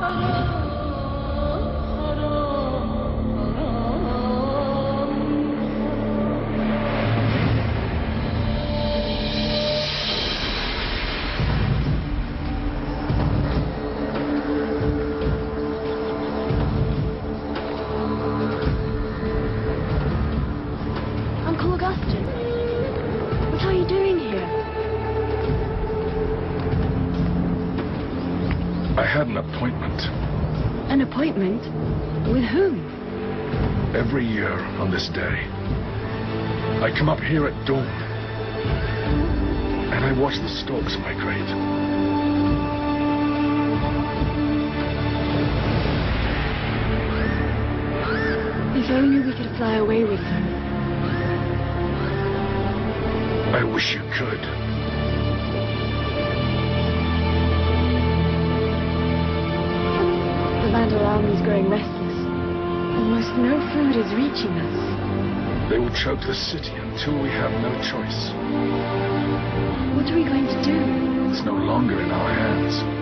Uncle Augustine, what are you doing here? I had an appointment. Appointment? With whom? Every year on this day, I come up here at dawn. And I watch the storks migrate. If only we could fly away with them. I wish you could. Army is growing restless. Almost no food is reaching us. They will choke the city until we have no choice. What are we going to do? It's no longer in our hands.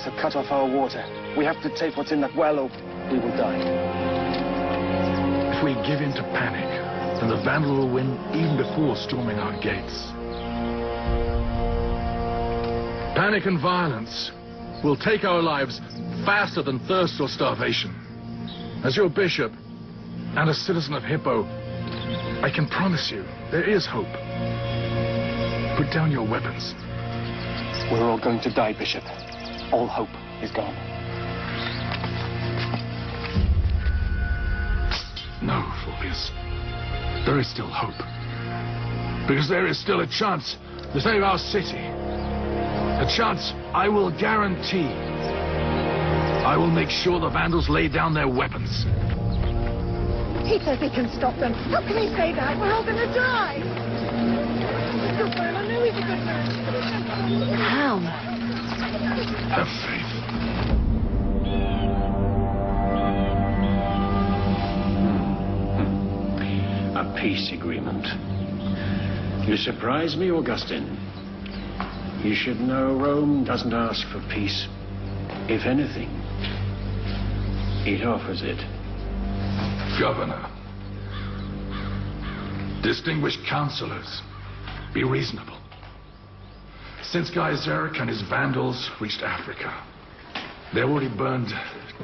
Vandals have cut off our water. We have to take what's in that well or we will die. If we give in to panic, then the Vandal will win even before storming our gates. Panic and violence will take our lives faster than thirst or starvation. As your bishop and a citizen of Hippo, I can promise you there is hope. Put down your weapons. We're all going to die, Bishop. All hope is gone. No, Fulvius. There is still hope. Because there is still a chance to save our city. A chance I will guarantee. I will make sure the Vandals lay down their weapons. He says he can stop them. How can he say that? We're all going to die. Good man, I know he How? Have faith. A peace agreement. You surprise me, Augustine. You should know Rome doesn't ask for peace. If anything, it offers it. Governor. Distinguished counselors, be reasonable. Since Gaiseric and his Vandals reached Africa, they already burned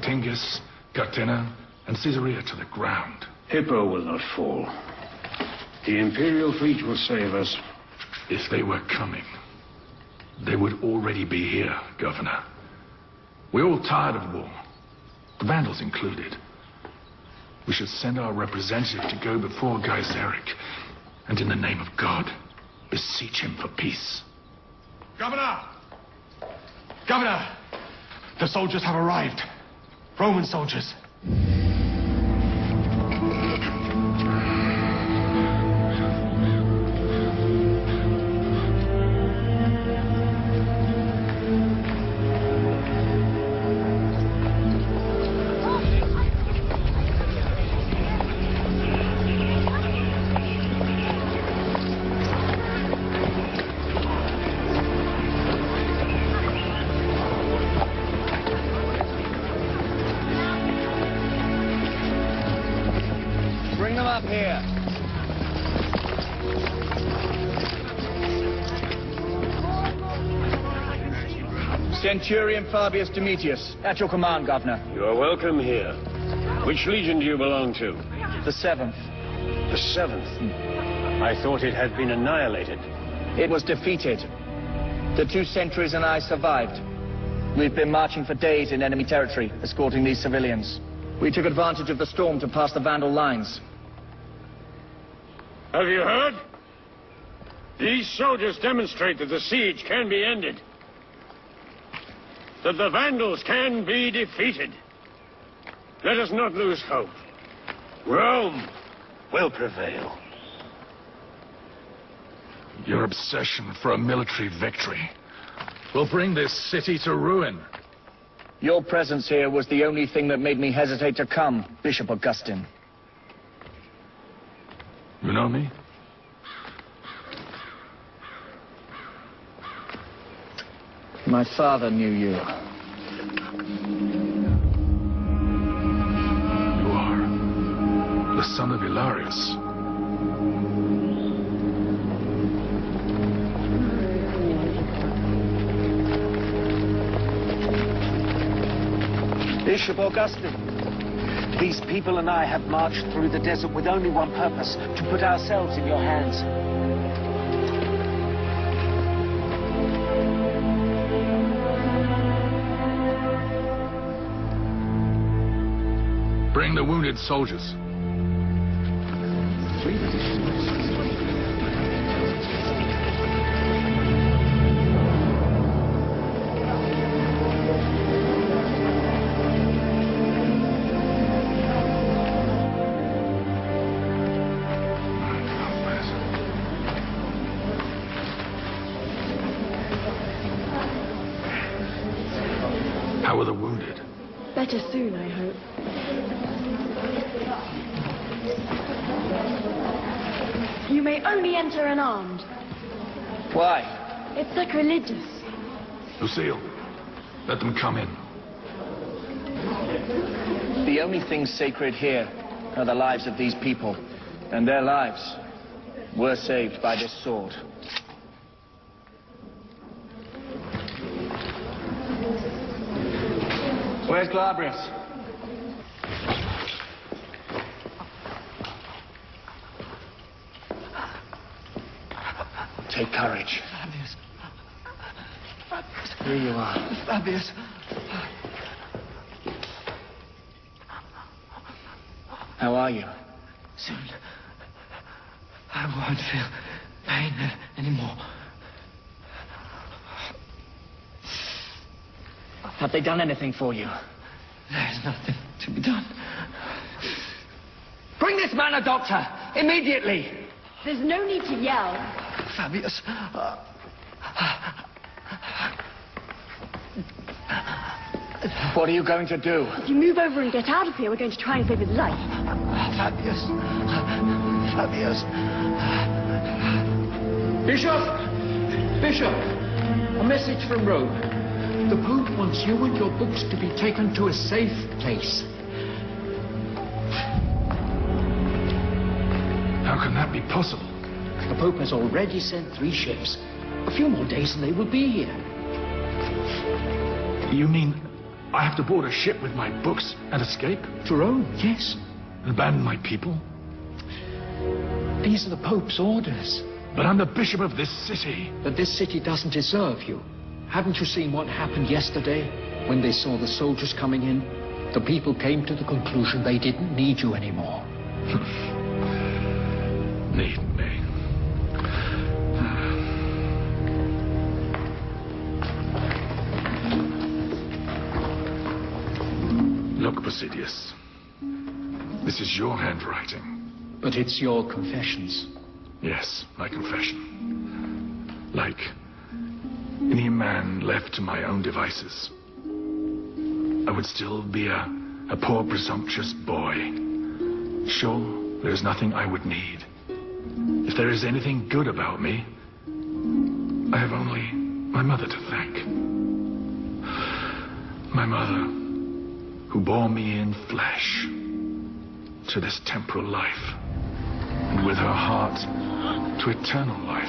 Tingis, Cartenna, and Caesarea to the ground. Hippo will not fall. The Imperial fleet will save us. If they were coming, they would already be here, Governor. We're all tired of war, the Vandals included. We should send our representative to go before Gaiseric, and in the name of God, beseech him for peace. Governor! Governor! The soldiers have arrived. Roman soldiers. Centurion Fabius Domitius, at your command, Governor. You are welcome here. Which legion do you belong to? The seventh. The seventh. Hmm. I thought it had been annihilated. It was defeated. The two sentries and I survived. We've been marching for days in enemy territory, escorting these civilians. We took advantage of the storm to pass the Vandal lines. Have you heard? These soldiers demonstrate that the siege can be ended. That the Vandals can be defeated. Let us not lose hope. Rome will prevail. Your obsession for a military victory will bring this city to ruin. Your presence here was the only thing that made me hesitate to come, Bishop Augustine. You know me? My father knew you. You are the son of Hilarius. Bishop Augustine, these people and I have marched through the desert with only one purpose, to put ourselves in your hands. The wounded soldiers. Come in. The only things sacred here are the lives of these people. And their lives were saved by this sword. Where's Glabrius? Take courage. Fabius. Here you are. Fabius. How are you? Soon. I won't feel pain anymore. Have they done anything for you? There's nothing to be done. Bring this man a doctor! Immediately! There's no need to yell. Fabius. Uh, What are you going to do? If you move over and get out of here, we're going to try and save his life. Fabius. Fabius. Bishop! Bishop! A message from Rome. The Pope wants you and your books to be taken to a safe place. How can that be possible? The Pope has already sent three ships. A few more days and they will be here. You mean I have to board a ship with my books and escape? To Rome, yes. And abandon my people? These are the Pope's orders. But I'm the bishop of this city. But this city doesn't deserve you. Haven't you seen what happened yesterday when they saw the soldiers coming in? The people came to the conclusion they didn't need you anymore. Need me. Look, Possidius. This is your handwriting. But it's your confessions. Yes, my confession. Like any man left to my own devices, I would still be a, a poor, presumptuous boy. Sure, there is nothing I would need. If there is anything good about me, I have only my mother to thank. My mother, who bore me in flesh to this temporal life, and with her heart to eternal life.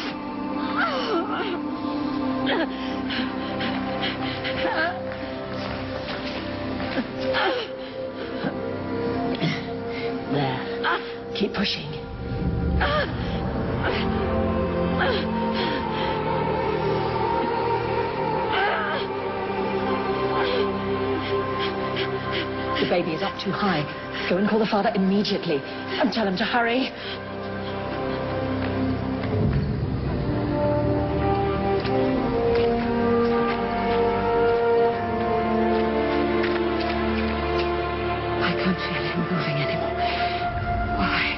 There. Keep pushing. The baby is up too high. Go and call the father immediately and tell him to hurry. I can't feel him moving anymore. Why?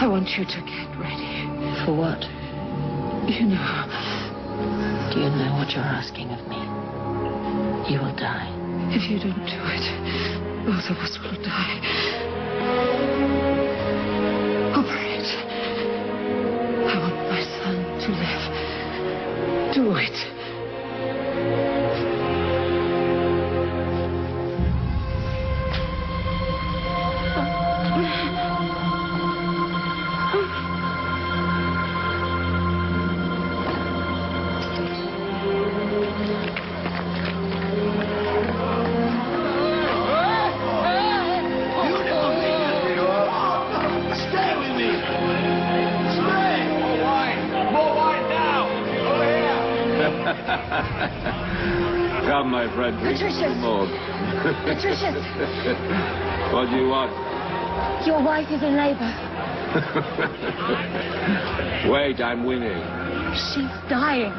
I want you to get ready. For what? You know. Do you know what you're asking of me? You will die. If you don't do it, both of us will die. Is in labor. Wait, I'm winning. She's dying.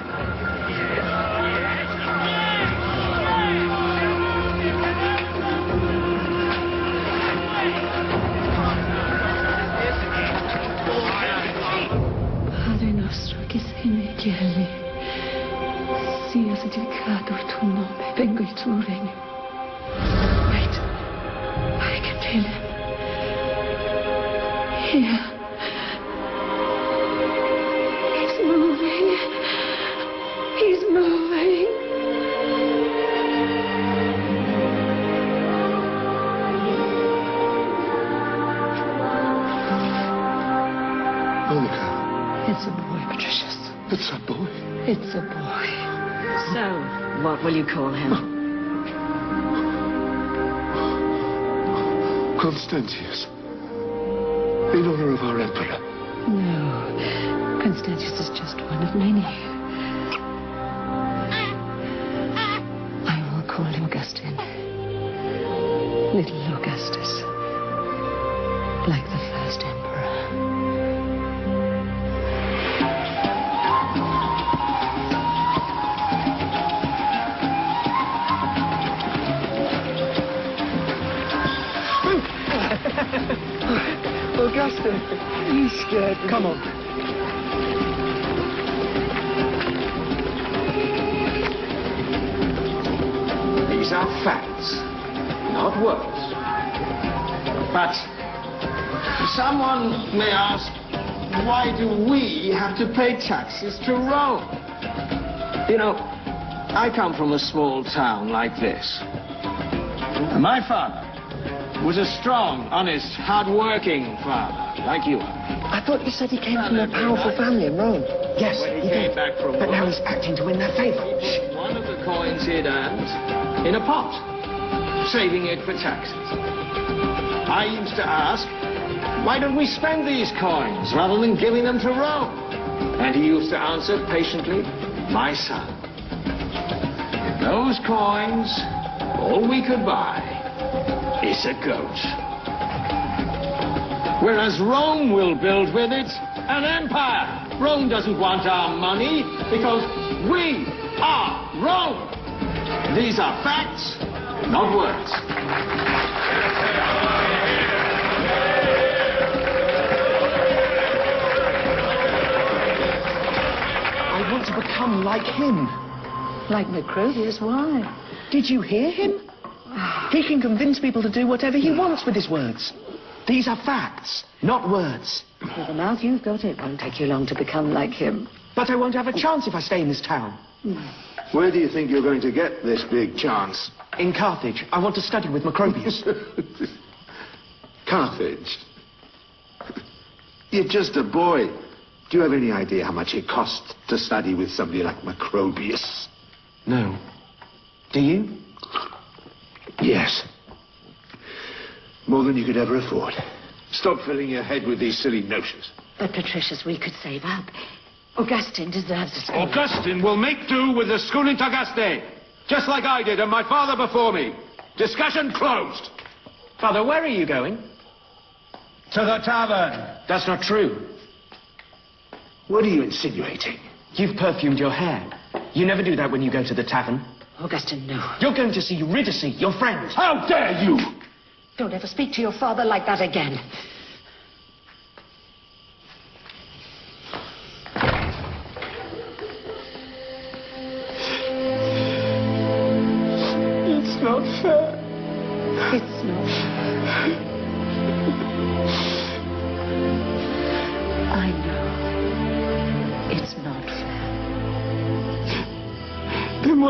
Call him? Constantius. Pay taxes to Rome? You know, I come from a small town like this. And my father was a strong, honest, hard-working father, like you are. I thought you said he came from a powerful family in Rome. Yes, he, he came did. back from But now he's acting to win their favor. One of the coins he'd earned in a pot, saving it for taxes. I used to ask, why don't we spend these coins rather than giving them to Rome? And he used to answer patiently, my son, those coins, all we could buy is a goat. Whereas Rome will build with it an empire. Rome doesn't want our money because we are Rome. These are facts, not words. Become like him. Like Macrobius, why? Did you hear him? He can convince people to do whatever he wants with his words. These are facts, not words. With the mouth you've got, it won't take you long to become like him. But I won't have a chance if I stay in this town. Where do you think you're going to get this big chance? In Carthage, I want to study with Macrobius. Carthage. You're just a boy. Do you have any idea how much it costs to study with somebody like Macrobius? no. Do you? Yes. More than you could ever afford. Stop filling your head with these silly notions. But Patricius, we could save up. Augustine deserves a school. Augustine will make do with the school in Tagaste, just like I did and my father before me. Discussion closed. Father, where are you going? To the tavern. That's not true. What are you insinuating? You've perfumed your hair. You never do that when you go to the tavern. Augustine, no. You're going to see Eurydice, your friend. How dare you! Don't ever speak to your father like that again.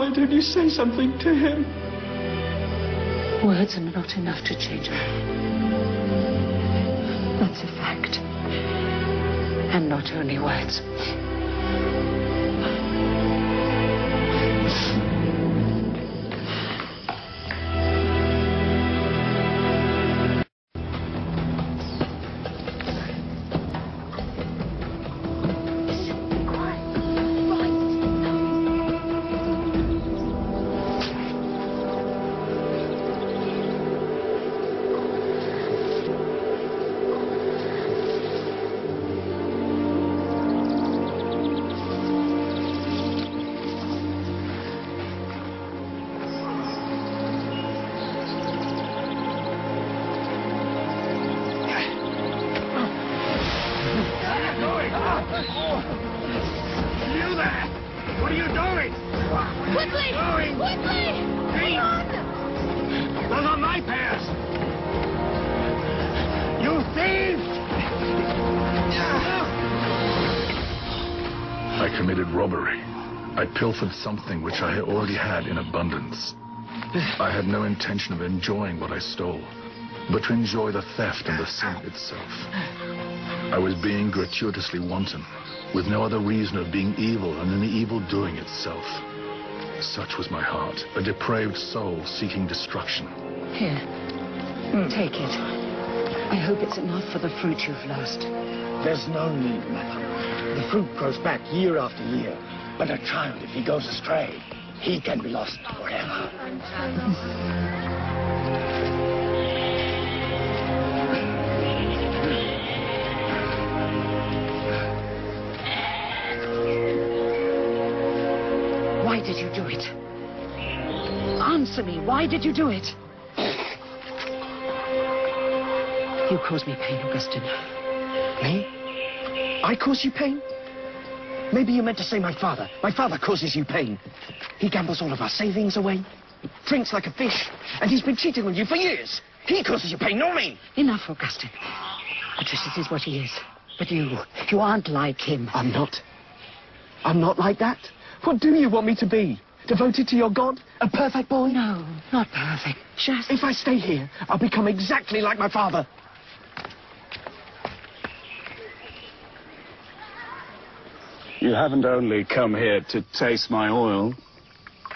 Why don't you say something to him? Words are not enough to change her. That's a fact. And not only words. I pilfered something which I already had in abundance. I had no intention of enjoying what I stole, but to enjoy the theft and the sin itself. I was being gratuitously wanton, with no other reason of being evil than in the evil doing itself. Such was my heart, a depraved soul seeking destruction. Here. Mm, take it. I hope it's enough for the fruit you've lost. There's no need, madam. The fruit grows back year after year. But a child, if he goes astray, he can be lost forever. Why did you do it? Answer me. Why did you do it? You caused me pain, Augustine. Me? I cause you pain? Maybe you meant to say my father. My father causes you pain. He gambles all of our savings away. drinks like a fish, and he's been cheating on you for years. He causes you pain, not me. Enough, Augustine. Patricius is what he is. But you, you aren't like him. I'm not. I'm not like that. What do you want me to be? Devoted to your God? A perfect boy? No, not perfect. Just... If I stay here, I'll become exactly like my father. You haven't only come here to taste my oil,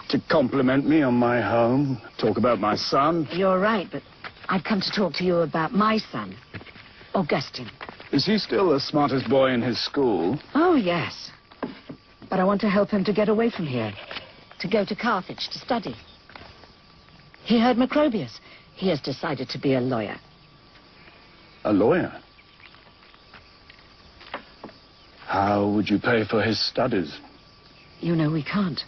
to compliment me on my home, talk about my son. You're right, but I've come to talk to you about my son, Augustine. Is he still the smartest boy in his school? Oh, yes. But I want to help him to get away from here, to go to Carthage to study. He heard Macrobius. He has decided to be a lawyer. A lawyer? How would you pay for his studies? You know we can't.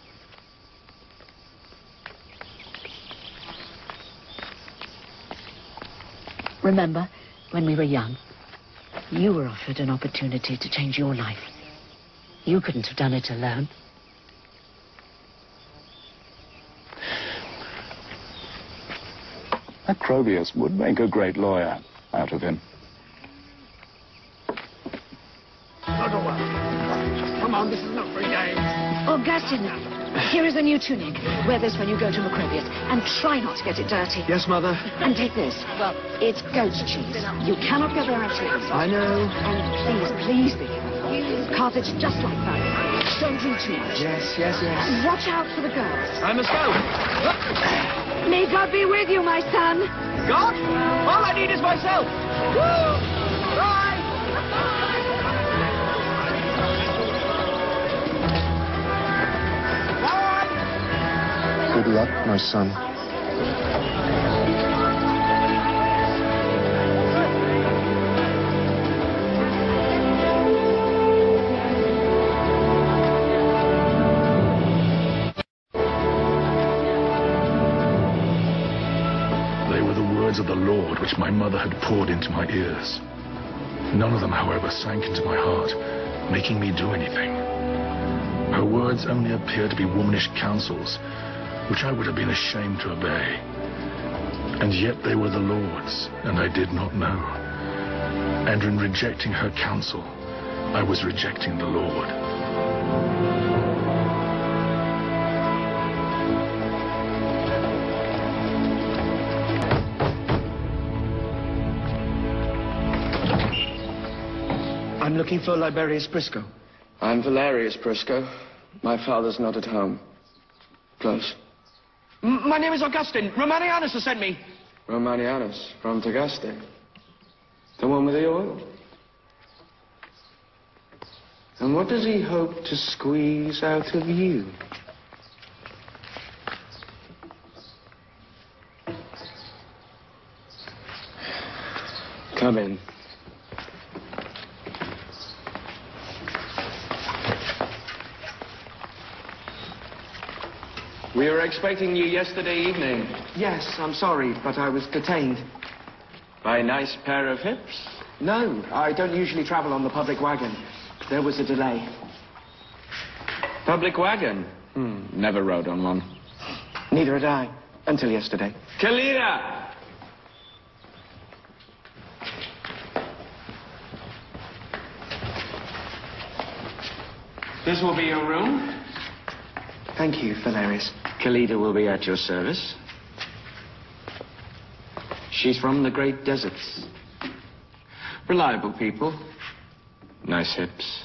Remember, when we were young, you were offered an opportunity to change your life. You couldn't have done it alone. Macrobius would make a great lawyer out of him. This is not for games. Augustine, here is a new tunic. Wear this when you go to Macrobius, and try not to get it dirty. Yes, Mother. And take this. Well, it's goat cheese. You cannot go there empty I know. And please, please be careful. Carthage just like that. Don't drink too much. Yes, yes, yes. And watch out for the girls. I must go. May God be with you, my son. God? All I need is myself. Woo! Good luck, my son. They were the words of the Lord which my mother had poured into my ears. None of them, however, sank into my heart, making me do anything. Her words only appeared to be womanish counsels, which I would have been ashamed to obey. And yet they were the Lord's, and I did not know. And in rejecting her counsel, I was rejecting the Lord. I'm looking for Liberius Briscoe. I'm Valerius Briscoe. My father's not at home. Close. My name is Augustine. Romanianus has sent me. Romanianus from Tagaste. The one with the oil. And what does he hope to squeeze out of you? Come in. We were expecting you yesterday evening. Yes, I'm sorry, but I was detained. By a nice pair of hips? No, I don't usually travel on the public wagon. There was a delay. Public wagon? Hmm, never rode on one. Neither had I, until yesterday. Kalina! This will be your room. Thank you, Valerius. Kalida will be at your service. She's from the great deserts. Reliable people. Nice hips.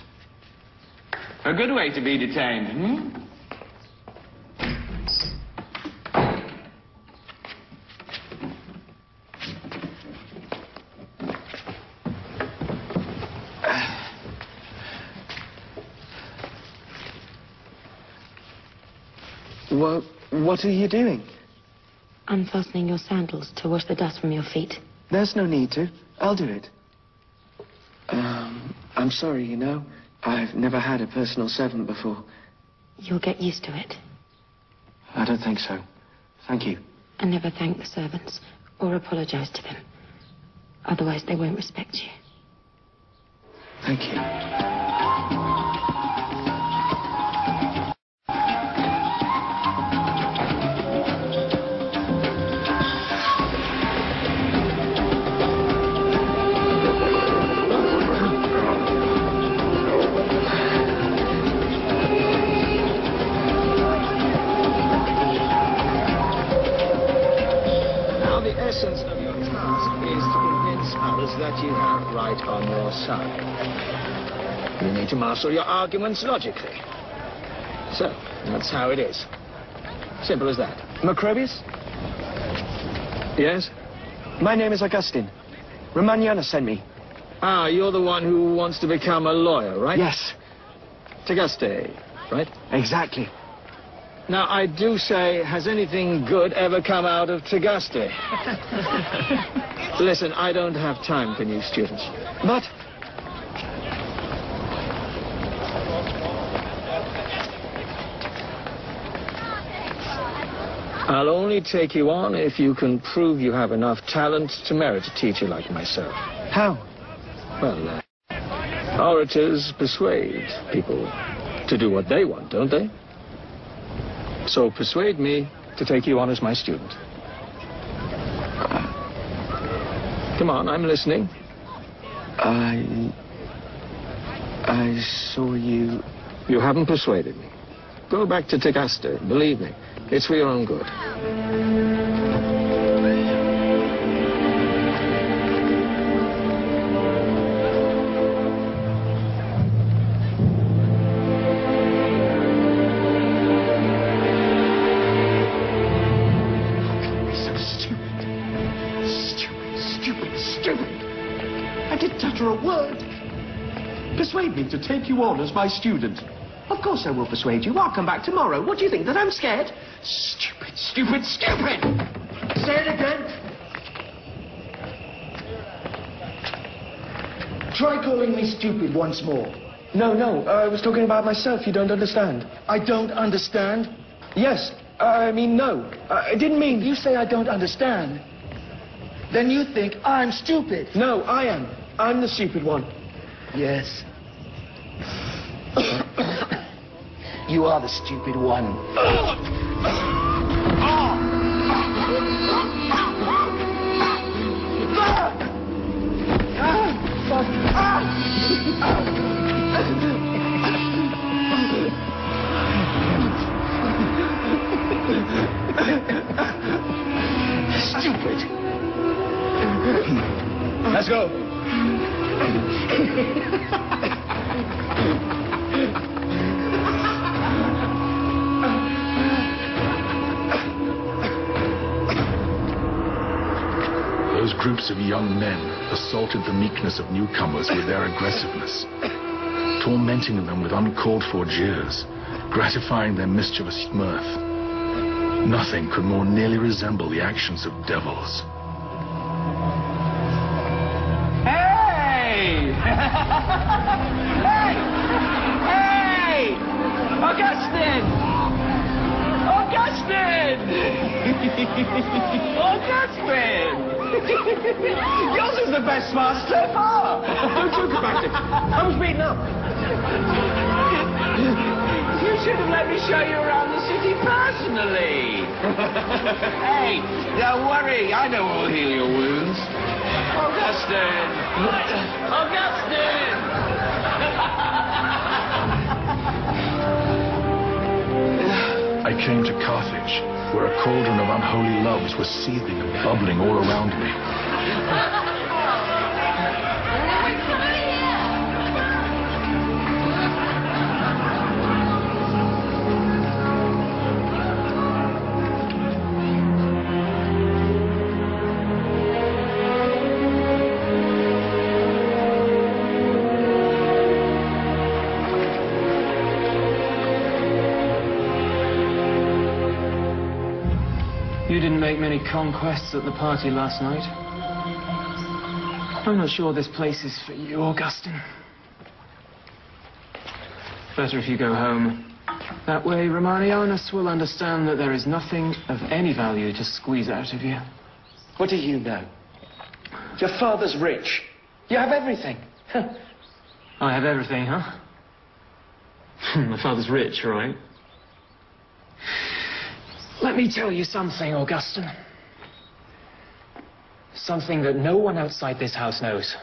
A good way to be detained, hmm? What, what are you doing? Unfastening your sandals to wash the dust from your feet. There's no need to. I'll do it. Um, I'm sorry, you know. I've never had a personal servant before. You'll get used to it. I don't think so. Thank you. I never thank the servants or apologize to them. Otherwise, they won't respect you. Thank you. That you have right on your side. You need to marshal your arguments logically. So, that's how it is. Simple as that. Macrobius? Yes? My name is Augustine. Romagnana sent me. Ah, you're the one who wants to become a lawyer, right? Yes. Tagaste, right? Exactly. Now, I do say, has anything good ever come out of Tagaste? Listen, I don't have time for new students. But I'll only take you on if you can prove you have enough talent to merit a teacher like myself. How? Well, uh, orators persuade people to do what they want, don't they? So persuade me to take you on as my student. Come on, I'm listening. I. I saw you. You haven't persuaded me. Go back to Tagaste, believe me. It's for your own good. Me to take you on as my student. Of course I will persuade you. I'll come back tomorrow. What do you think, that I'm scared? Stupid, stupid, stupid! Say it again. Try calling me stupid once more. No, no, I was talking about myself. You don't understand. I don't understand? Yes, I mean no. I didn't mean... You say I don't understand. Then you think I'm stupid. No, I am. I'm the stupid one. Yes. you are the stupid one. Stupid. Let's go. groups of young men assaulted the meekness of newcomers with their aggressiveness, tormenting them with uncalled for jeers, gratifying their mischievous mirth. Nothing could more nearly resemble the actions of devils. Hey! hey! Hey! Augustine! Augustine! Augustine! Yours is the best smart so far. Don't talk about it. I was beaten up. You should have let me show you around the city personally. hey, don't worry. I know who'll heal your wounds. Augustine! Augustine! I came to Carthage, where a cauldron of unholy loves was seething and bubbling all around me. make many conquests at the party last night. I'm not sure this place is for you, Augustine. Better if you go home. That way, Romanianus will understand that there is nothing of any value to squeeze out of you. What do you know? Your father's rich. You have everything. I have everything, huh? My father's rich, right? Let me tell you something, Augustine. Something that no one outside this house knows.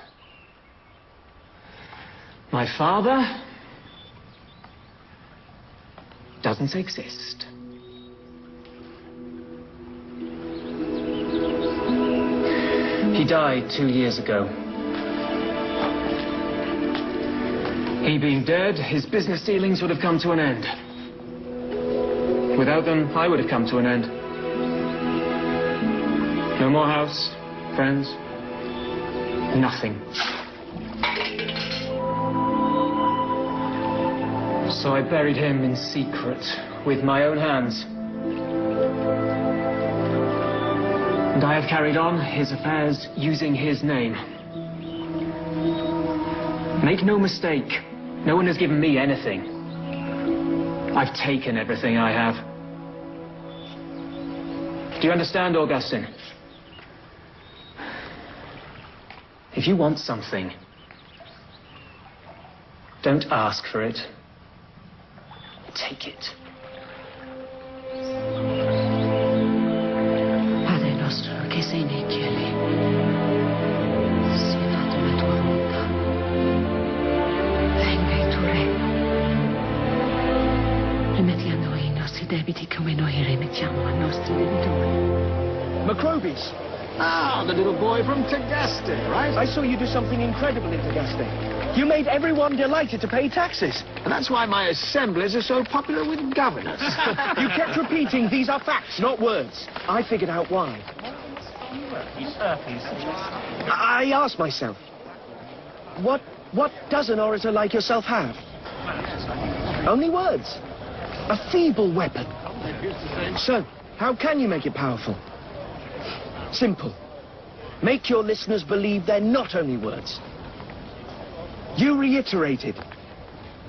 My father doesn't exist. He died two years ago. He being dead, his business dealings would have come to an end. Without them, I would have come to an end. No more house, friends, nothing. So I buried him in secret with my own hands. And I have carried on his affairs using his name. Make no mistake, no one has given me anything. I've taken everything I have. Do you understand, Augustine? If you want something, don't ask for it. Take it. Nostri debiti come noi rimettiamo ai nostri debitori. Macrobius. Ah, the little boy from Tagaste, right? I saw you do something incredible in Tagaste. You made everyone delighted to pay taxes. And that's why my assemblies are so popular with governors. you kept repeating, these are facts, not words. I figured out why. I asked myself, what, what does an orator like yourself have? Only words. A feeble weapon. So, how can you make it powerful? Simple. Make your listeners believe they're not only words. You reiterated.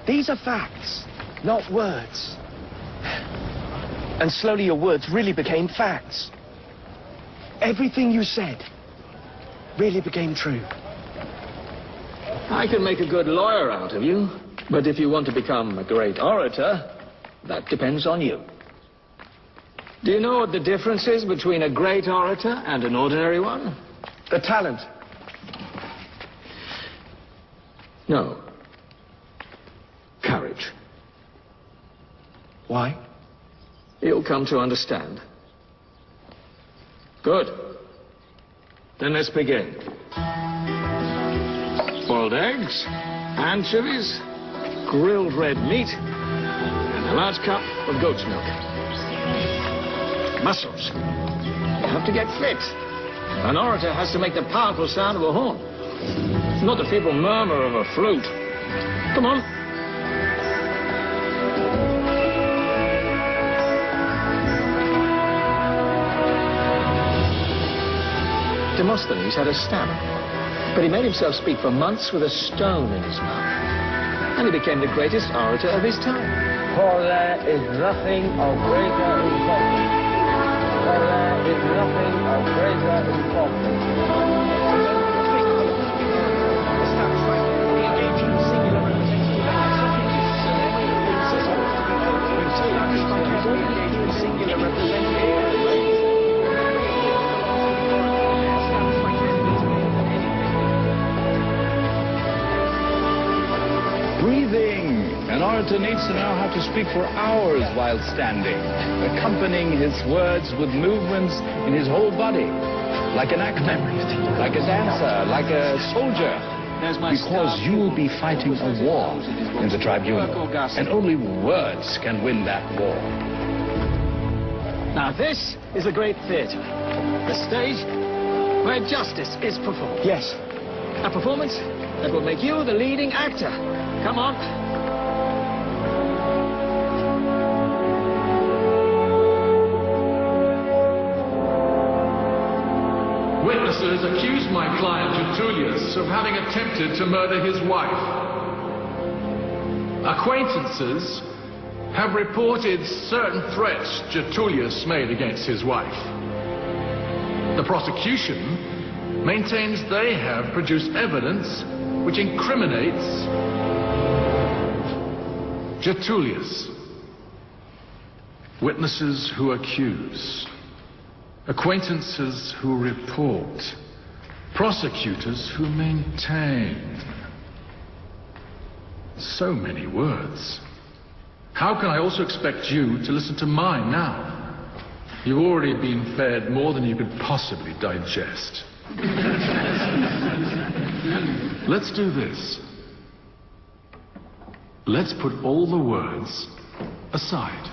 These are facts, not words. And slowly your words really became facts. Everything you said really became true. I can make a good lawyer out of you, but if you want to become a great orator, that depends on you. Do you know what the difference is between a great orator and an ordinary one? The talent. No. Courage. Why? You'll come to understand. Good. Then let's begin. Boiled eggs, anchovies, grilled red meat, and a large cup of goat's milk. Muscles. You have to get fit. An orator has to make the powerful sound of a horn, not the feeble murmur of a flute. Come on. Demosthenes had a stammer, but he made himself speak for months with a stone in his mouth. And he became the greatest orator of his time. For there is nothing of greater importance. There is nothing of greater importance. Orator needs to know how to speak for hours while standing, accompanying his words with movements in his whole body, like an actor, like a dancer, like a soldier. Because you will be fighting a war in the tribunal, and only words can win that war. Now this is a great theatre. The stage where justice is performed. Yes. A performance that will make you the leading actor. Come on. Witnesses accuse my client Tertullius of having attempted to murder his wife. Acquaintances have reported certain threats Tertullius made against his wife. The prosecution maintains they have produced evidence which incriminates Tertullius. Witnesses who accuse. Acquaintances who report. Prosecutors who maintain. So many words. How can I also expect you to listen to mine now? You've already been fed more than you could possibly digest. Let's do this. let's put all the words aside.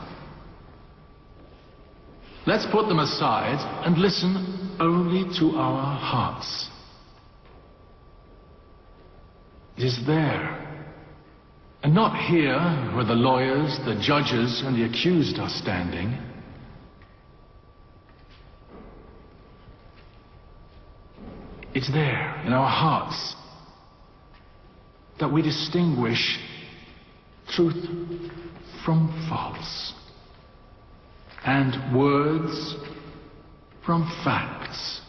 Let's put them aside and listen only to our hearts. It is there, and not here where the lawyers, the judges, and the accused are standing. It's there in our hearts that we distinguish truth from false and words from facts.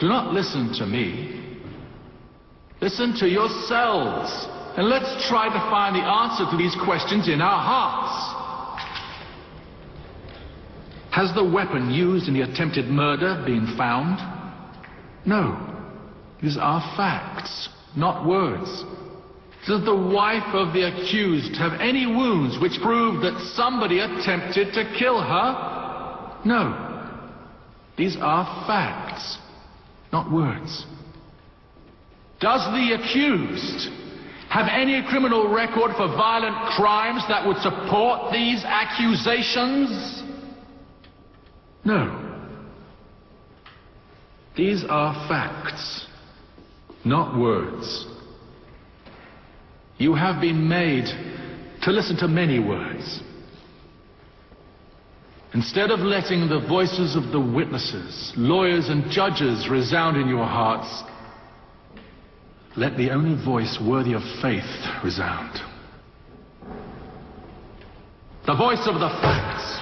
Do not listen to me. Listen to yourselves. And let's try to find the answer to these questions in our hearts. Has the weapon used in the attempted murder been found? No. These are facts, not words. Does the wife of the accused have any wounds which prove that somebody attempted to kill her? No. These are facts, not words. Does the accused have any criminal record for violent crimes that would support these accusations? No. These are facts, not words. You have been made to listen to many words. Instead of letting the voices of the witnesses, lawyers, and judges resound in your hearts, let the only voice worthy of faith resound. The voice of the facts.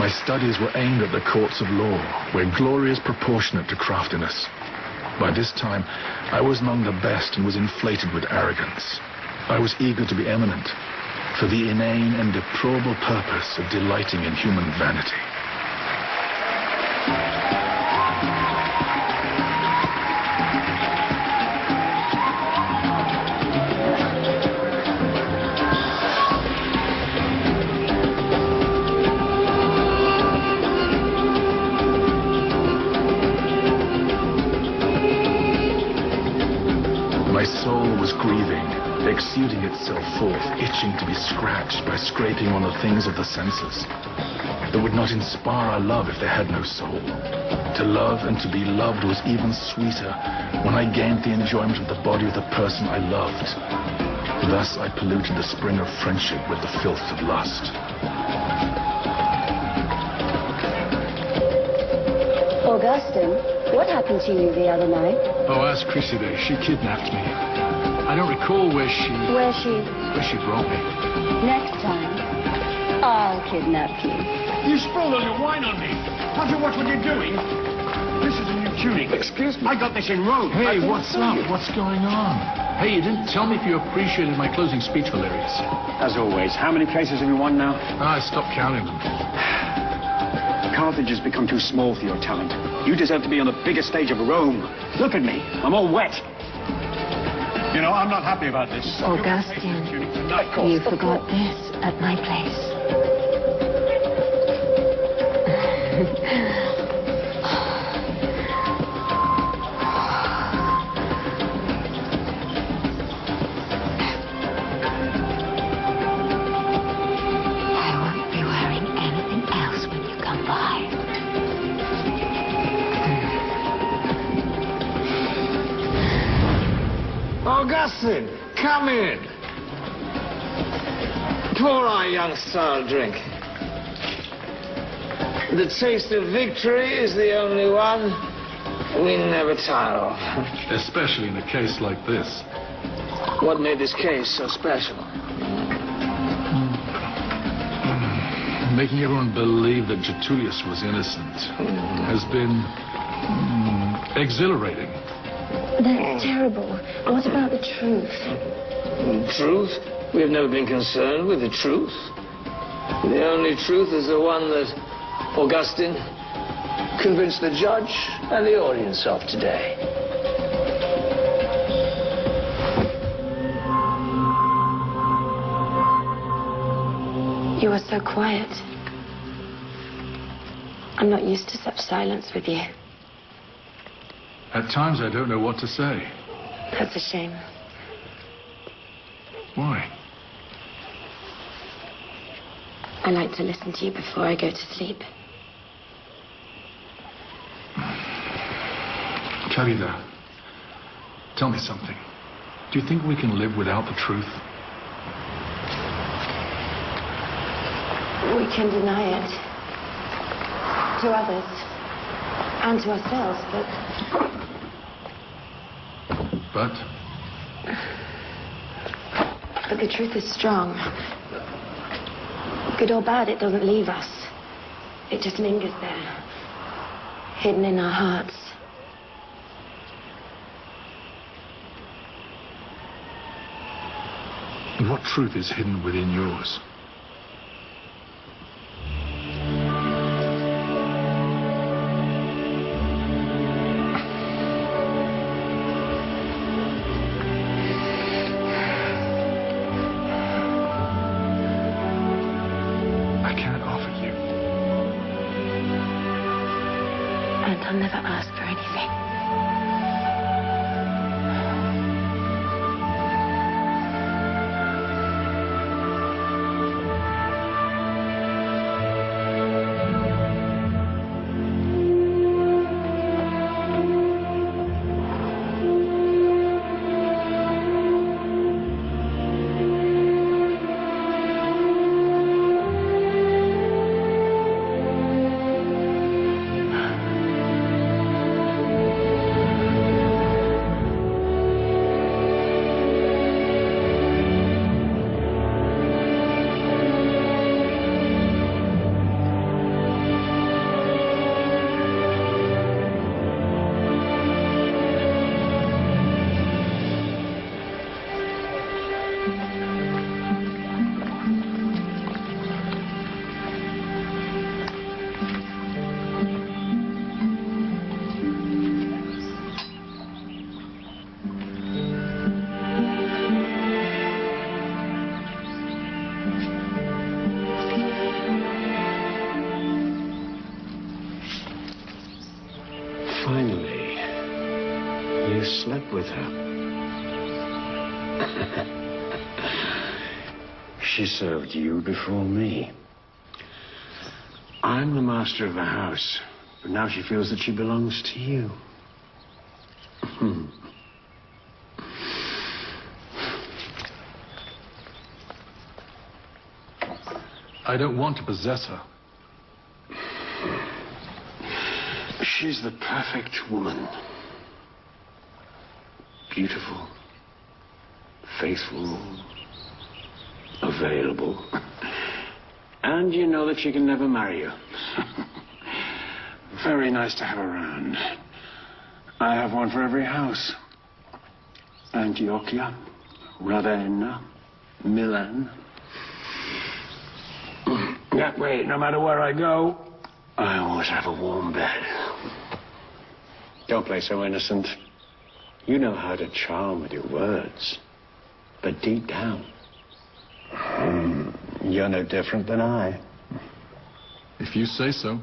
My studies were aimed at the courts of law, where glory is proportionate to craftiness. By this time, I was among the best and was inflated with arrogance. I was eager to be eminent, for the inane and deplorable purpose of delighting in human vanity. Forth, itching to be scratched by scraping on the things of the senses that would not inspire our love if they had no soul. To love and to be loved was even sweeter when I gained the enjoyment of the body of the person I loved. Thus I polluted the spring of friendship with the filth of lust. Augustine, what happened to you the other night? Oh, ask Chryside. She kidnapped me. I don't recall where she... Where she... where she brought me. Next time, I'll kidnap you. You spilled all your wine on me. Can't you watch what you're doing? This is a new tunic. Excuse me. I got this in Rome. Hey, what's up? you. What's going on? Hey, you didn't tell me if you appreciated my closing speech, Valerius. As always, how many cases have you won now? Ah, I stopped counting them. Carthage has become too small for your talent. You deserve to be on the biggest stage of Rome. Look at me. I'm all wet. You know, I'm not happy about this. Augustine, you forgot this at my place. come in. Pour our young star drink. The taste of victory is the only one we never tire of. Especially in a case like this. What made this case so special? Making everyone believe that Tertullius was innocent has been mm, exhilarating. That's terrible. What about the truth? Truth? We have never been concerned with the truth. The only truth is the one that Augustine convinced the judge and the audience of today. You were so quiet. I'm not used to such silence with you. At times I don't know what to say. That's a shame. Why? I like to listen to you before I go to sleep. Kalida, tell me something. Do you think we can live without the truth? We can deny it to others and to ourselves, but But but the truth is strong. Good or bad, it doesn't leave us. It just lingers there, hidden in our hearts. what truth is hidden within yours? She served you before me. I'm the master of the house, but now she feels that she belongs to you. Hmm. I don't want to possess her. She's the perfect woman. Beautiful, faithful, available. And you know that she can never marry you. Very nice to have around. I have one for every house. Antioquia, Ravenna, Milan. That way, no matter where I go, I always have a warm bed. Don't play so innocent. You know how to charm with your words. But deep down, you're no different than I. If you say so.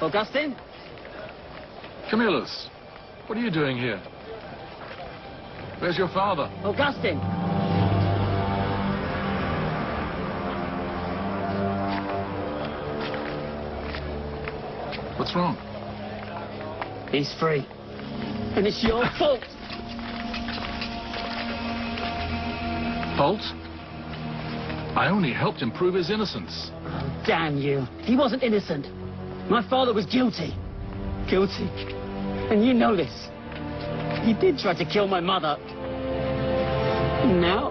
Augustine? Camillus, what are you doing here? Where's your father? Augustine! What's wrong? He's free. And it's your fault. Fault? I only helped him prove his innocence. Damn you. He wasn't innocent. My father was guilty. Guilty. And you know this. He did try to kill my mother. And now,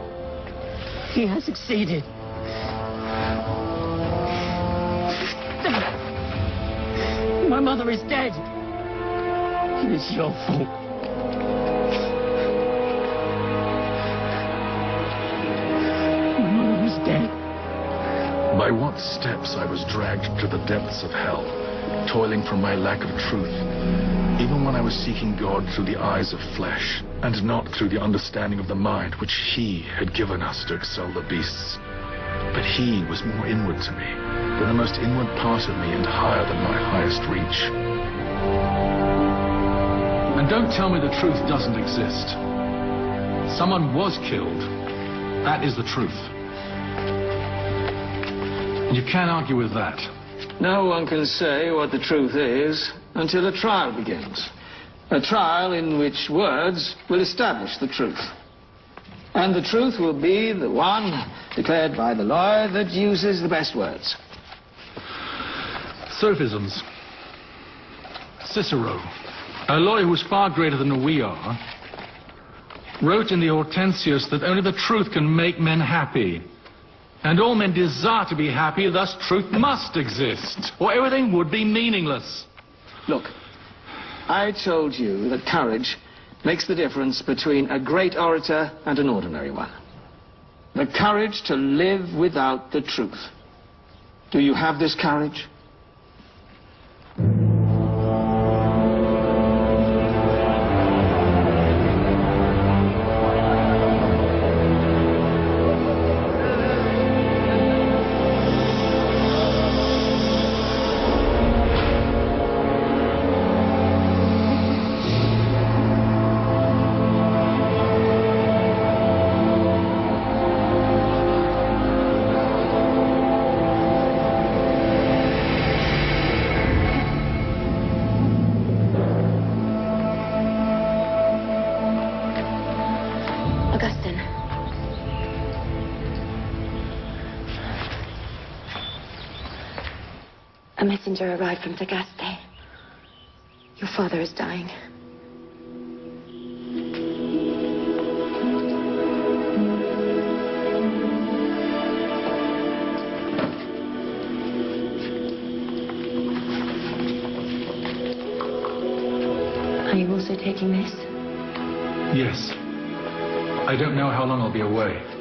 he has succeeded. My mother is dead. It is your fault. My mother is dead. By what steps I was dragged to the depths of hell, toiling from my lack of truth, even when I was seeking God through the eyes of flesh, and not through the understanding of the mind which He had given us to excel the beasts. But He was more inward to me than the most inward part of me and higher than my highest reach. And don't tell me the truth doesn't exist. Someone was killed. That is the truth. And you can't argue with that. No one can say what the truth is until a trial begins. A trial in which words will establish the truth. And the truth will be the one declared by the lawyer that uses the best words. Sophisms. Cicero, a lawyer who was far greater than we are, wrote in the Hortensius that only the truth can make men happy. And all men desire to be happy, thus truth must exist, or everything would be meaningless. Look, I told you that courage makes the difference between a great orator and an ordinary one. The courage to live without the truth. Do you have this courage? Messenger arrived from Tagaste. Your father is dying. Are you also taking this? Yes. I don't know how long I'll be away.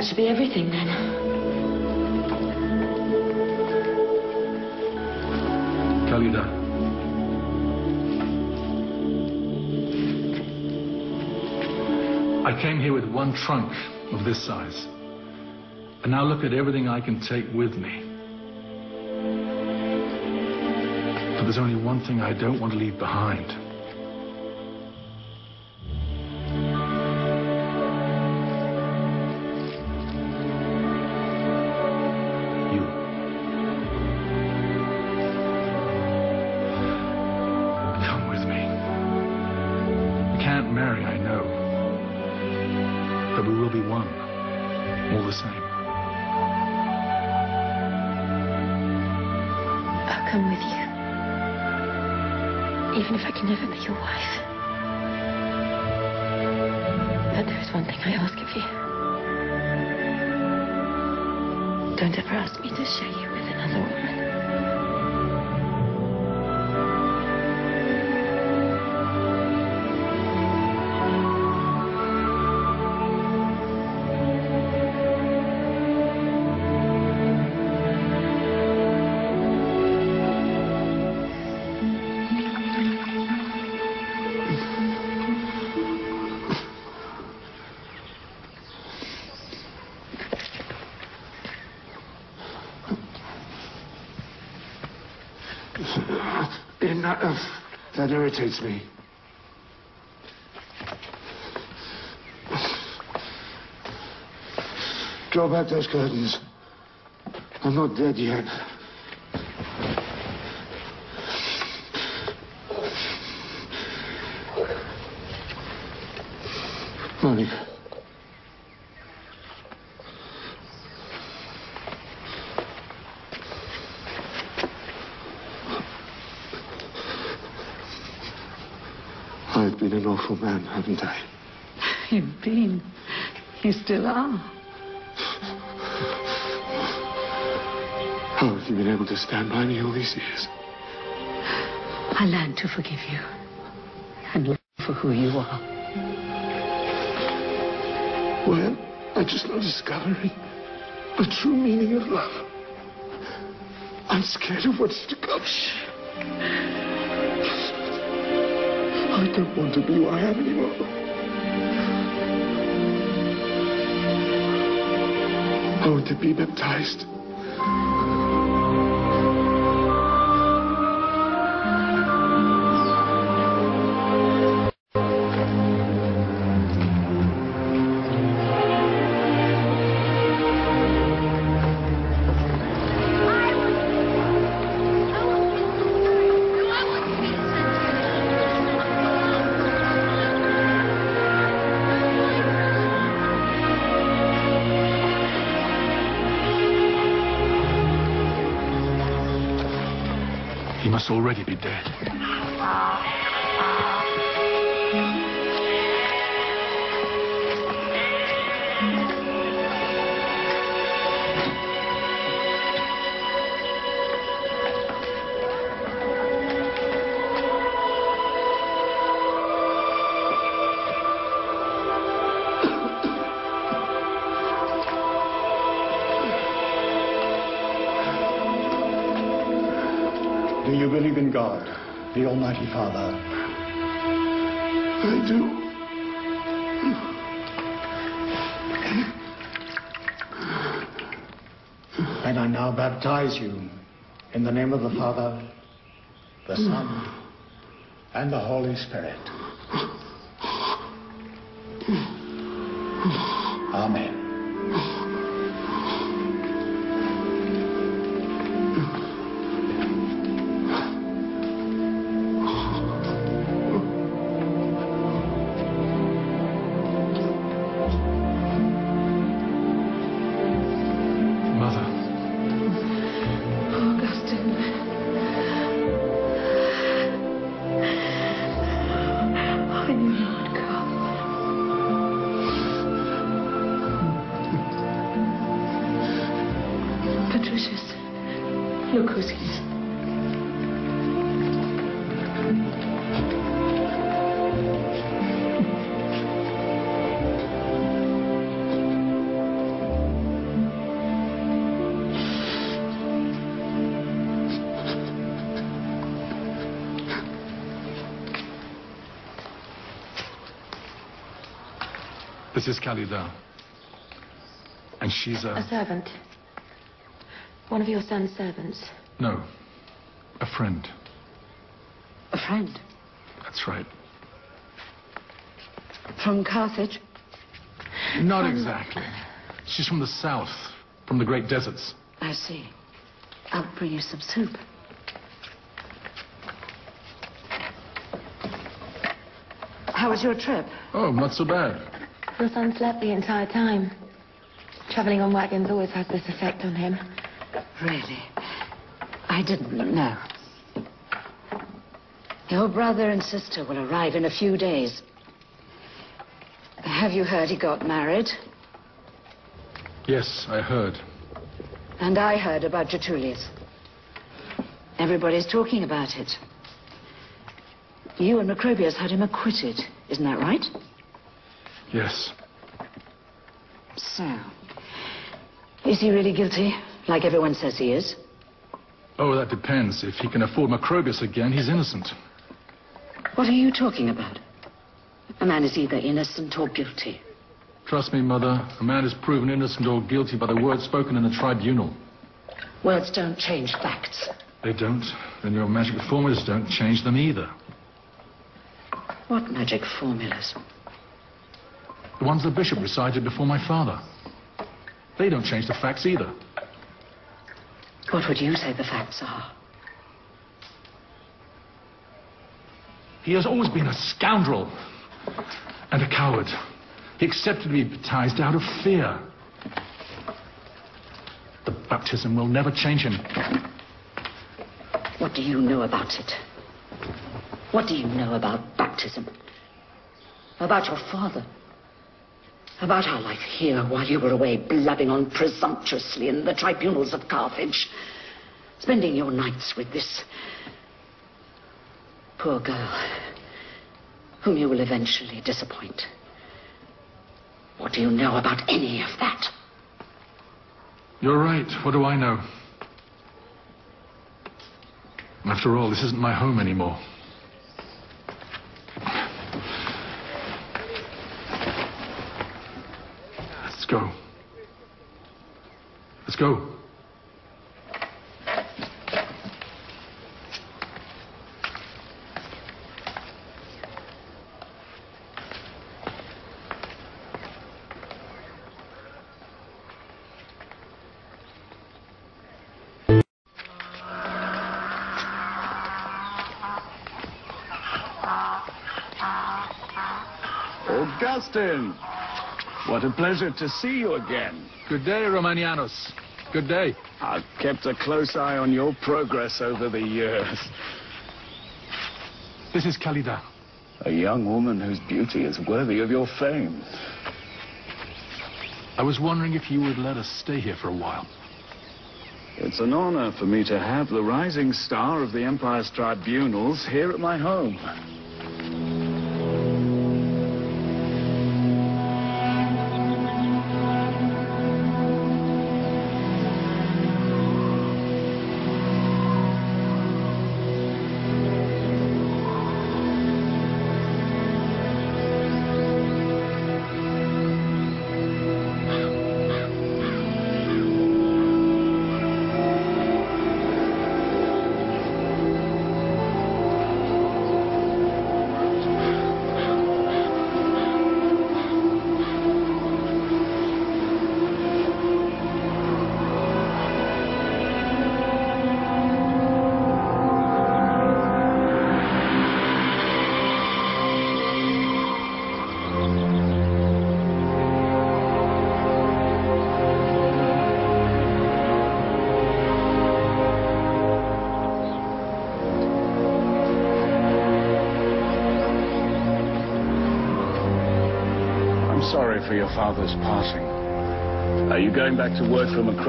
That should be everything then. Kalida. I came here with one trunk of this size. And now look at everything I can take with me. But there's only one thing I don't want to leave behind. Don't ever ask me to share you with another woman. That irritates me. Draw back those curtains. I'm not dead yet. Monica. I've been an awful man, haven't I? You've been. You still are. How have you been able to stand by me all these years? I learned to forgive you. And love for who you are. Well, I'm just not discovering the true meaning of love. I'm scared of what's to come. I don't want to be who I am anymore. I want to be baptized. Already be dead. The Almighty Father? I do. And I now baptize you in the name of the Father, the Son, and the Holy Spirit. This is Khalida. And she's A a... servant. One of your son's servants. No, a friend. A friend That's right. from Carthage. Not exactly. She's from the south, from the great deserts. I see. I'll bring you some soup. How was your trip? Oh, not so bad. Your son slept the entire time. Traveling on wagons always has this effect on him. Really? I didn't know. Your brother and sister will arrive in a few days. Have you heard he got married? Yes, I heard. And I heard about Tertullius. Everybody's talking about it. You and Macrobius had him acquitted, isn't that right? Yes. So, is he really guilty, like everyone says he is? Oh, that depends. If he can afford Macrobius again, he's innocent. What are you talking about? A man is either innocent or guilty. Trust me, Mother, a man is proven innocent or guilty by the words spoken in the tribunal. Words don't change facts. They don't, then your magic formulas don't change them either. What magic formulas? The ones the bishop recited before my father. They don't change the facts either. What would you say the facts are? He has always been a scoundrel and a coward. He accepted to be baptized out of fear. The baptism will never change him. What do you know about it? What do you know about baptism? About your father? About our life here while you were away blabbing on presumptuously in the tribunals of Carthage? Spending your nights with this poor girl whom you will eventually disappoint. What do you know about any of that? You're right. What do I know? After all, this isn't my home anymore. Let's go. Let's go. What a pleasure to see you again. Good day, Romanianus. Good day. I've kept a close eye on your progress over the years. This is Kalida. A young woman whose beauty is worthy of your fame. I was wondering if you would let us stay here for a while. It's an honor for me to have the rising star of the Empire's tribunals here at my home.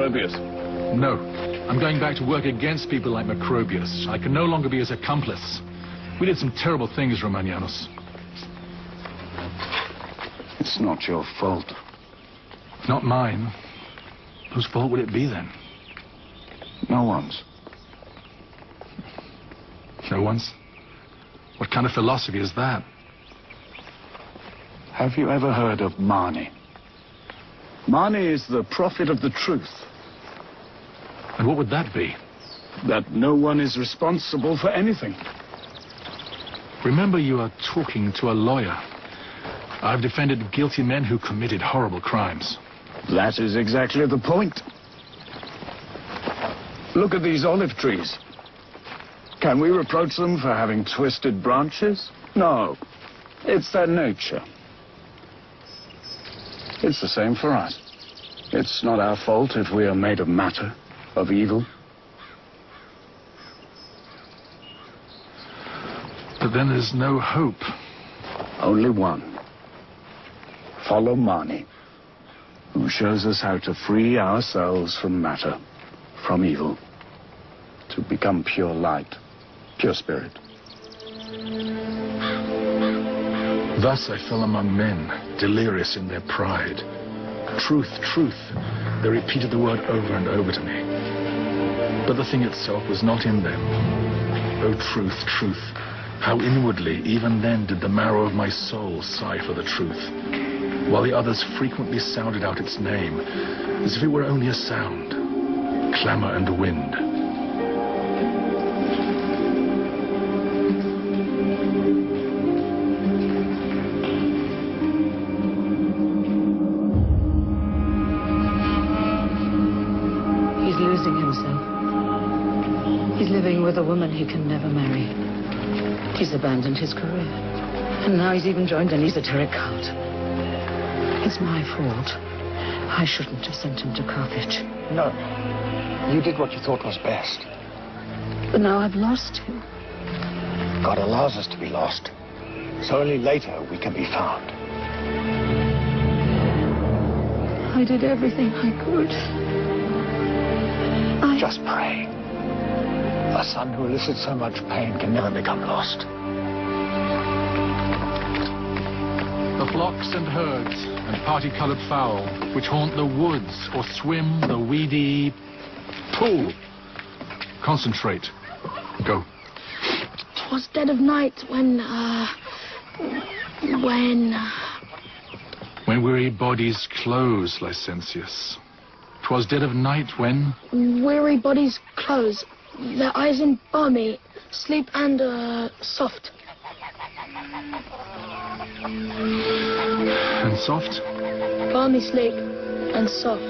Macrobius? No. I'm going back to work against people like Macrobius. I can no longer be his accomplice. We did some terrible things, Romanianus. It's not your fault. Not mine. Whose fault would it be then? No one's. No one's? What kind of philosophy is that? Have you ever heard of Mani? Mani is the prophet of the truth. And what would that be? That no one is responsible for anything. Remember, you are talking to a lawyer. I've defended guilty men who committed horrible crimes. That is exactly the point. Look at these olive trees. Can we reproach them for having twisted branches? No. It's their nature. It's the same for us. It's not our fault if we are made of matter, of evil. But then there's no hope. Only one. Follow Mani, who shows us how to free ourselves from matter, from evil, to become pure light, pure spirit. Thus I fell among men, delirious in their pride. Truth, truth. They repeated the word over and over to me. But the thing itself was not in them. O truth, truth. How inwardly, even then, did the marrow of my soul sigh for the truth, while the others frequently sounded out its name, as if it were only a sound, clamor and wind. With a woman he can never marry. He's abandoned his career. And now he's even joined an esoteric cult. It's my fault. I shouldn't have sent him to Carthage. No. You did what you thought was best. But now I've lost him. God allows us to be lost. So only later we can be found. I did everything I could. I... Just pray. A son who elicits so much pain can never become lost. The flocks and herds and party-colored fowl which haunt the woods or swim the weedy pool. Concentrate. Go. Twas dead of night when, uh, when, When weary bodies close, Licentius. 'Twas dead of night when... weary bodies close, their eyes embalm balmy, sleep and, uh, soft. And soft? Balmy sleep and soft.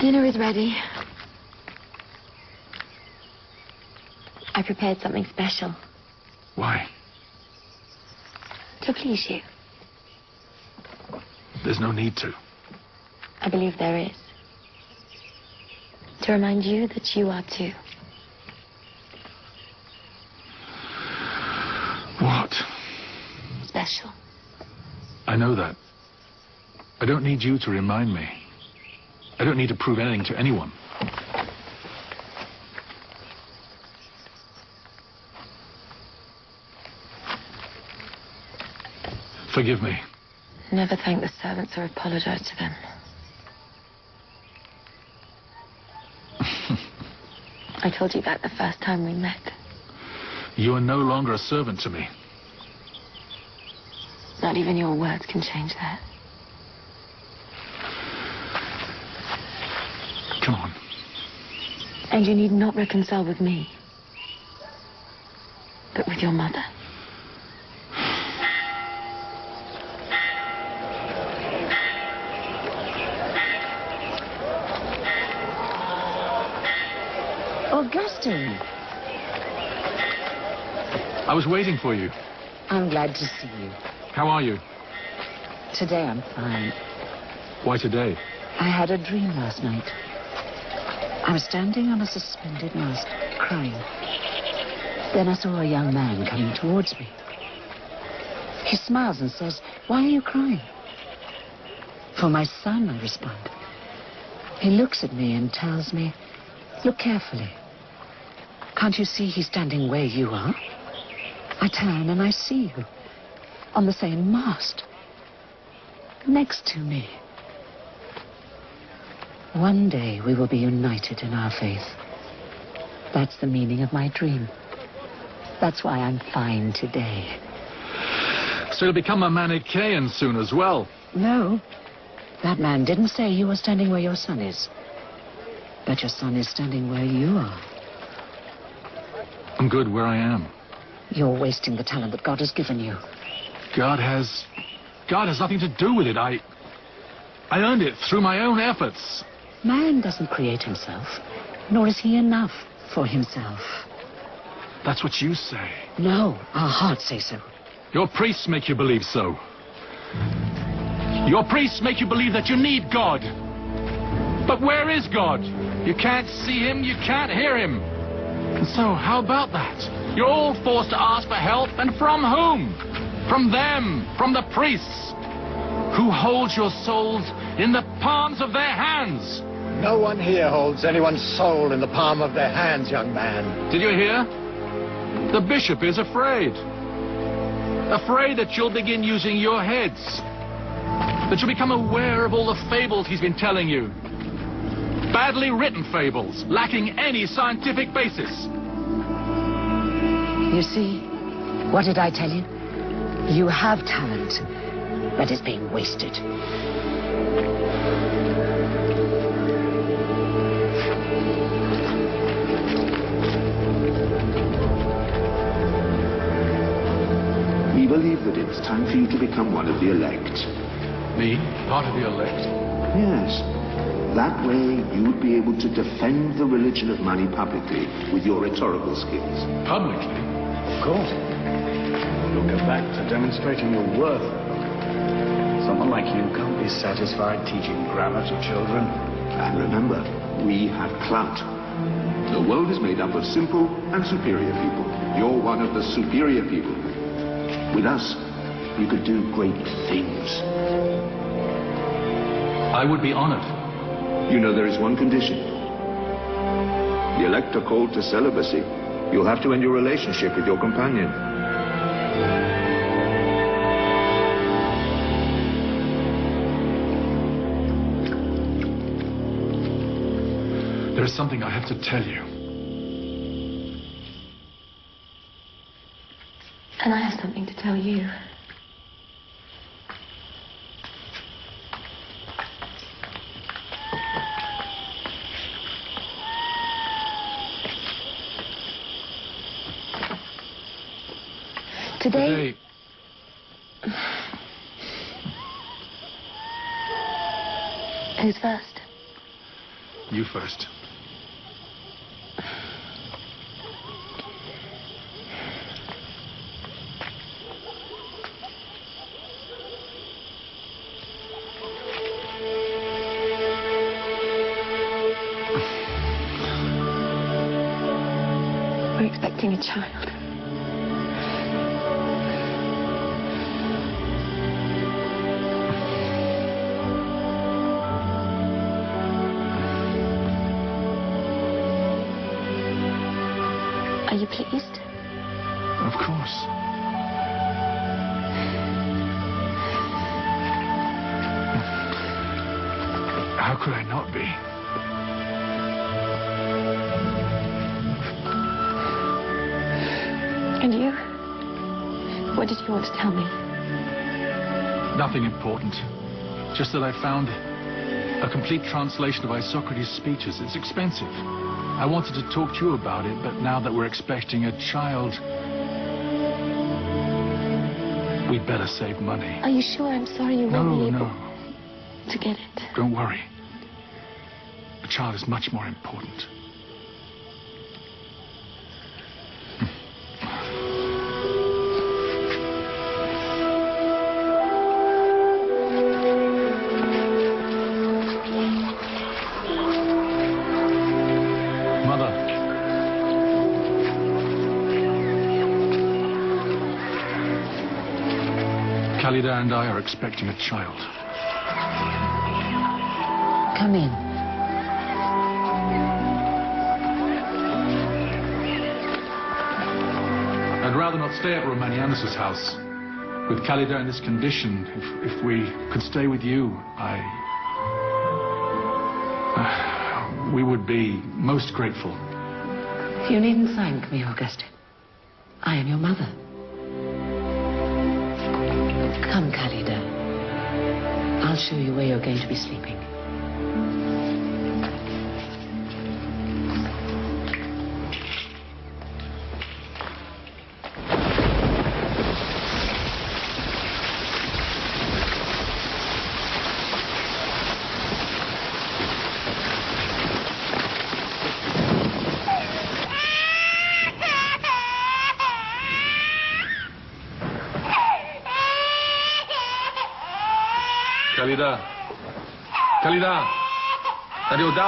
Dinner is ready. I prepared something special Why? to please you. There's no need to. I believe there is. To remind you that you are too. What? Special. I know that. I don't need you to remind me. I don't need to prove anything to anyone. Forgive me. Never thank the servants or apologize to them. I told you that the first time we met. You are no longer a servant to me. Not even your words can change that. Come on. And you need not reconcile with me, but with your mother. I was waiting for you. I'm glad to see you. How are you? Today I'm fine. Why today? I had a dream last night. I was standing on a suspended mast, crying. Then I saw a young man coming towards me. He smiles and says, Why are you crying? For my son, I respond. He looks at me and tells me, Look carefully. Can't you see he's standing where you are? I turn and I see you. On the same mast. Next to me. One day we will be united in our faith. That's the meaning of my dream. That's why I'm fine today. So you'll become a Manichaean soon as well. No. That man didn't say you were standing where your son is. But your son is standing where you are. I'm good where I am. You're wasting the talent that God has given you. God has... God has nothing to do with it. I... I earned it through my own efforts. Man doesn't create himself, nor is he enough for himself. That's what you say. No, our hearts say so. Your priests make you believe so. Your priests make you believe that you need God. But where is God? You can't see him, you can't hear him. So, how about that? You're all forced to ask for help, and from whom? From them, from the priests, who hold your souls in the palms of their hands. No one here holds anyone's soul in the palm of their hands, young man. Did you hear? The bishop is afraid. Afraid that you'll begin using your heads. That you'll become aware of all the fables he's been telling you. Badly written fables, lacking any scientific basis. You see, what did I tell you? You have talent, but it's being wasted. We believe that it's time for you to become one of the elect. Me? Part of the elect? Yes. That way, you would be able to defend the religion of Mani publicly with your rhetorical skills. Publicly? Course. You'll get back to demonstrating your worth. Someone like you can't be satisfied teaching grammar to children. And remember, we have clout. The world is made up of simple and superior people. You're one of the superior people. With us, you could do great things. I would be honored. You know there is one condition. The elect are called to celibacy. You'll have to end your relationship with your companion. There is something I have to tell you. And I have something to tell you. Just that I found a complete translation of Isocrates' speeches. It's expensive. I wanted to talk to you about it, but now that we're expecting a child, we'd better save money. Are you sure? I'm sorry you No, won't be able no, to get it. don't worry. A child is much more important. Kalida and I are expecting a child. Come in. I'd rather not stay at Romanianus' house. With Kalida in this condition, if, if we could stay with you, I... Uh, we would be most grateful. You needn't thank me, Augustine. I am your mother. Show you where you're going to be sleeping.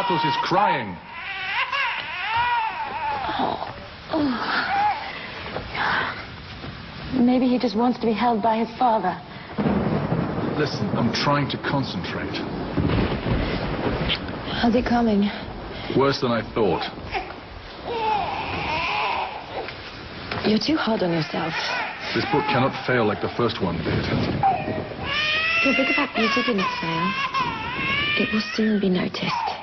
Adeodatus is crying. Oh. Maybe he just wants to be held by his father. Listen, I'm trying to concentrate. How's it coming? Worse than I thought. You're too hard on yourself. This book cannot fail like the first one did. Your book about beauty didn't fail. It will soon be noticed.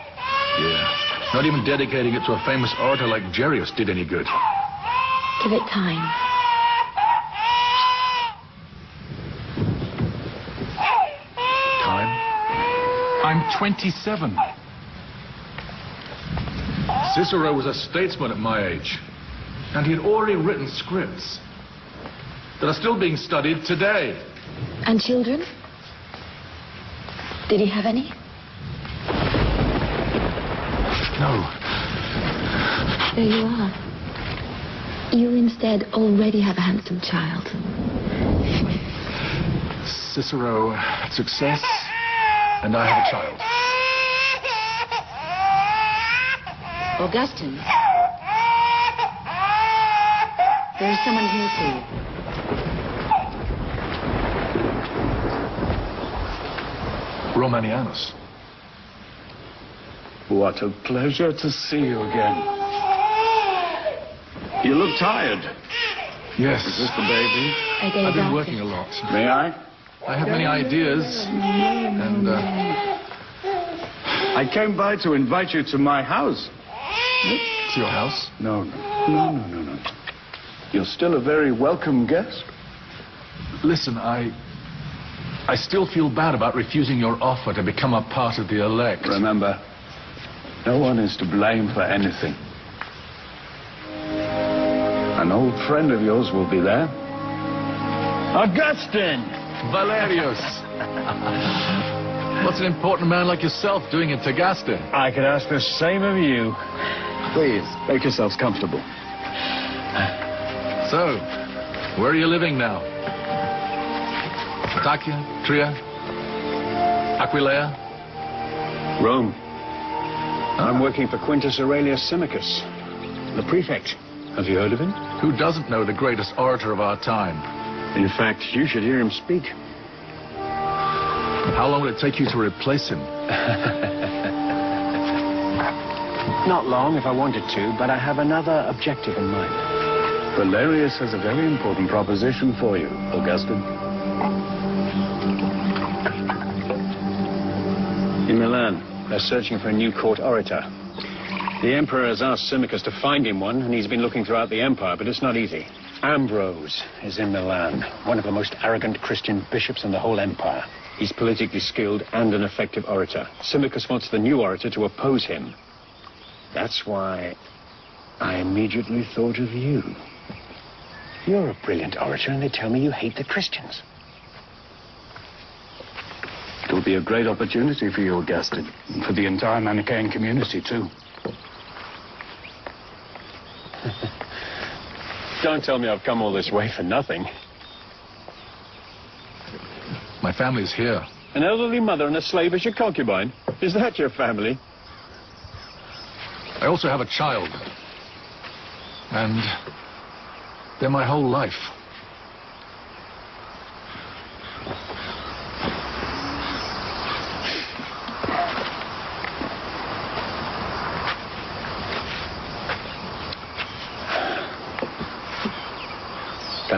Yeah. Not even dedicating it to a famous orator like Hierius did any good. Give it time. Time? I'm 27. Cicero was a statesman at my age, and he had already written scripts that are still being studied today. And children? Did he have any? No. There you are. You instead already have a handsome child. Cicero success, and I have a child. Augustine. There is someone here for you. Romanianus. What a pleasure to see you again. You look tired. Yes. Is this the baby? I've been working a lot. May I? I have many ideas, and uh, I came by to invite you to my house. to your house. No, no, no, no, no, no. You're still a very welcome guest. Listen, I. I still feel bad about refusing your offer to become a part of the elect. Remember, no one is to blame for anything. An old friend of yours will be there. Augustine! Valerius! What's an important man like yourself doing in Tagaste? I could ask the same of you. Please, make yourselves comfortable. So, where are you living now? Latakia? Tria? Aquileia? Rome. I'm working for Quintus Aurelius Symmachus, the prefect. Have you heard of him? Who doesn't know the greatest orator of our time? In fact, you should hear him speak. How long will it take you to replace him? Not long if I wanted to, but I have another objective in mind. Valerius has a very important proposition for you, Augustine. In Milan, they're searching for a new court orator. The emperor has asked Symmachus to find him one, and he's been looking throughout the empire, but it's not easy. Ambrose is in Milan, one of the most arrogant Christian bishops in the whole empire. He's politically skilled and an effective orator. Symmachus wants the new orator to oppose him. That's why I immediately thought of you. You're a brilliant orator, and they tell me you hate the Christians. It will be a great opportunity for you, Augustine, and for the entire Manichaean community, too. Don't tell me I've come all this way for nothing. My family's here. An elderly mother and a slave as your concubine? Is that your family? I also have a child. And they're my whole life.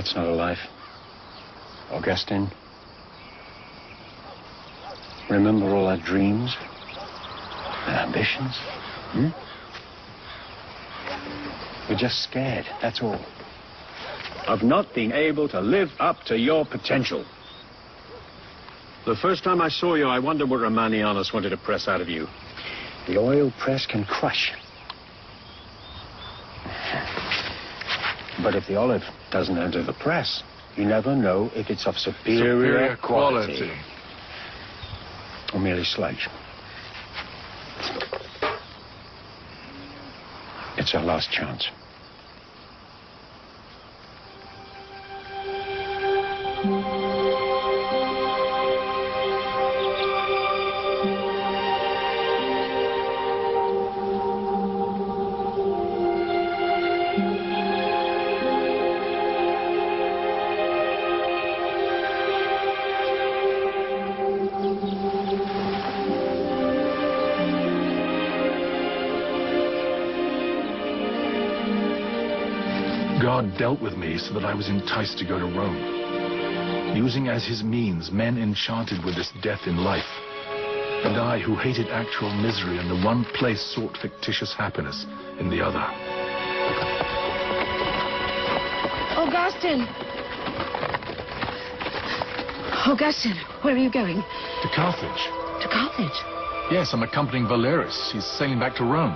That's not a life. Augustine, remember all our dreams and ambitions? Hmm? We're just scared, that's all. Of not being able to live up to your potential. The first time I saw you, I wondered what Romanianus wanted to press out of you. The oil press can crush. But if the olive doesn't enter the press, you never know if it's of superior, Superior quality. quality. Or merely sludge. It's our last chance. Dealt with me so that I was enticed to go to Rome, using as his means men enchanted with this death in life. And I, who hated actual misery in the one place, sought fictitious happiness in the other. Augustine! Augustine, where are you going? To Carthage. To Carthage? Yes, I'm accompanying Valerius. He's sailing back to Rome.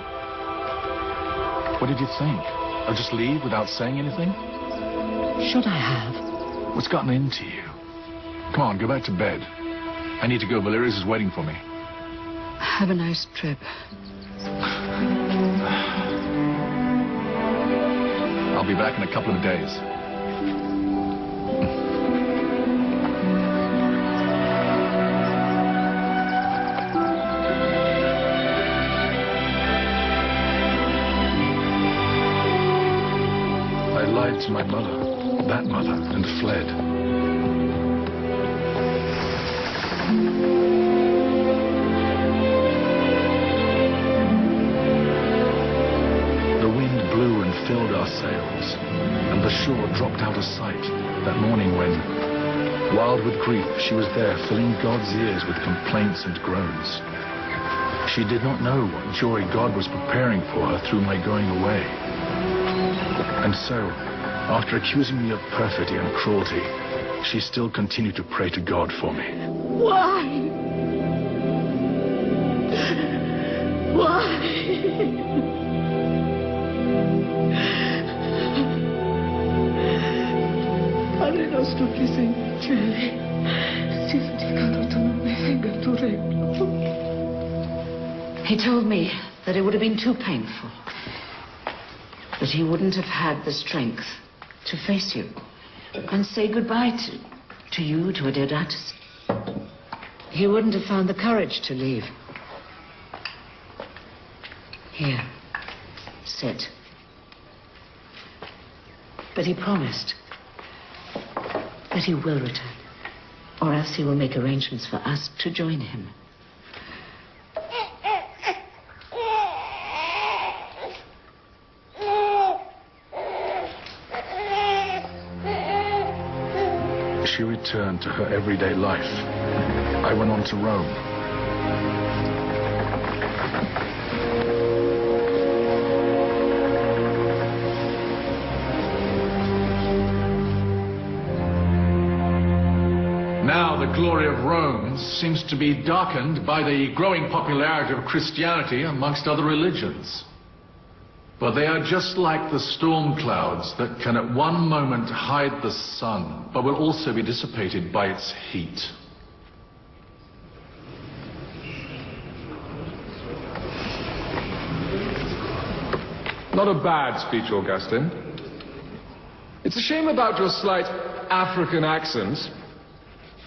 What did you think? I'll just leave without saying anything? Should I have? What's gotten into you? Come on, go back to bed. I need to go. Valerius is waiting for me. Have a nice trip. I'll be back in a couple of days. It's my mother, that mother, and fled. The wind blew and filled our sails, and the shore dropped out of sight that morning when, wild with grief, she was there filling God's ears with complaints and groans. She did not know what joy God was preparing for her through my going away. And so, after accusing me of perfidy and cruelty, she still continued to pray to God for me. Why? Why? Arenas tukisin çöle. Sifti kanatının nefenga tureklo. He told me that it would have been too painful. That he wouldn't have had the strength to face you and say goodbye to, to you, to Adeodatus. He wouldn't have found the courage to leave. Here, sit. But he promised that he will return, or else he will make arrangements for us to join him. She returned to her everyday life. I went on to Rome. Now the glory of Rome seems to be darkened by the growing popularity of Christianity amongst other religions. But they are just like the storm clouds that can at one moment hide the sun, but will also be dissipated by its heat. Not a bad speech, Augustine. It's a shame about your slight African accent.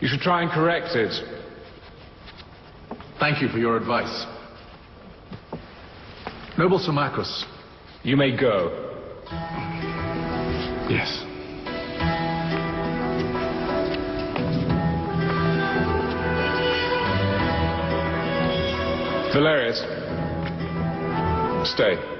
You should try and correct it. Thank you for your advice. Noble Symmachus. You may go. Yes. Valerius. Stay.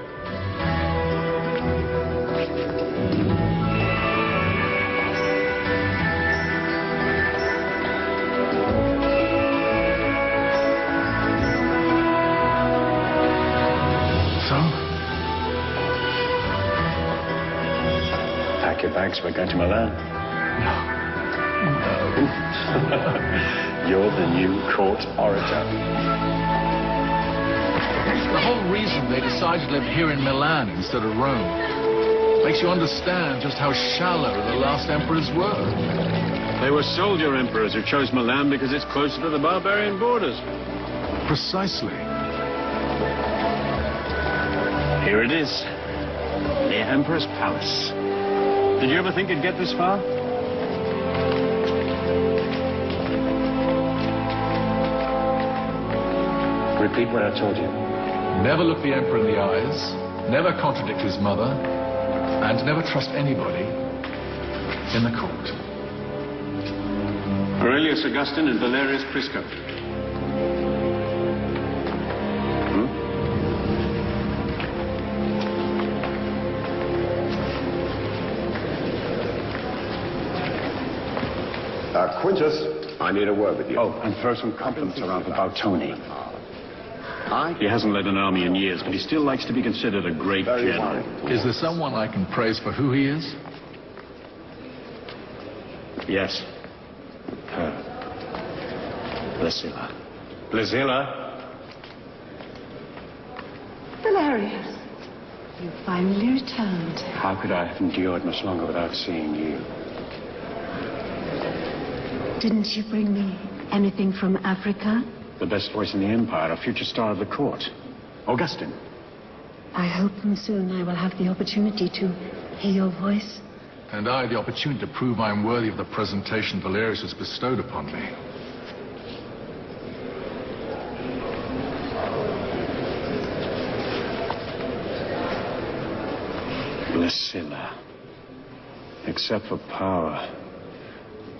Pack your bags, we're going to Milan. No. You're the new court orator. The whole reason they decided to live here in Milan instead of Rome makes you understand just how shallow the last emperors were. They were soldier emperors who chose Milan because it's closer to the barbarian borders. Precisely. Here it is. The Emperor's Palace. Did you ever think it'd get this far? Repeat what I told you. Never look the emperor in the eyes, never contradict his mother, and never trust anybody in the court. Aurelius Augustine and Valerius Prisco. Quintus, I need a word with you. Oh, and throw some compliments around about Tony. I? He hasn't led an army in years, but he still likes to be considered a great Very general. Is there someone I can praise for who he is? Yes. Her. Blasilla. Blasilla? Valerius, you finally returned. How could I have endured much longer without seeing you? Didn't you bring me anything from Africa? The best voice in the Empire, a future star of the court. Augustine. I hope soon I will have the opportunity to hear your voice. And I the opportunity to prove I am worthy of the presentation Valerius has bestowed upon me. Blasilla. Except for power,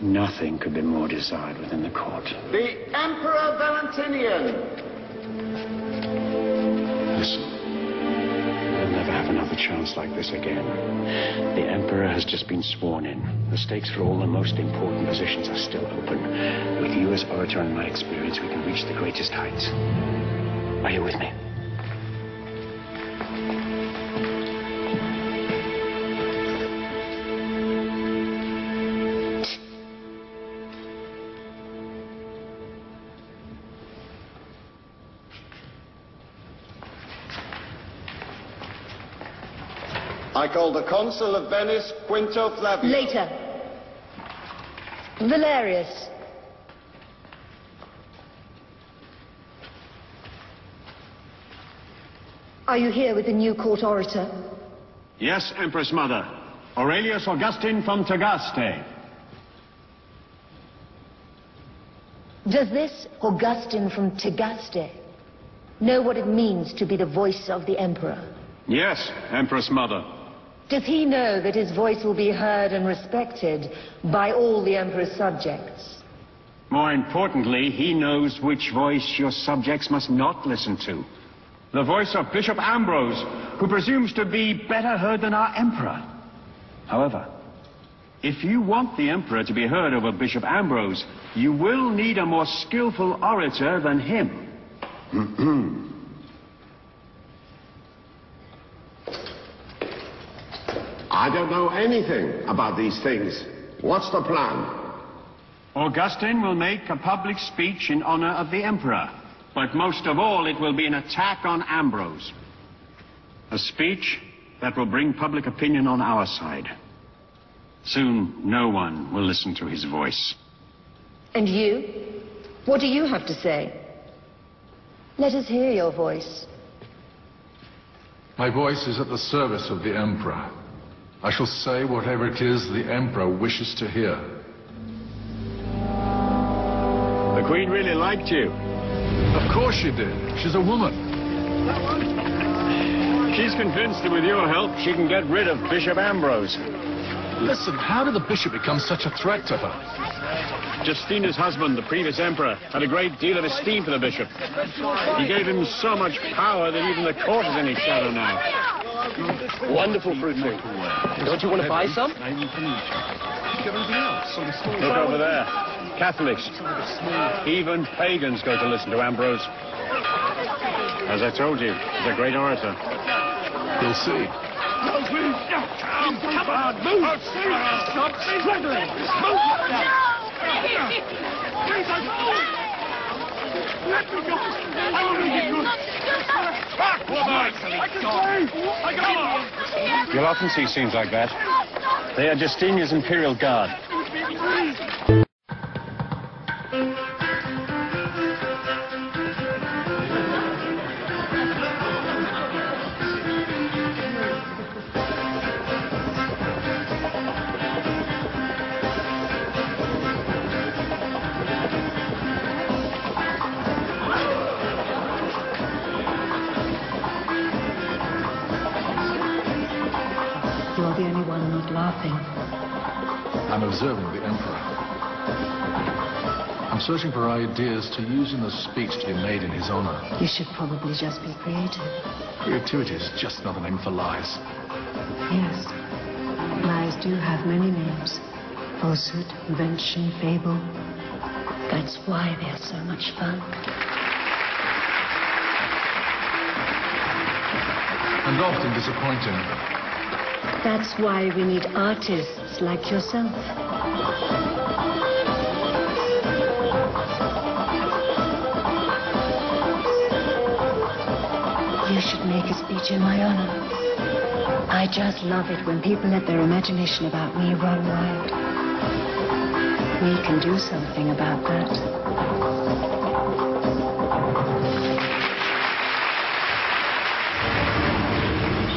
nothing could be more desired within the court. The Emperor Valentinian. Listen. We'll never have another chance like this again. The Emperor has just been sworn in. The stakes for all the most important positions are still open. With you as orator and my experience, we can reach the greatest heights. Are you with me? I call the Consul of Venice, Quinto Flavio. Later. Valerius. Are you here with the new court orator? Yes, Empress Mother. Aurelius Augustine from Tagaste. Does this Augustine from Tagaste know what it means to be the voice of the Emperor? Yes, Empress Mother. Does he know that his voice will be heard and respected by all the Emperor's subjects? More importantly, he knows which voice your subjects must not listen to. The voice of Bishop Ambrose, who presumes to be better heard than our Emperor. However, if you want the Emperor to be heard over Bishop Ambrose, you will need a more skillful orator than him. I don't know anything about these things. What's the plan? Augustine will make a public speech in honor of the Emperor, but most of all, it will be an attack on Ambrose. A speech that will bring public opinion on our side. Soon, no one will listen to his voice. And you? What do you have to say? Let us hear your voice. My voice is at the service of the Emperor. I shall say whatever it is the Emperor wishes to hear. The Queen really liked you. Of course she did. She's a woman. She's convinced that with your help, she can get rid of Bishop Ambrose. Listen, how did the bishop become such a threat to her? Justina's husband, the previous emperor, had a great deal of esteem for the bishop. He gave him so much power that even the court is in his shadow now. Wonderful fruit tree. Don't you want to buy some? Look over there. Catholics. Even pagans go to listen to Ambrose. As I told you, he's a great orator. You'll see. Come on, move! Stop struggling! Move! Please, I Let me go! I will leave you! You'll often see scenes like that. They are Justinian's Imperial Guard. I'm observing the Emperor. I'm searching for ideas to use in the speech to be made in his honor. You should probably just be creative. Creativity is just another name for lies. Yes. Lies do have many names. Falsehood, invention, fable. That's why they're so much fun. And often disappointing. That's why we need artists like yourself. You should make a speech in my honor. I just love it when people let their imagination about me run wild. We can do something about that.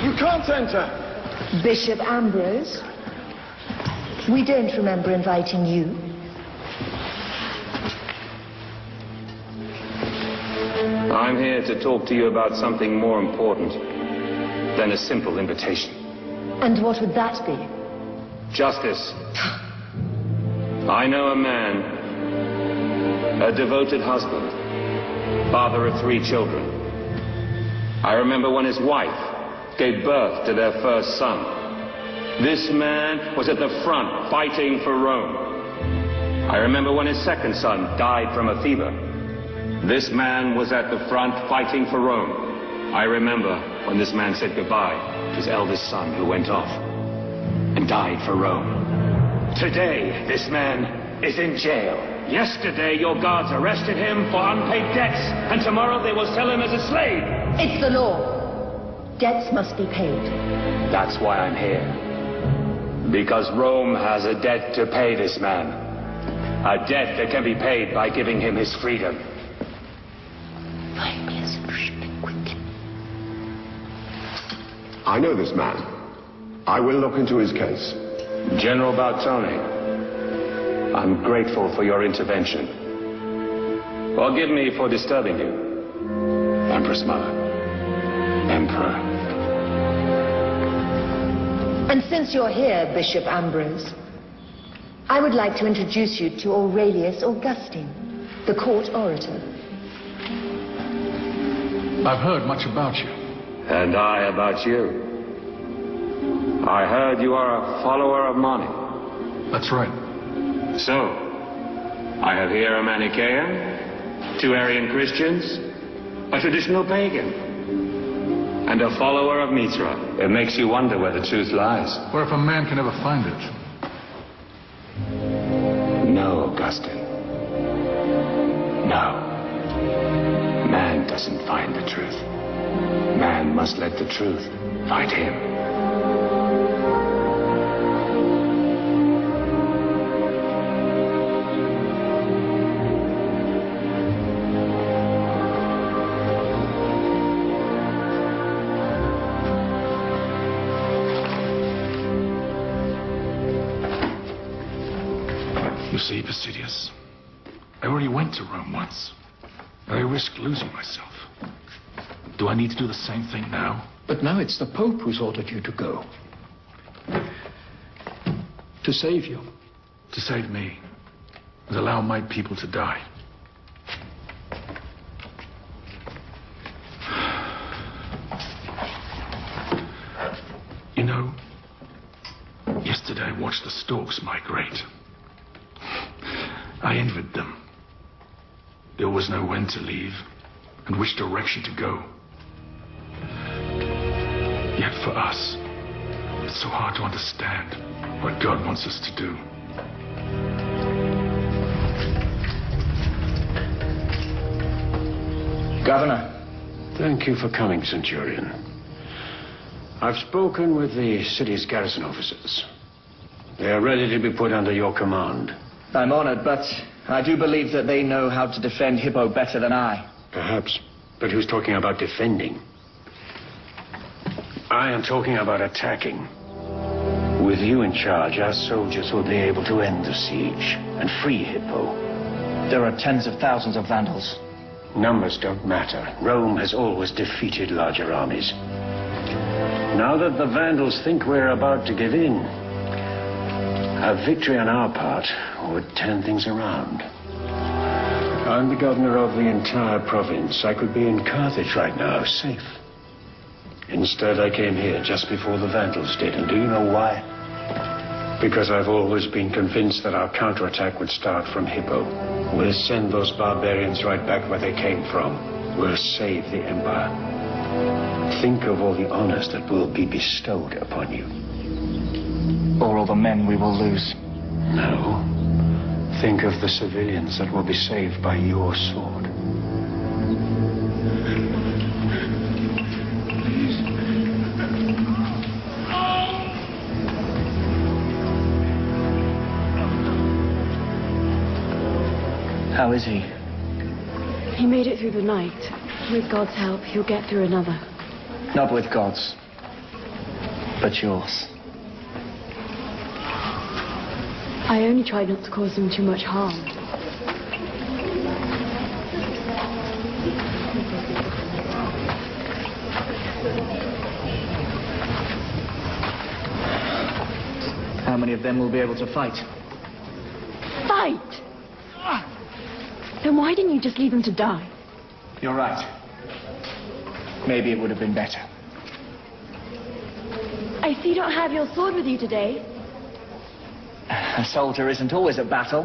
You can't enter! Bishop Ambrose? We don't remember inviting you. I'm here to talk to you about something more important than a simple invitation. And what would that be? Justice. I know a man, a devoted husband, father of three children. I remember when his wife gave birth to their first son. This man was at the front fighting for Rome. I remember when his second son died from a fever. This man was at the front fighting for Rome. I remember when this man said goodbye to his eldest son who went off and died for Rome. Today, this man is in jail. Yesterday, your guards arrested him for unpaid debts, and tomorrow they will sell him as a slave. It's the law. Debts must be paid. That's why I'm here. Because Rome has a debt to pay this man. A debt that can be paid by giving him his freedom. Find me a solution quick. I know this man. I will look into his case. General Bartone, I'm grateful for your intervention. Forgive me for disturbing you. Empress Mother. Emperor. And since you're here, Bishop Ambrose, I would like to introduce you to Aurelius Augustine, the court orator. I've heard much about you. And I about you. I heard you are a follower of Mani. That's right. So, I have here a Manichaean, two Arian Christians, a traditional pagan, and a follower of Mithra. It makes you wonder where the truth lies. Or if a man can ever find it. No, Augustine. No. Man doesn't find the truth. Man must let the truth find him. To Rome once. I risked losing myself. Do I need to do the same thing now? But now it's the Pope who's ordered you to go. To save you. To save me. And allow my people to die. You know, yesterday I watched the storks migrate. I envied them. They always know when to leave and which direction to go. Yet for us, it's so hard to understand what God wants us to do. Governor. Thank you for coming, Centurion. I've spoken with the city's garrison officers. They are ready to be put under your command. I'm honored, but I do believe that they know how to defend Hippo better than I. Perhaps. But who's talking about defending? I am talking about attacking. With you in charge, our soldiers will be able to end the siege and free Hippo. There are tens of thousands of Vandals. Numbers don't matter. Rome has always defeated larger armies. Now that the Vandals think we're about to give in, a victory on our part would turn things around. I'm the governor of the entire province. I could be in Carthage right now, safe. Instead, I came here just before the Vandals did. And do you know why? Because I've always been convinced that our counterattack would start from Hippo. We'll send those barbarians right back where they came from. We'll save the Empire. Think of all the honors that will be bestowed upon you. Or all the men we will lose. No. Think of the civilians that will be saved by your sword. How is he? He made it through the night. With God's help, he'll get through another. Not with God's, but yours. I only tried not to cause them too much harm. How many of them will be able to fight? Fight! Then why didn't you just leave them to die? You're right. Maybe it would have been better. I see you don't have your sword with you today. A soldier isn't always at battle.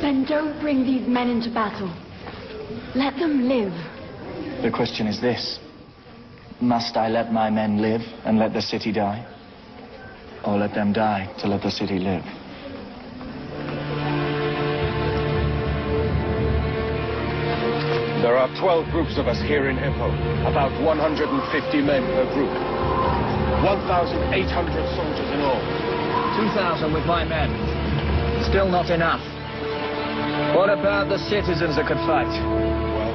Then don't bring these men into battle. Let them live. The question is this. Must I let my men live and let the city die? Or let them die to let the city live? There are 12 groups of us here in Hippo. About 150 men per group. 1,800 soldiers all. 2,000 with my men. Still not enough. What about the citizens that could fight? Well,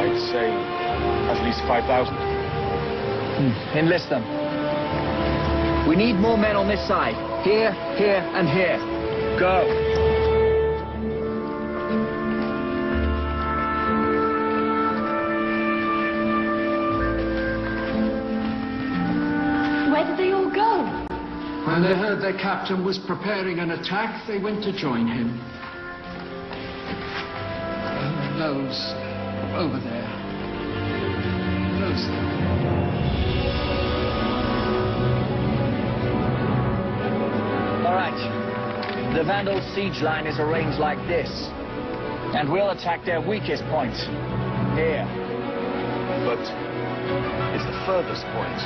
I'd say at least 5,000. Hmm. Enlist them. We need more men on this side. Here, here, and here. Go. When they heard their captain was preparing an attack, they went to join him. Uh, Those over there. Those All right. The Vandal siege line is arranged like this. And we'll attack their weakest point. Here. But it's the furthest point.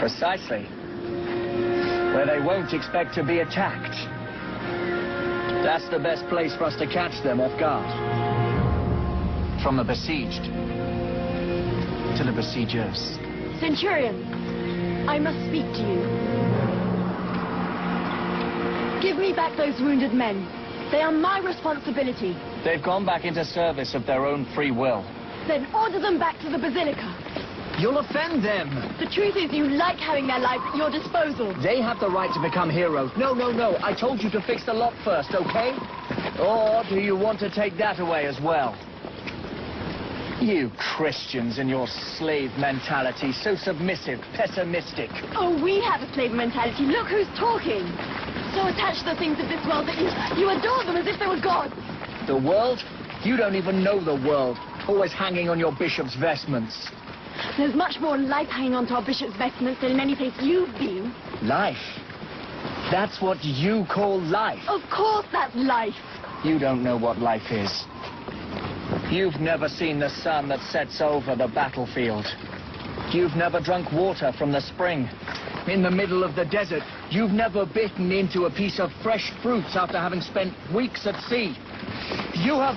Precisely. Where they won't expect to be attacked. That's the best place for us to catch them off guard. From the besieged to the besiegers. Centurion, I must speak to you. Give me back those wounded men. They are my responsibility. They've gone back into service of their own free will. Then order them back to the Basilica. You'll offend them. The truth is you like having their lives at your disposal. They have the right to become heroes. No, no, no. I told you to fix the lock first, okay? Or do you want to take that away as well? You Christians and your slave mentality, so submissive, pessimistic. Oh, we have a slave mentality. Look who's talking. So attached to the things of this world that you, you adore them as if they were gods. The world? You don't even know the world. Always hanging on your bishop's vestments. There's much more life hanging on to our bishop's vestments than in any place you've been. Life? That's what you call life. Of course that's life. You don't know what life is. You've never seen the sun that sets over the battlefield. You've never drunk water from the spring. In the middle of the desert, you've never bitten into a piece of fresh fruits after having spent weeks at sea. You have...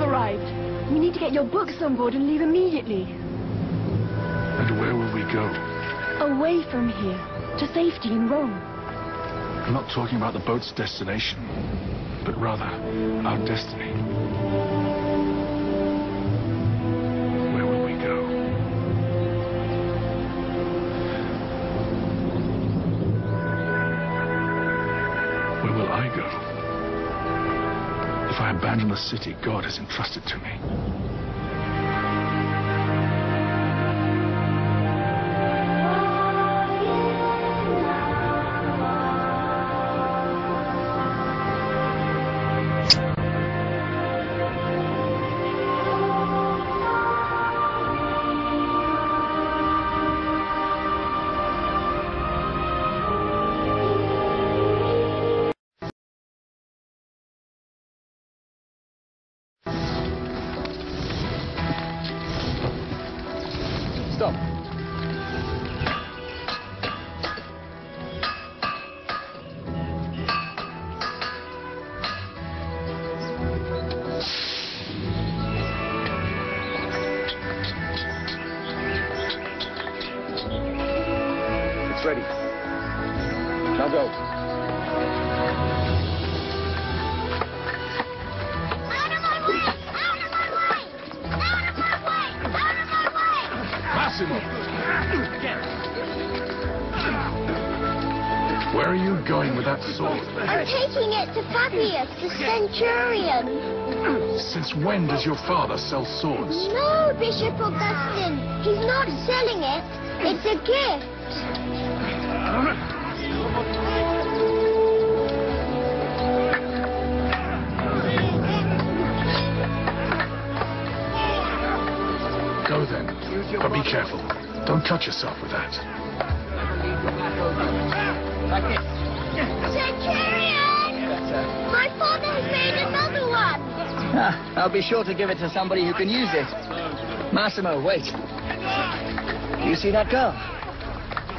have arrived. We need to get your books on board and leave immediately. And where will we go? Away from here, to safety in Rome. I'm not talking about the boat's destination, but rather our destiny. I abandon the city God has entrusted to me. When does your father sell swords? No, Bishop Augustine. He's not selling it. It's a gift. Go then. But be careful. Don't cut yourself with that. I'll be sure to give it to somebody who can use it. Massimo, wait. You see that girl?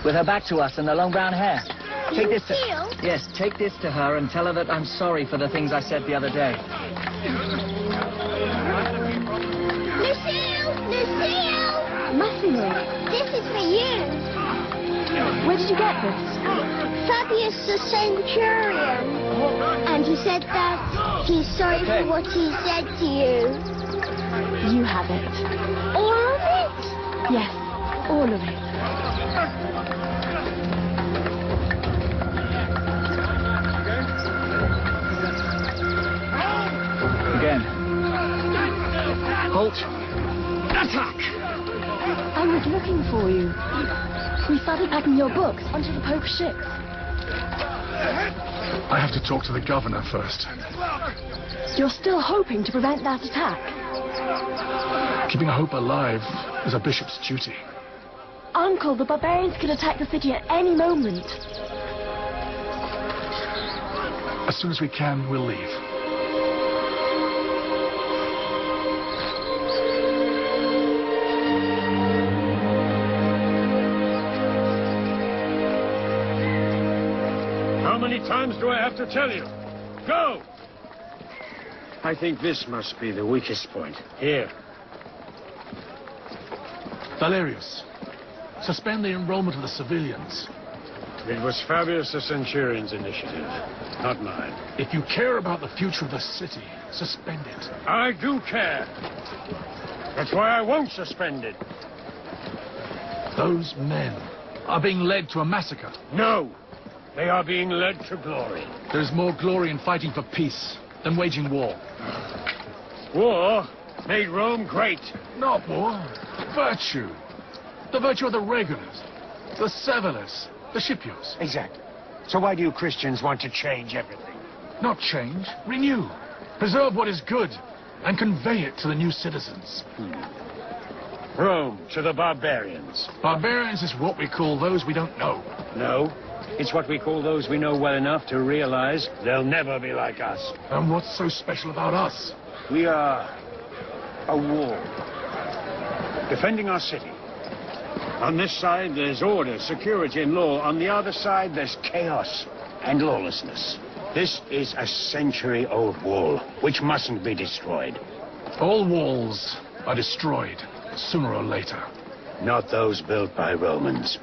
With her back to us and the long brown hair. Take this to... Yes, take this to her and tell her that I'm sorry for the things I said the other day. Lucille! Lucille! Massimo, This is for you. where did you get this? Fabius the centurion. And he said that he's sorry Okay. for what he said to you. You have it. All of it? Yes, all of it. Again. Halt. Attack! I was looking for you. We started packing your books onto the Pope's ship. I have to talk to the governor first. You're still hoping to prevent that attack? Keeping hope alive is a bishop's duty. Uncle, the barbarians could attack the city at any moment. As soon as we can, we'll leave. Times do I have to tell you? Go! I think this must be the weakest point. Here. Valerius, suspend the enrollment of the civilians. It was Fabius the Centurion's initiative, not mine. If you care about the future of the city, suspend it. I do care. That's why I won't suspend it. Those men are being led to a massacre. No. They are being led to glory. There's more glory in fighting for peace than waging war. War made Rome great. Not war. Virtue. The virtue of the regulars. The Severus. The Scipios. Exactly. So why do you Christians want to change everything? Not change. Renew. Preserve what is good and convey it to the new citizens. Hmm. Rome to the barbarians. Barbarians is what we call those we don't know. No. It's what we call those we know well enough to realize they'll never be like us. And what's so special about us? We are a wall. Defending our city. On this side, there's order, security, and law. On the other side, there's chaos and lawlessness. This is a century-old wall, which mustn't be destroyed. All walls are destroyed sooner or later. Not those built by Romans.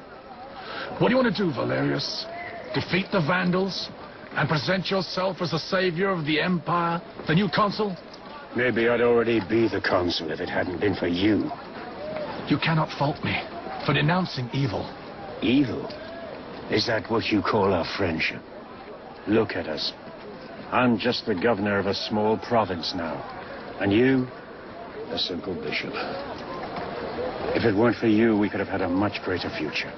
What do you want to do, Valerius? Defeat the Vandals and present yourself as the savior of the Empire, the new consul? Maybe I'd already be the consul if it hadn't been for you. You cannot fault me for denouncing evil. Evil? Is that what you call our friendship? Look at us. I'm just the governor of a small province now. And you, a simple bishop. If it weren't for you, we could have had a much greater future.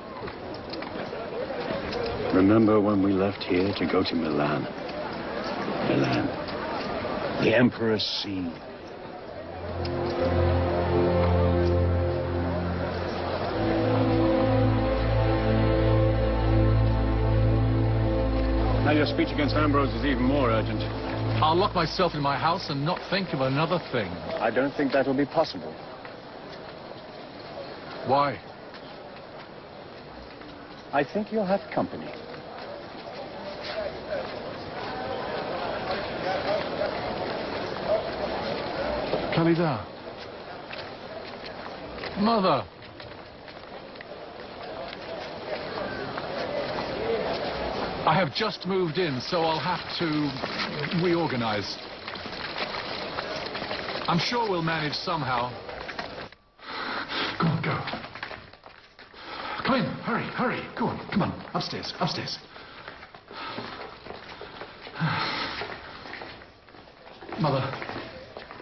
Remember when we left here to go to Milan? Milan. The Emperor's See. Now your speech against Ambrose is even more urgent. I'll lock myself in my house and not think of another thing. I don't think that will be possible. Why? I think you'll have company. Kalida. Mother. I have just moved in, so I'll have to reorganize. I'm sure we'll manage somehow. Go on, go. Come in. Hurry, hurry. Go on. Come on. Upstairs, upstairs. Mother,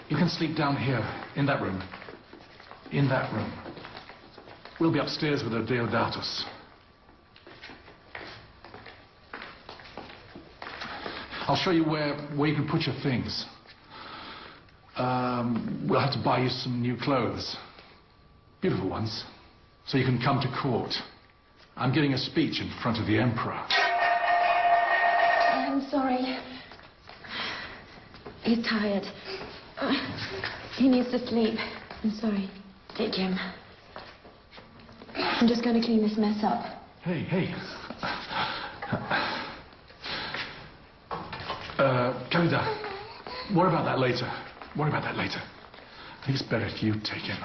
you can sleep down here, in that room. In that room. We'll be upstairs with Adeodatus. I'll show you where, where you can put your things. Um, we'll have to buy you some new clothes. Beautiful ones. So you can come to court. I'm giving a speech in front of the Emperor. I'm sorry. He's tired. Uh, he needs to sleep. I'm sorry. Take him. I'm just going to clean this mess up. Hey, hey. Uh, Kalida, worry about that later. Worry about that later. I think it's better if you take him.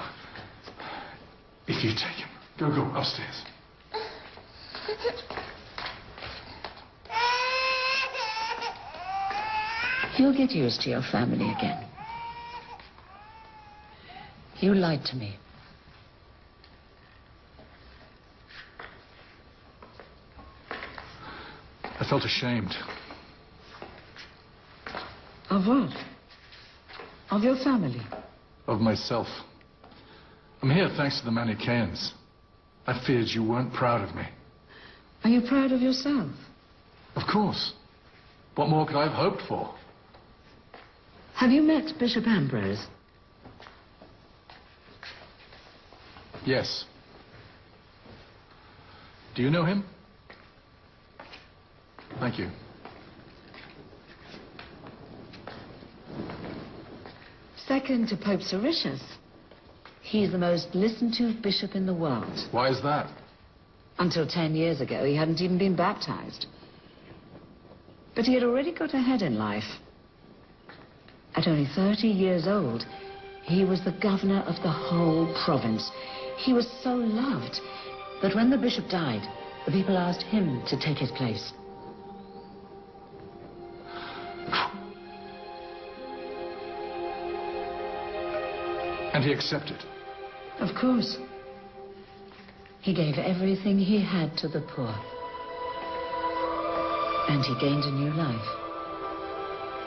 If you take him. Go, go, upstairs. You'll get used to your family again. You lied to me. I felt ashamed. Of what? Of your family? Of myself. I'm here thanks to the Manichaeans. I feared you weren't proud of me. Are you proud of yourself? Of course. What more could I have hoped for? Have you met Bishop Ambrose? Yes. Do you know him? Thank you. Second to Pope Siricius. He's the most listened to bishop in the world. Why is that? Until ten years ago, he hadn't even been baptized. But he had already got ahead in life. At only 30 years old, he was the governor of the whole province. He was so loved that when the bishop died, the people asked him to take his place. And he accepted. Of course. He gave everything he had to the poor. And he gained a new life.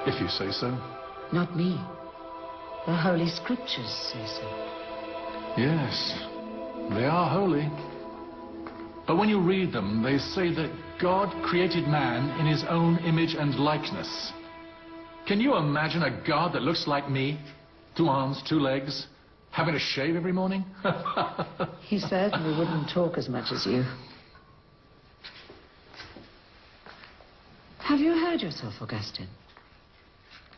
If you say so. Not me. The Holy Scriptures say so. Yes, they are holy. But when you read them, they say that God created man in his own image and likeness. Can you imagine a God that looks like me? Two arms, two legs, having a shave every morning? he certainly wouldn't talk as much as you. Have you heard yourself, Augustine?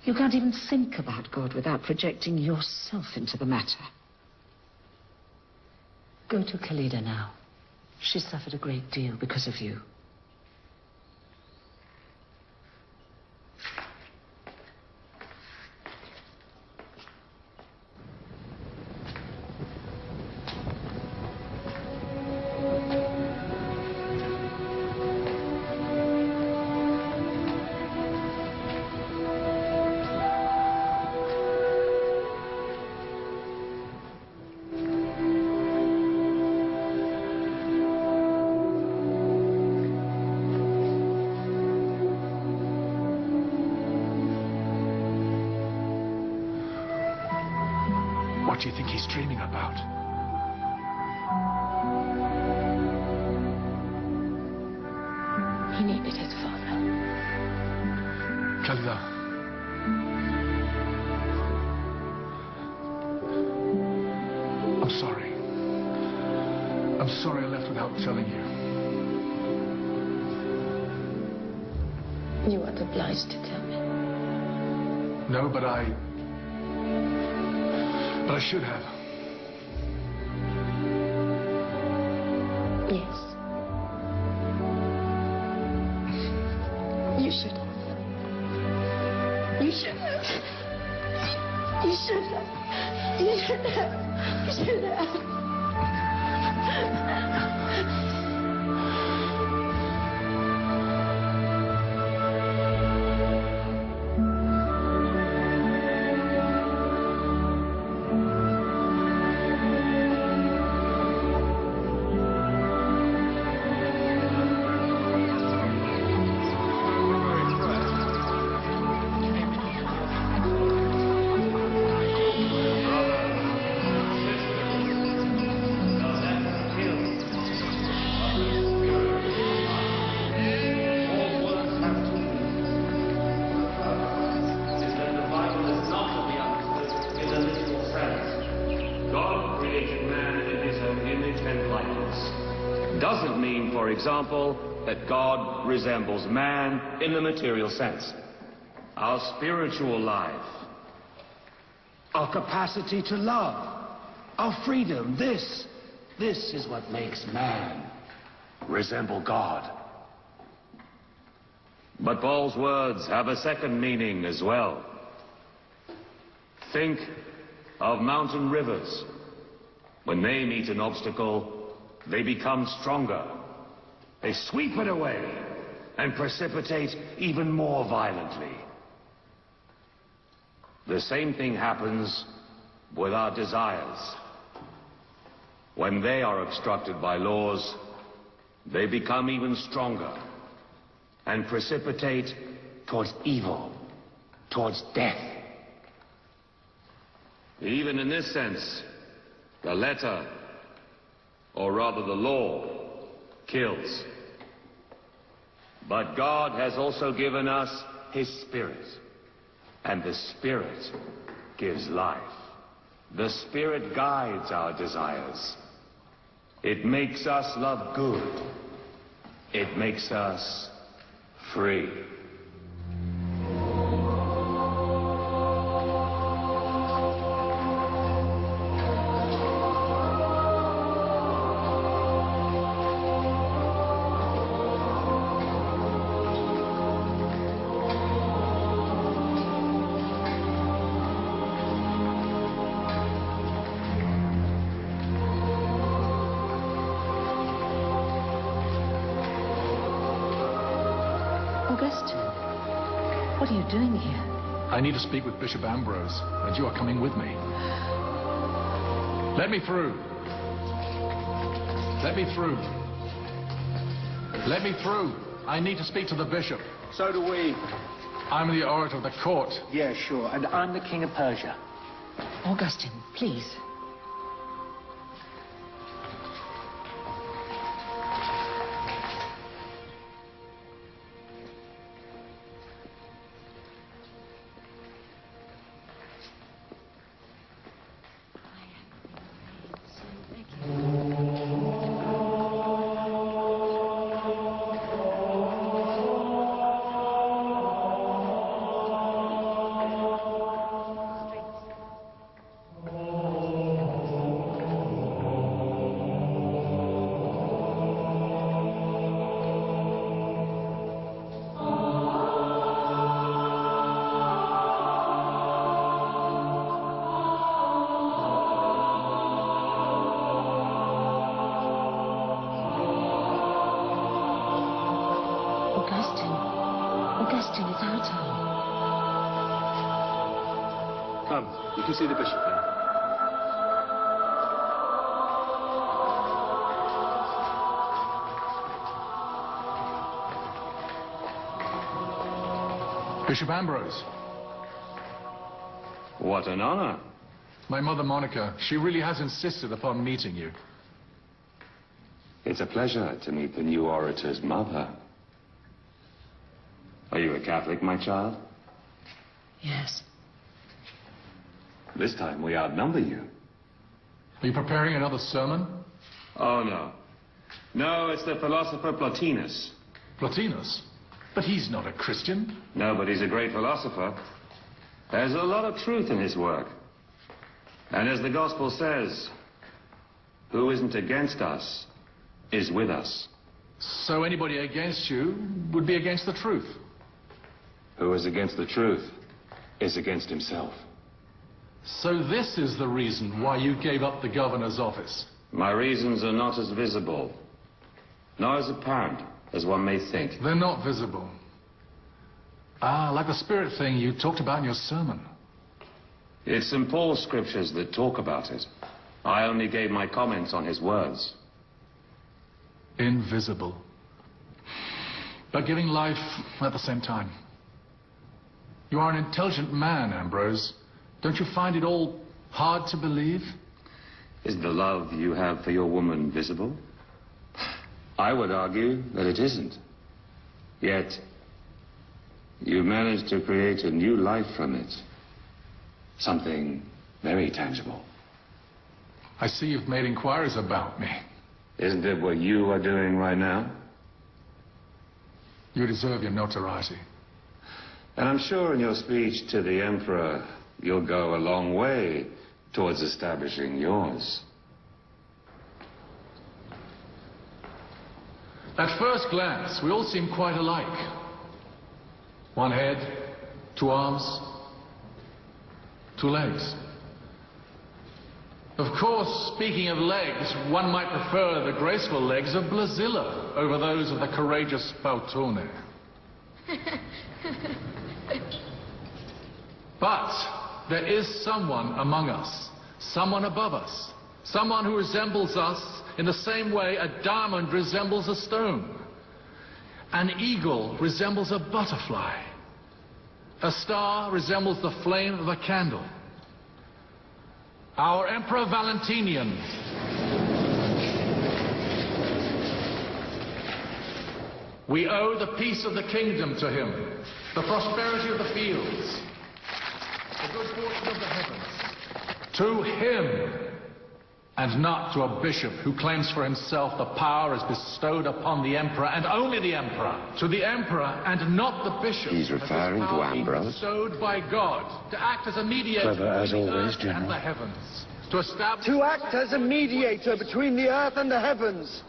You can't even think about God without projecting yourself into the matter. Go to Kalida now. She suffered a great deal because of you. Kalida. I'm sorry. I'm sorry I left without telling you. You aren't obliged to tell me. No, but I... But I should have. Yes. Resembles man in the material sense. Our spiritual life, Our capacity to love, our freedom, this, this is what makes man resemble God. But Paul's words have a second meaning as well. Think of mountain rivers. When they meet an obstacle, they become stronger. They sweep it away and precipitate even more violently. The same thing happens with our desires. When they are obstructed by laws, they become even stronger and precipitate towards evil, towards death. Even in this sense, the letter, or rather the law, kills. But God has also given us His Spirit. And the Spirit gives life. The Spirit guides our desires. It makes us love good. It makes us free. Bishop Ambrose, and you are coming with me. Let me through. Let me through. Let me through. I need to speak to the bishop. So do we. I'm the orator of the court. Yeah, sure. And I'm the king of Persia. Augustine, please. Bishop Ambrose. What an honor. My mother, Monica, she really has insisted upon meeting you. It's a pleasure to meet the new orator's mother. Are you a Catholic, my child? Yes. This time we outnumber you. Are you preparing another sermon? Oh, no. No, it's the philosopher Plotinus. Plotinus? But he's not a Christian. No, but he's a great philosopher. There's a lot of truth in his work. And as the gospel says, who isn't against us is with us. So anybody against you would be against the truth. Who is against the truth is against himself. So this is the reason why you gave up the governor's office. My reasons are not as visible, nor as apparent as one may think. They're not visible. Ah, like the spirit thing you talked about in your sermon. It's in Paul's scriptures that talk about it. I only gave my comments on his words. Invisible. But giving life at the same time. You are an intelligent man, Ambrose. Don't you find it all hard to believe? Is the love you have for your woman visible? I would argue that it isn't. Yet, you managed to create a new life from it. Something very tangible. I see you've made inquiries about me. Isn't it what you are doing right now? You deserve your notoriety. And I'm sure in your speech to the Emperor, you'll go a long way towards establishing yours. At first glance, we all seem quite alike. One head, two arms, two legs. Of course, speaking of legs, one might prefer the graceful legs of Blazilla over those of the courageous Bautone. But there is someone among us, someone above us, someone who resembles us in the same way a diamond resembles a stone. An eagle resembles a butterfly. A star resembles the flame of a candle. Our Emperor Valentinian. We owe the peace of the kingdom to him, the prosperity of the fields, the good fortune of the heavens. To him, and not to a bishop who claims for himself the power is bestowed upon the emperor and only the emperor. To the emperor and not the bishop. He's referring to Ambrose. Bestowed by God to act as a mediator Clever as between the always, earth General. and the heavens. To establish To act as a mediator between the earth and the heavens.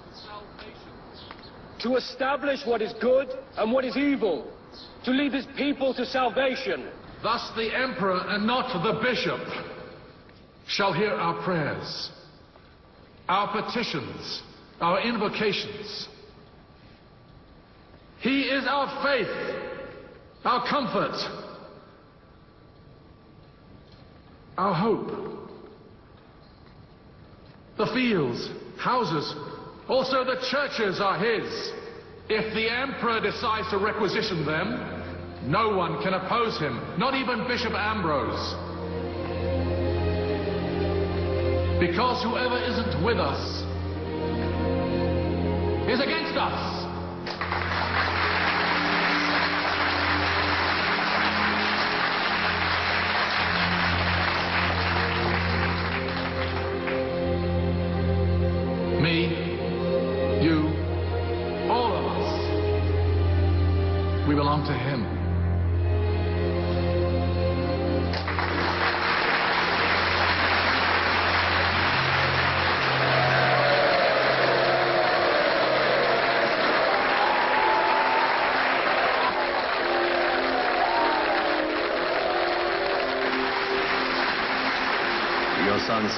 To establish what is good and what is evil. To lead his people to salvation. Thus the emperor and not the bishop shall hear our prayers, our petitions, our invocations. He is our faith, our comfort, our hope. The fields, houses, also the churches are his. If the emperor decides to requisition them, no one can oppose him, not even Bishop Ambrose. Because whoever isn't with us is against us.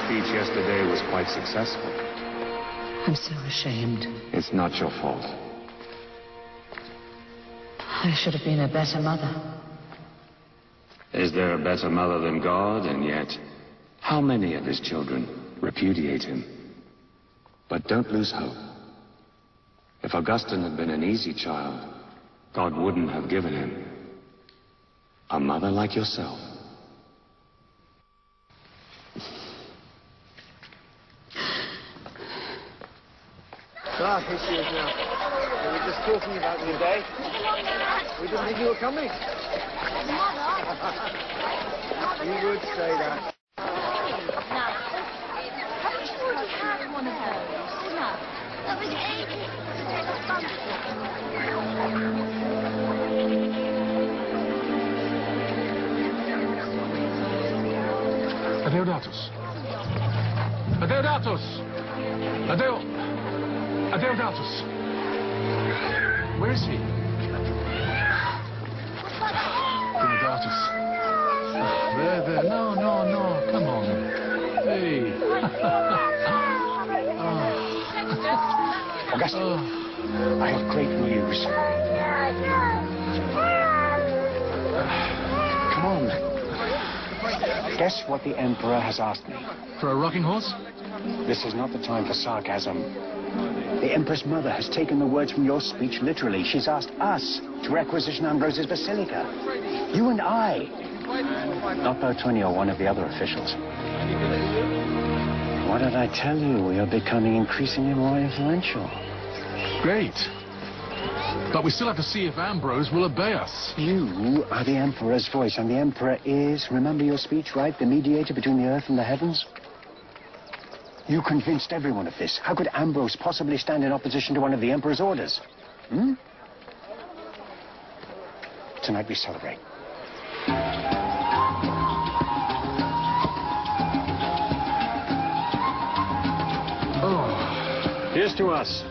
Speech yesterday was quite successful. I'm so ashamed. It's not your fault. I should have been a better mother. Is there a better mother than God? And yet, how many of his children repudiate him? But don't lose hope. If Augustine had been an easy child, God wouldn't have given him a mother like yourself. Ah, here she is now. We were just talking about you today. We didn't think you were coming. you would say that. Adeodatus. Adeodatus. Adeo... Adeodatus. Where is he? Adeodatus. There, there. No, no, no. Come on. Hey. Augustine, oh. I have great news. Come on. Guess what the Emperor has asked me. For a rocking horse? This is not the time for sarcasm. The Empress Mother has taken the words from your speech literally. She's asked us to requisition Ambrose's Basilica. You and I. Not Bautoni or one of the other officials. What did I tell you? We are becoming increasingly more influential. Great. But we still have to see if Ambrose will obey us. You are the Emperor's voice, and the Emperor is, remember your speech, right? The mediator between the earth and the heavens? You convinced everyone of this. How could Ambrose possibly stand in opposition to one of the Emperor's orders? Hmm? Tonight we celebrate. Oh, here's to us.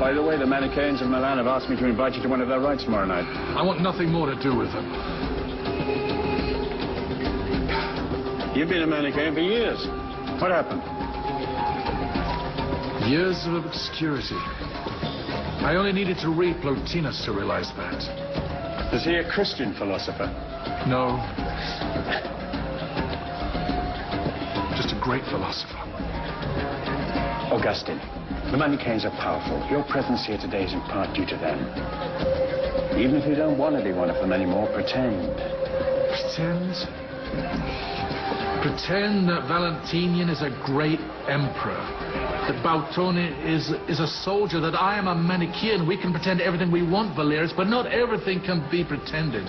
By the way, the Manichaeans of Milan have asked me to invite you to one of their rites tomorrow night. I want nothing more to do with them. You've been a Manichaean for years. What happened? Years of obscurity. I only needed to read Plotinus to realize that. Is he a Christian philosopher? No. Just a great philosopher. Augustine, the Manichaeans are powerful. Your presence here today is in part due to them. Even if you don't want to be one of them anymore, pretend. Pretend? Pretend that Valentinian is a great emperor. That Bautoni is, is a soldier. That I am a Manichaean. We can pretend everything we want, Valerius, but not everything can be pretended.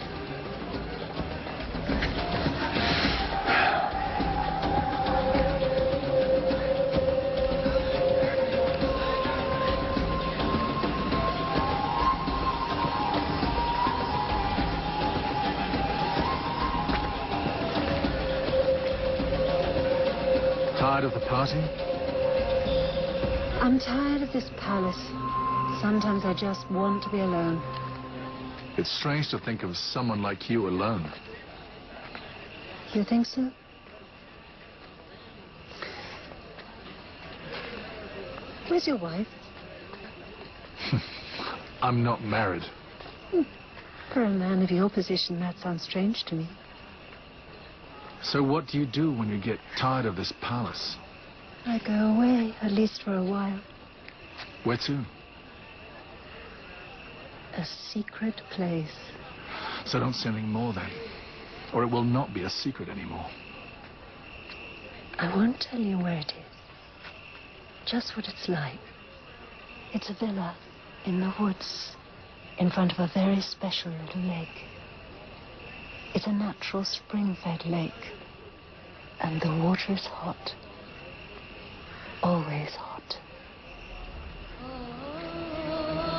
Tired of the party? I'm tired of this palace. Sometimes I just want to be alone. It's strange to think of someone like you alone. You think so? Where's your wife? I'm not married. Hmm. For a man of your position, that sounds strange to me. So what do you do when you get tired of this palace? I go away, at least for a while. Where to? A secret place. So don't say anything more then. Or it will not be a secret anymore. I won't tell you where it is. Just what it's like. It's a villa in the woods in front of a very special little lake. It's a natural spring-fed lake. And the water is hot. Always hot.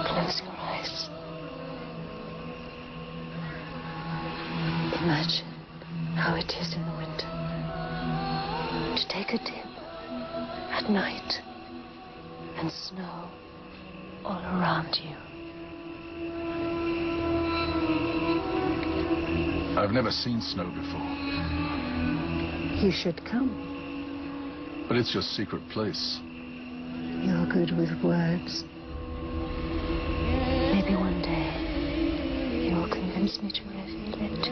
Close your eyes. Imagine how it is in the winter. To take a dip at night and snow all around you. I've never seen snow before. You should come. But it's your secret place. You're good with words. Maybe one day you'll convince me to reveal it.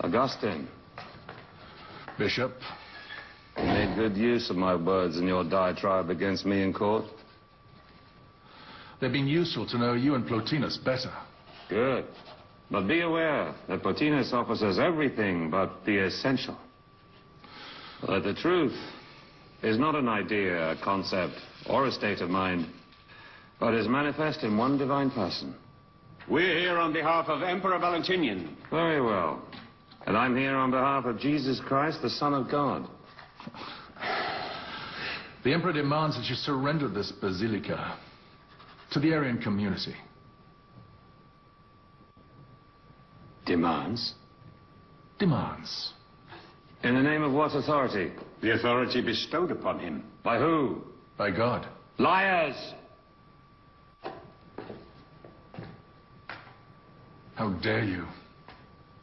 Augustine, Bishop, you made good use of my words in your diatribe against me in court. they've been useful to know you and Plotinus better. Good. But be aware that Plotinus offers us everything but the essential. That the truth is not an idea, a concept, or a state of mind, but is manifest in one divine person. We're here on behalf of Emperor Valentinian. Very well. And I'm here on behalf of Jesus Christ, the Son of God. The Emperor demands that you surrender this basilica to the Arian community. Demands? Demands. In the name of what authority? The authority bestowed upon him. By who? By God. Liars! How dare you?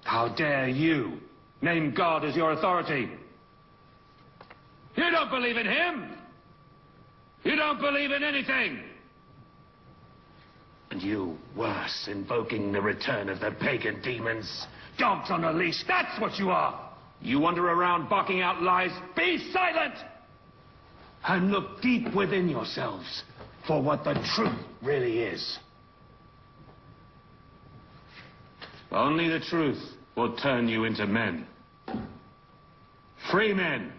How dare you name God as your authority? You don't believe in him! You don't believe in anything! And you, worse, invoking the return of the pagan demons. Dogs on a leash, that's what you are! You wander around barking out lies. Be silent! And look deep within yourselves for what the truth really is. Only the truth will turn you into men. Free men.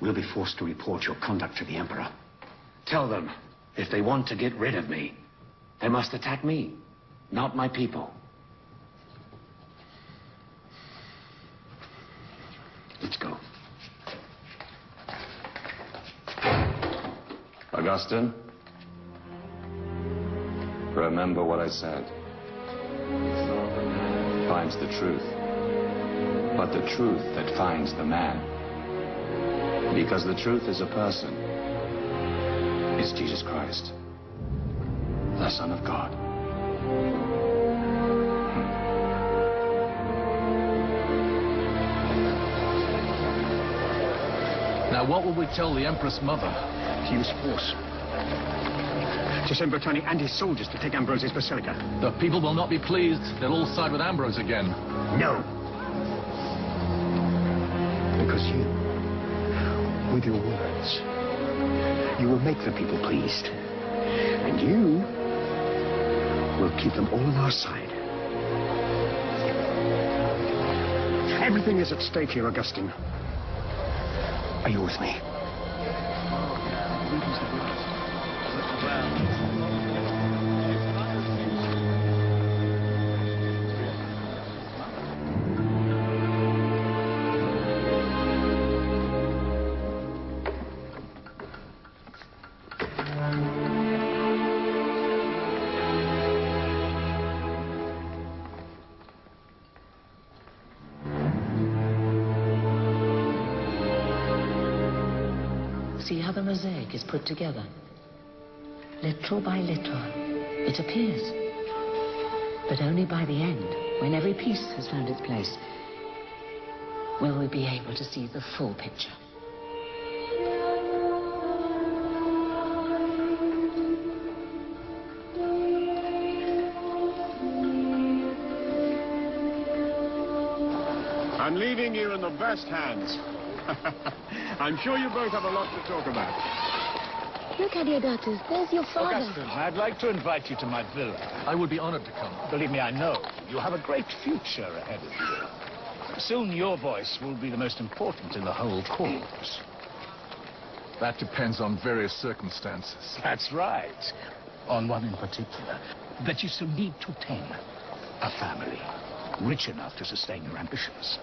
We'll be forced to report your conduct to the Emperor. Tell them, if they want to get rid of me, they must attack me, not my people. Let's go. Augustine, remember what I said. Finds the truth, but the truth that finds the man. Because the truth is a person. It's Jesus Christ, the Son of God. Hmm. Now, what will we tell the Empress Mother? Use force. To send Bautone and his soldiers to take Ambrose's basilica. The people will not be pleased. They'll all side with Ambrose again. No. Because you, with your words, you will make the people pleased. And you will keep them all on our side. Everything is at stake here, Augustine. Are you with me? The mosaic is put together? Little by little, it appears. But only by the end, when every piece has found its place, will we be able to see the full picture. I'm leaving you in the best hands. I'm sure you both have a lot to talk about. Look, Adeodatus, there's your father. Augustine, I'd like to invite you to my villa. I would be honored to come. Believe me, I know. You have a great future ahead of you. Soon your voice will be the most important in the whole cause. That depends on various circumstances. That's right. On one in particular. That you still need to tame. A family. Rich enough to sustain your ambitions.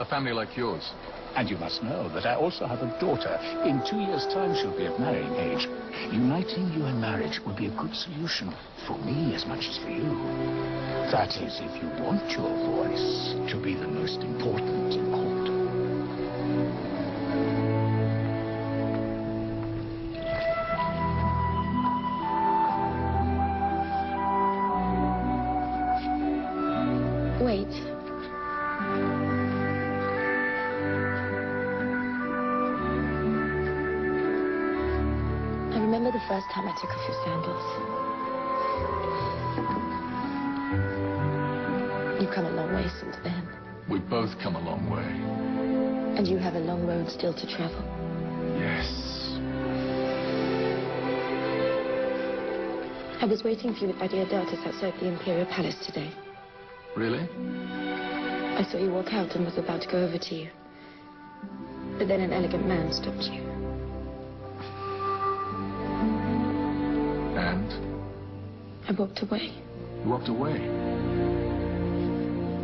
A family like yours. And you must know that I also have a daughter. In two years' time, she'll be of marrying age. Uniting you in marriage would be a good solution for me as much as for you. That is, if you want your voice to be the most important in court. Time I took off your sandals. You've come a long way since then, We've both come a long way. and you have a long road still to travel. Yes. I was waiting for you with Adeodatus outside the Imperial Palace today. Really? I saw you walk out and was about to go over to you. But then an elegant man stopped you. I walked away. You walked away.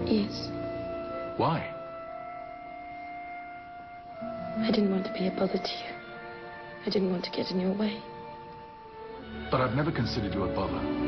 Yes. Why? I didn't want to be a bother to you. I didn't want to get in your way. But I've never considered you a bother.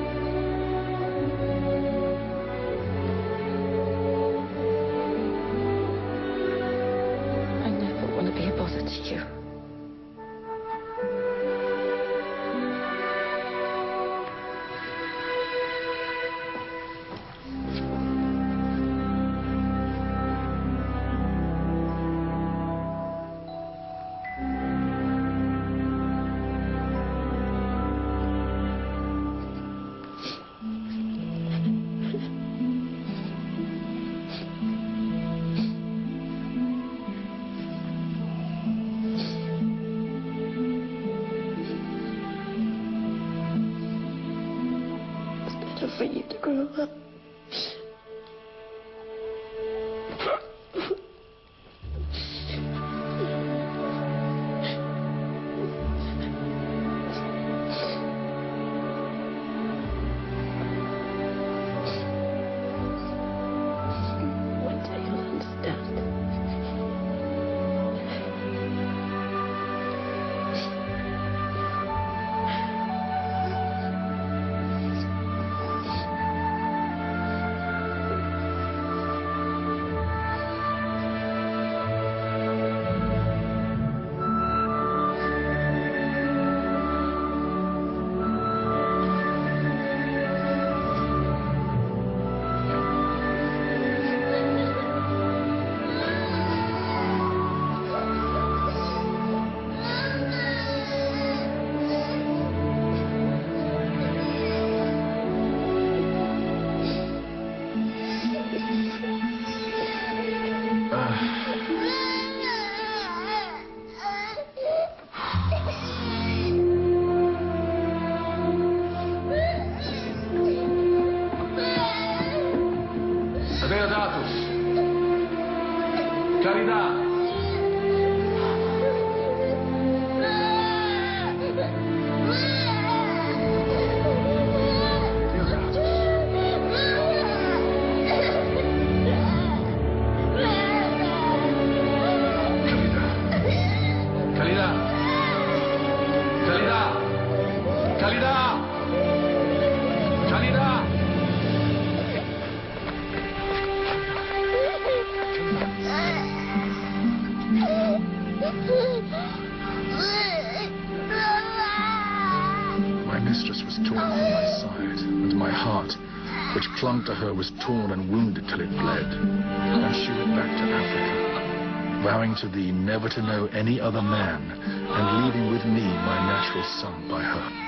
Was torn and wounded till it bled. And she went back to Africa, vowing to thee never to know any other man, and leaving with me my natural son by her.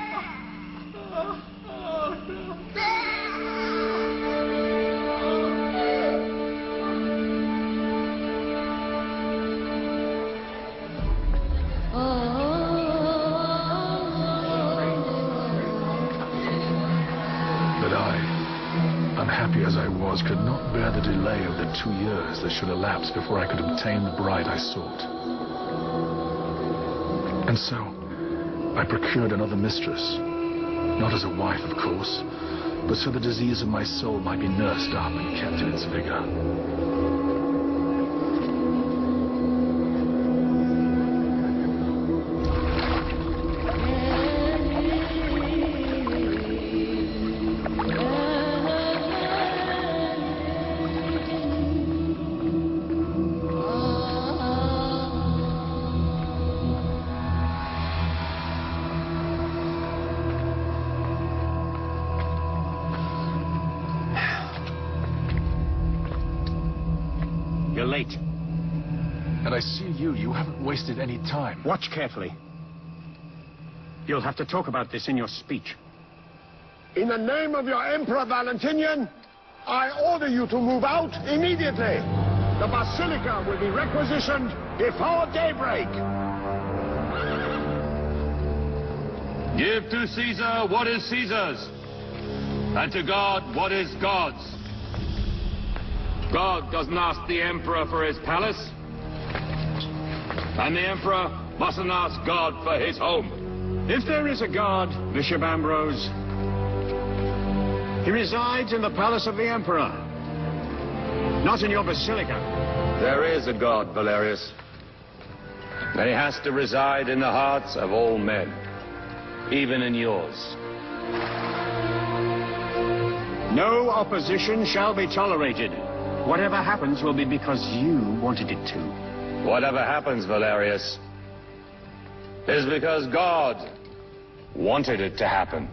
Was, could not bear the delay of the two years that should elapse before I could obtain the bride I sought. And so, I procured another mistress. Not as a wife, of course, but so the disease of my soul might be nursed up and kept in its vigor. You're. And I see you. You haven't wasted any time. Watch carefully. You'll have to talk about this in your speech. In the name of your Emperor Valentinian, I order you to move out immediately. The Basilica will be requisitioned before daybreak. Give to Caesar what is Caesar's, and to God what is God's. God doesn't ask the emperor for his palace, and the emperor mustn't ask God for his home. If there is a God, Bishop Ambrose, he resides in the palace of the emperor, not in your basilica. There is a God, Valerius. And he has to reside in the hearts of all men, even in yours. No opposition shall be tolerated. Whatever happens will be because you wanted it to. Whatever happens, Valerius, is because God wanted it to happen.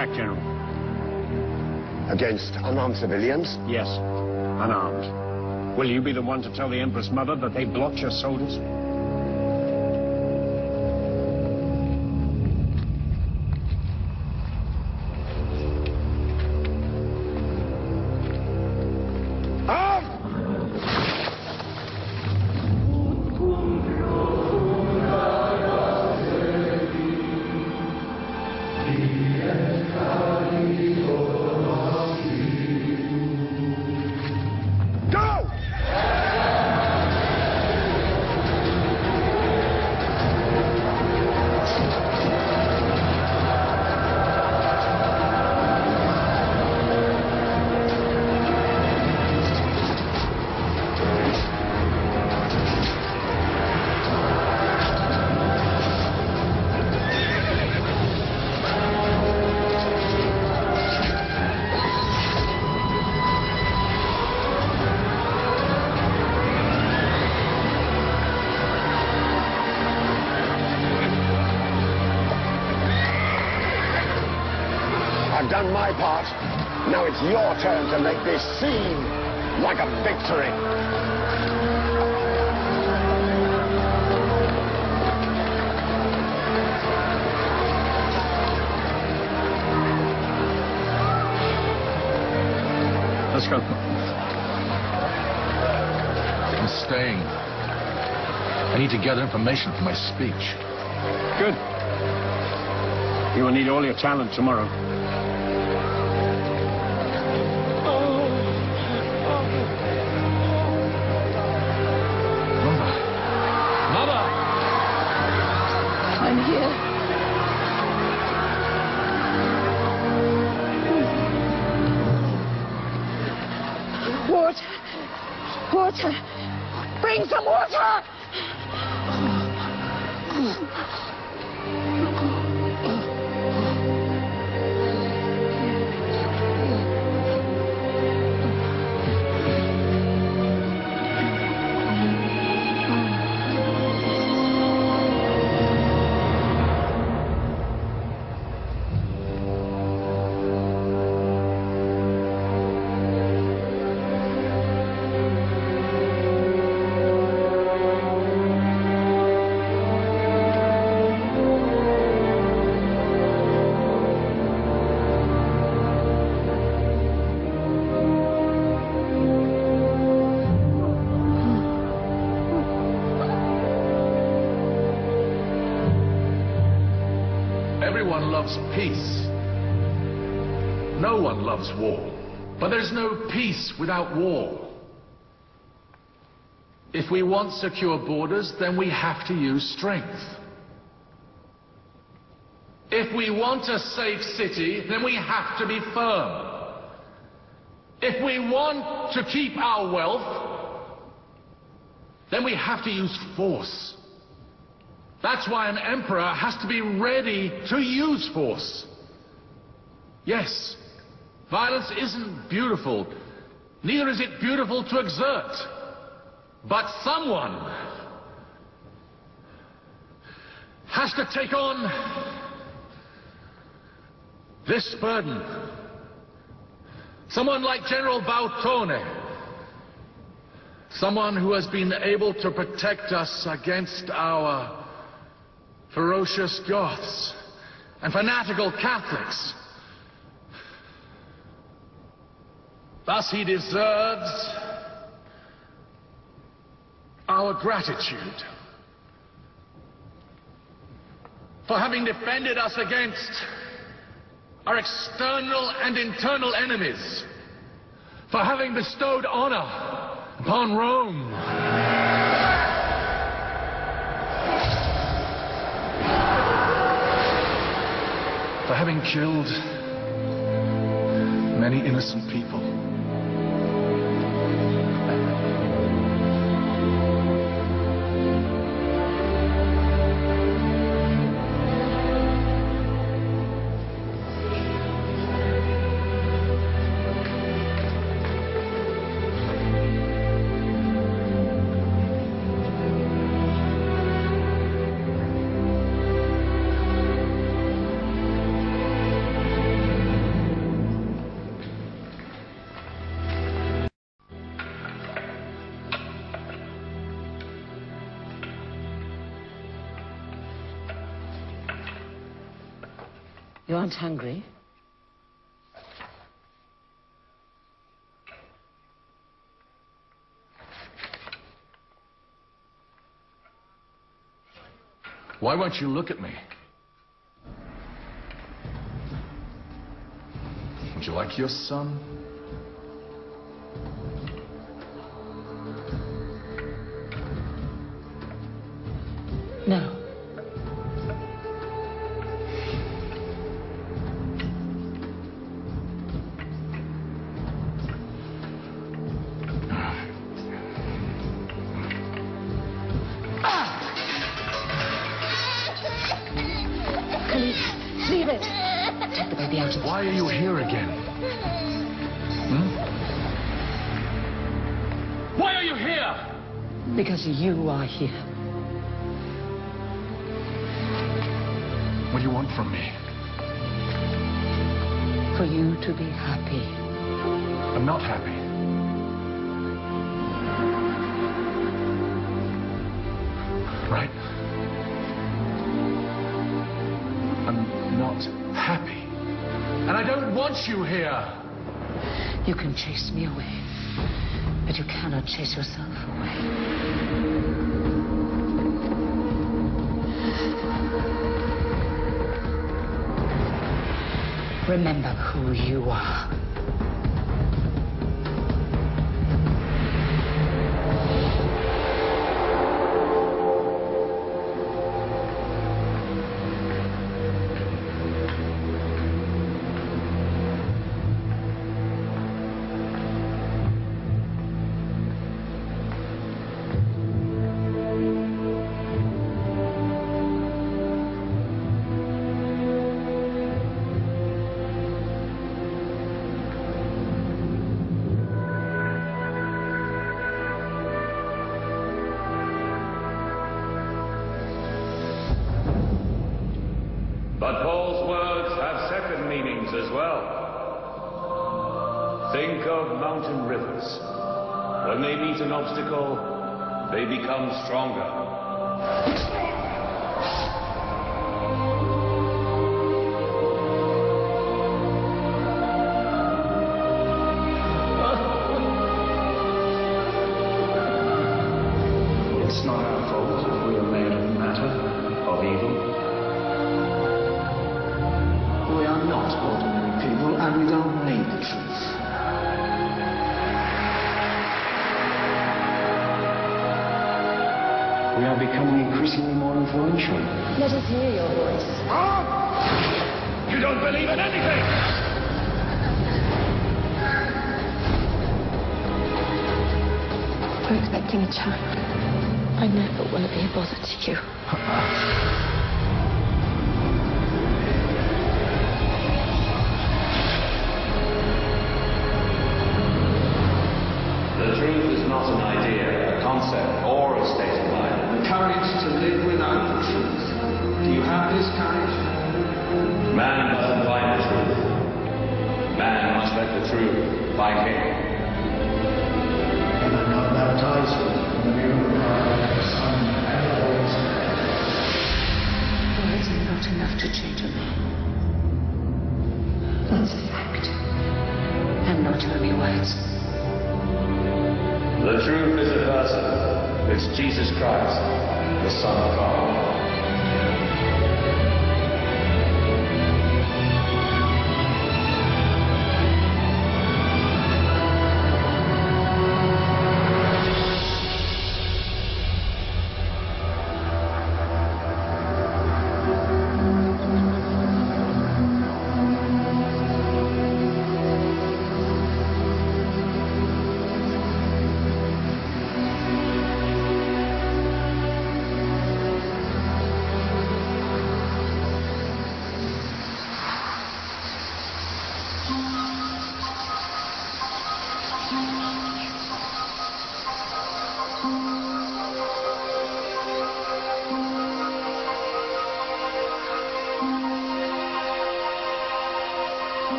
Attack, General. Against unarmed civilians? Yes, unarmed. Will you be the one to tell the Empress Mother that they blocked your soldiers? Gather information for my speech. Good. You will need all your talent tomorrow. Loves war. But there's no peace without war. If we want secure borders, then we have to use strength. If we want a safe city, then we have to be firm. If we want to keep our wealth, then we have to use force. That's why an emperor has to be ready to use force. Yes, violence isn't beautiful. Neither is it beautiful to exert. But someone has to take on this burden. Someone like General Bautone. Someone who has been able to protect us against our ferocious Goths and fanatical Catholics. Thus he deserves our gratitude for having defended us against our external and internal enemies, for having bestowed honor upon Rome. for having killed many innocent people. hungry. Why won't you look at me? Would you like your son? because you are here. What do you want from me? For you to be happy. I'm not happy. Right? I'm not happy. And I don't want you here. You can chase me away cannot chase yourself away. Remember who you are.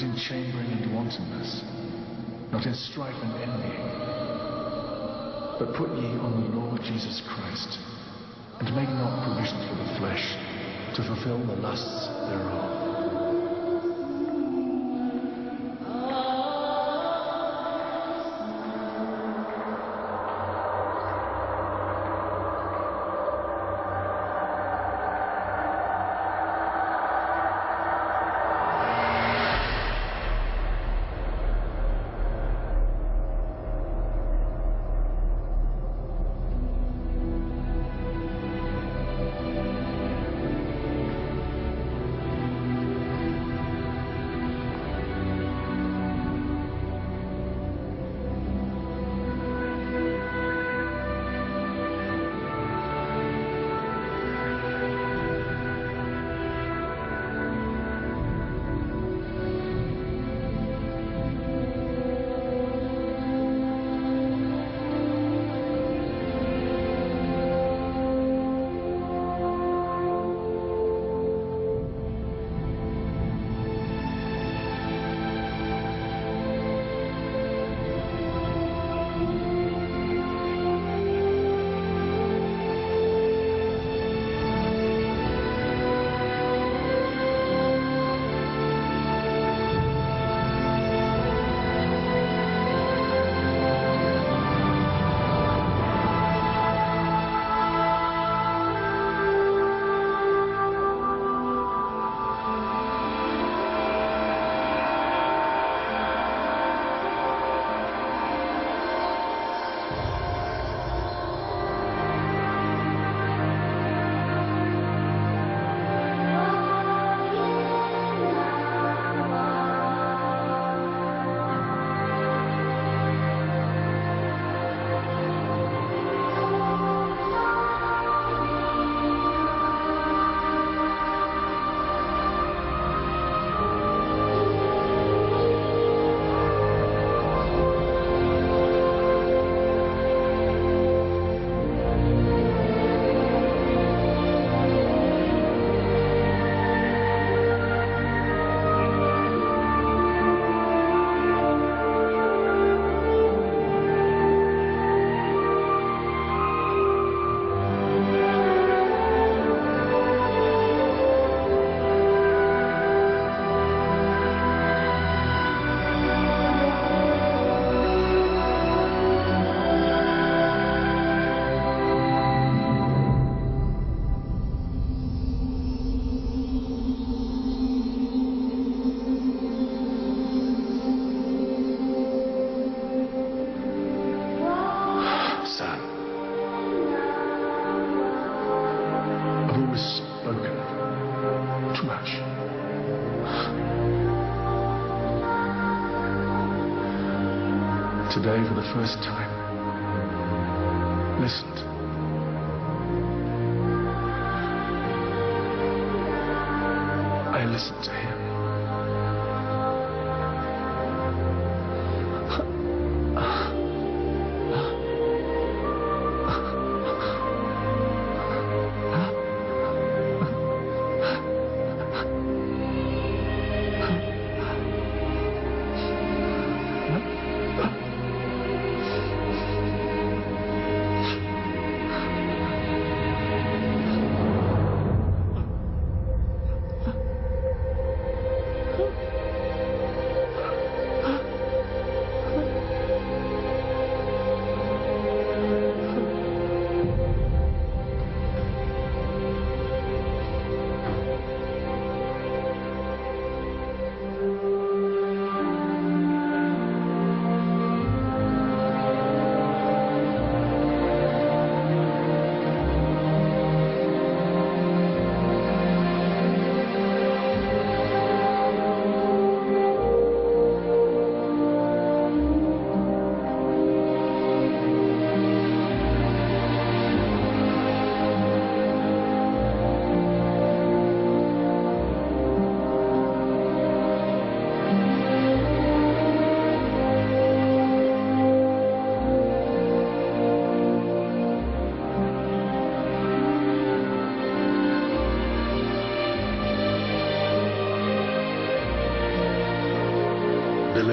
Not in chambering and wantonness, not in strife and envying. But put ye on the Lord Jesus Christ, and make not provision for the flesh to fulfill the lusts thereof. First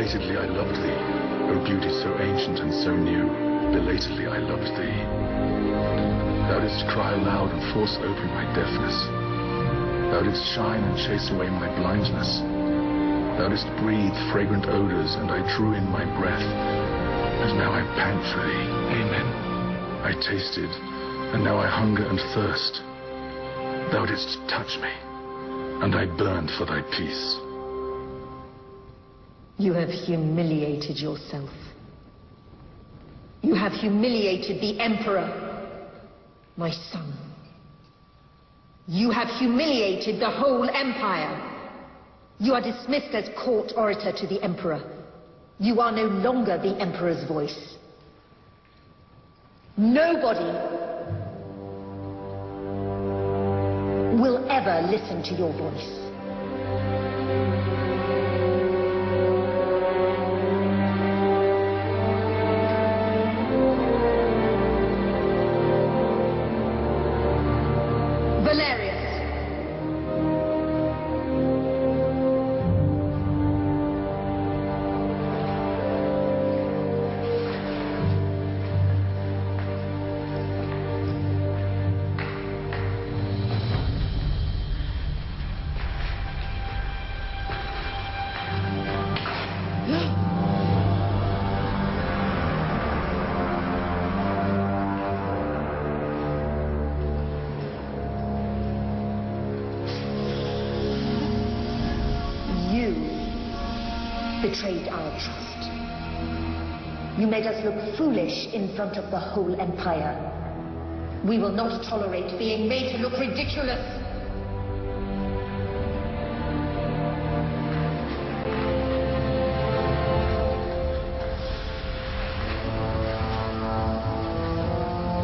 Belatedly I loved thee, O beauty so ancient and so new. Belatedly I loved thee. Thou didst cry aloud and force open my deafness. Thou didst shine and chase away my blindness. Thou didst breathe fragrant odors, and I drew in my breath. And now I pant for thee. Amen. I tasted, and now I hunger and thirst. Thou didst touch me, and I burned for thy peace. You have humiliated yourself. You have humiliated the Emperor, my son. You have humiliated the whole Empire. You are dismissed as court orator to the Emperor. You are no longer the Emperor's voice. Nobody will ever listen to your voice. Front of the whole Empire. We will not tolerate being made to look ridiculous.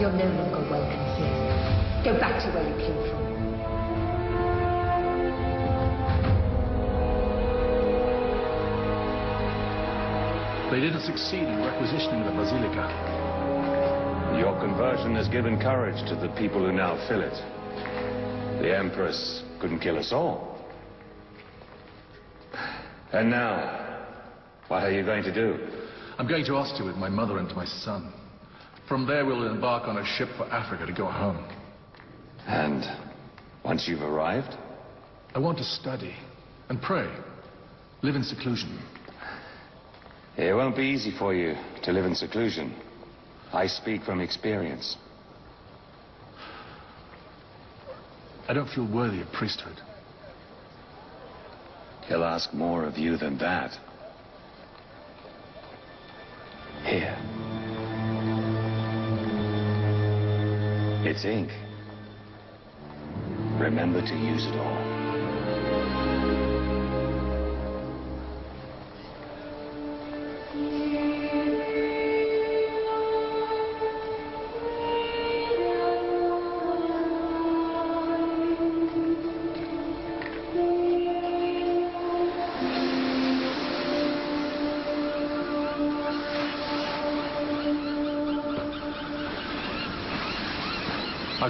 You're no longer welcome here. Go back to where you came from. They didn't succeed in requisitioning the Basilica. Your conversion has given courage to the people who now fill it. The Empress couldn't kill us all. And now, what are you going to do? I'm going to Ostia with my mother and my son. From there, we'll embark on a ship for Africa to go home. And once you've arrived? I want to study and pray, live in seclusion. It won't be easy for you to live in seclusion. I speak from experience. I don't feel worthy of priesthood. He'll ask more of you than that. Here. It's ink. Remember to use it all.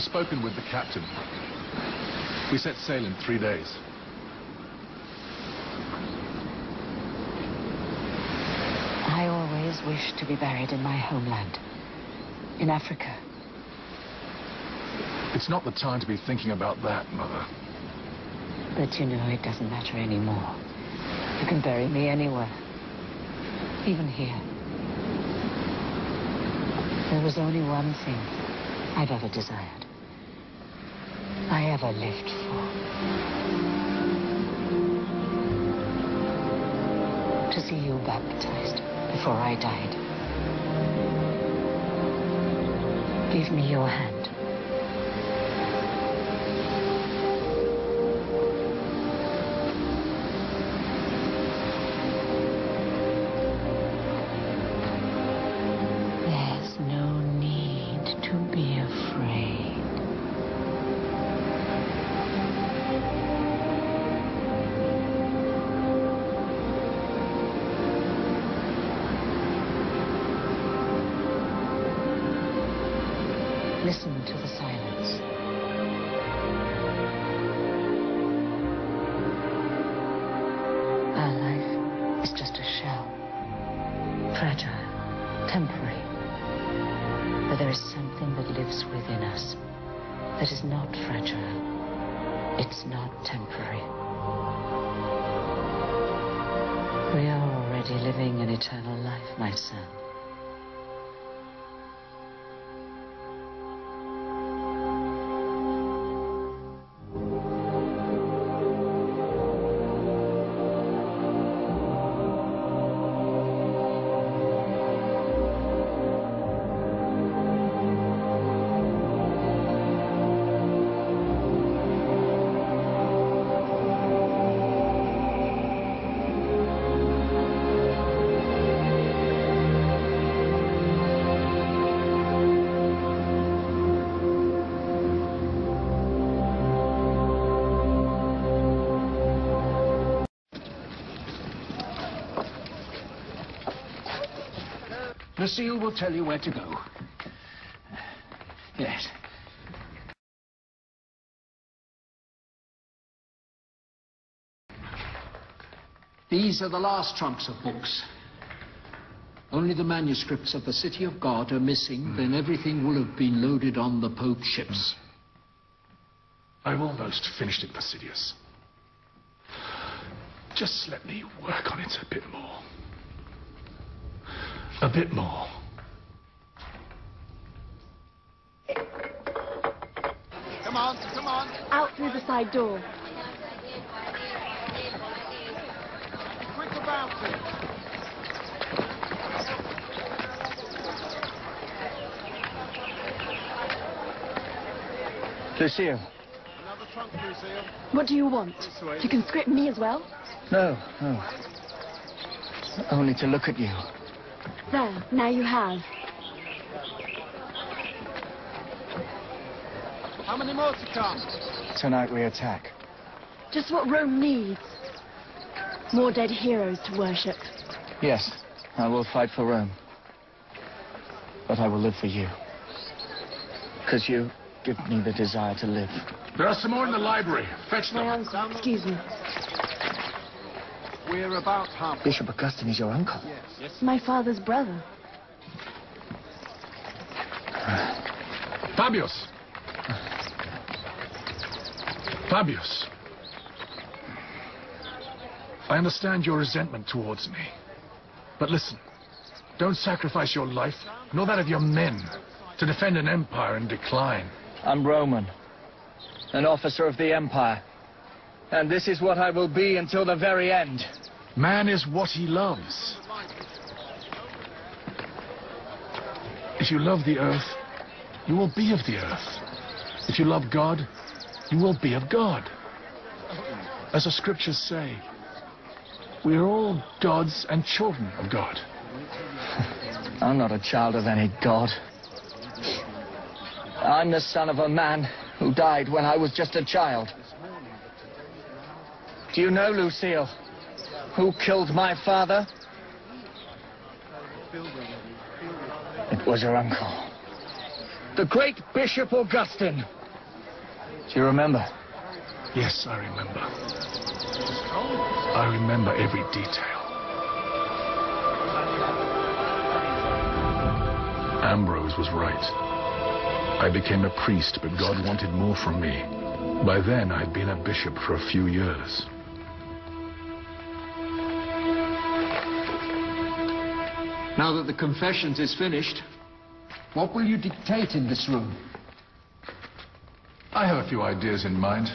I've spoken with the captain. We set sail in three days. I always wished to be buried in my homeland, in Africa. It's not the time to be thinking about that, Mother. But you know, it doesn't matter anymore. You can bury me anywhere, even here. There was only one thing I've ever desired. Lived for. To see you baptized before I died. Give me your hand. Lucille will tell you where to go. Yes. These are the last trunks of books. Only the manuscripts of the City of God are missing, then everything will have been loaded on the Pope's ships. Hmm. I've almost finished it, Possidius. Just let me work on it a bit more. A bit more. Come on, come on. Out through the side door. Quick about it. Lucille. Another trunk, Lucille. What do you want? To conscript me as well? No, no. Only to look at you. There, now you have. How many more to come? Tonight we attack. Just what Rome needs. More dead heroes to worship. Yes, I will fight for Rome. But I will live for you. Because you give me the desire to live. There are some more in the library. Fetch them. My uncle, excuse me. We're about half. Bishop Augustine is your uncle. Yes. My father's brother. Fabius. Fabius. I understand your resentment towards me. But listen, don't sacrifice your life, nor that of your men, to defend an empire in decline. I'm Roman, an officer of the Empire. And this is what I will be until the very end. Man is what he loves. If you love the earth, you will be of the earth. If you love God, you will be of God. As the scriptures say, we are all gods and children of God. I'm not a child of any god. I'm the son of a man who died when I was just a child. Do you know, Lucille, who killed my father? It was your uncle. The great Bishop Augustine. Do you remember? Yes, I remember. I remember every detail. Ambrose was right. I became a priest, but God wanted more from me. By then, I'd been a bishop for a few years. Now that the confessions is finished, what will you dictate in this room? I have a few ideas in mind,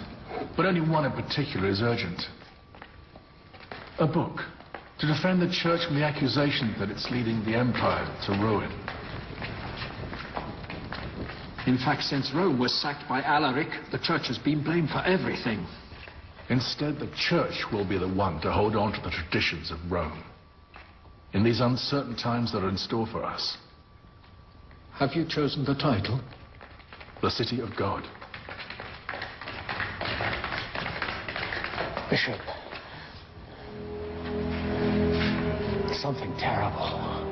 but only one in particular is urgent. A book to defend the church from the accusation that it's leading the empire to ruin. In fact, since Rome was sacked by Alaric, the church has been blamed for everything. Instead, the church will be the one to hold on to the traditions of Rome. In these uncertain times that are in store for us. Have you chosen the title? The City of God. Bishop. Something terrible.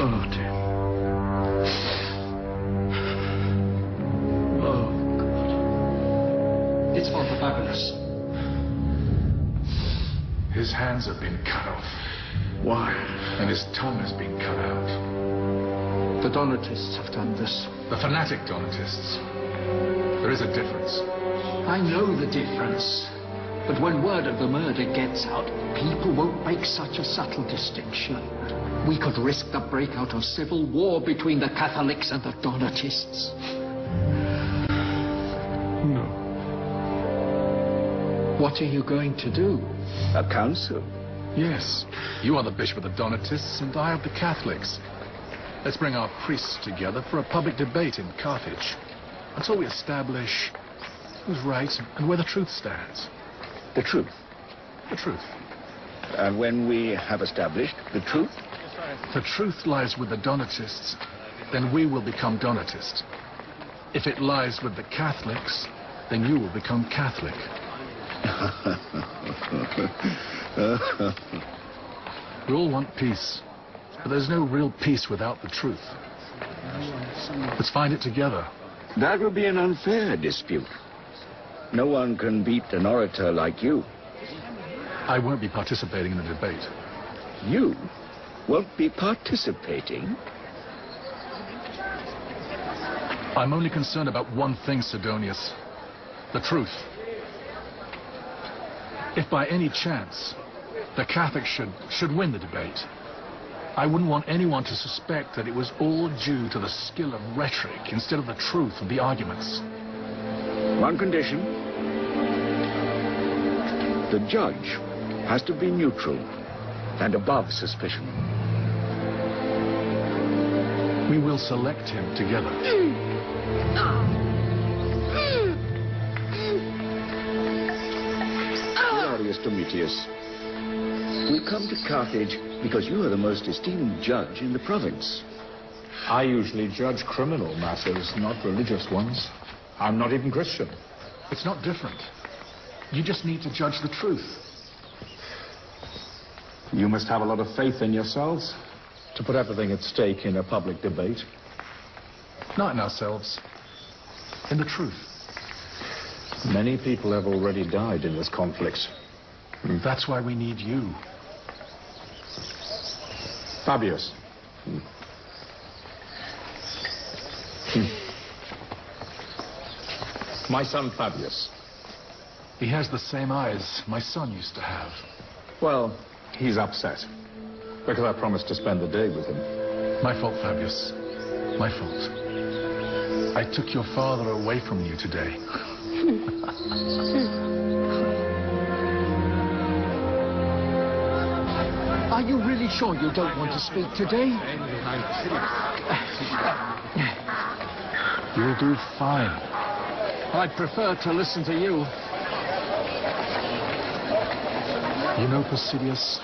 Oh, dear. Oh, God. It's Father Babulus. His hands have been cut off. Why? And his tongue has been cut out. The Donatists have done this. The fanatic Donatists. There is a difference. I know the difference. But when word of the murder gets out, people won't make such a subtle distinction. We could risk the breakout of civil war between the Catholics and the Donatists. What are you going to do? A council. Yes. You are the bishop of the Donatists, and I of the Catholics. Let's bring our priests together for a public debate in Carthage until we establish who's right and where the truth stands. The truth. The truth. And when we have established the truth? The truth lies with the Donatists, then we will become Donatists. If it lies with the Catholics, then you will become Catholic. we all want peace, but there's no real peace without the truth. Let's find it together. That would be an unfair dispute. No one can beat an orator like you. I won't be participating in the debate. You won't be participating? I'm only concerned about one thing, Sidonius. The truth. If by any chance the Catholics should, should win the debate, I wouldn't want anyone to suspect that it was all due to the skill of rhetoric instead of the truth of the arguments. One condition. The judge has to be neutral and above suspicion. We will select him together. Hmm. Ah. Hilarius Domitius. We come to Carthage because you are the most esteemed judge in the province. I usually judge criminal matters, not religious ones. I'm not even Christian. It's not different. You just need to judge the truth. You must have a lot of faith in yourselves to put everything at stake in a public debate. Not in ourselves. In the truth. Many people have already died in this conflict. That's why we need you. Fabius. My son Fabius. He has the same eyes my son used to have. Well, he's upset. Because I promised to spend the day with him. My fault, Fabius. My fault. I took your father away from you today. Are you really sure you don't want to speak today? You'll do fine. I'd prefer to listen to you. You know, Placidius,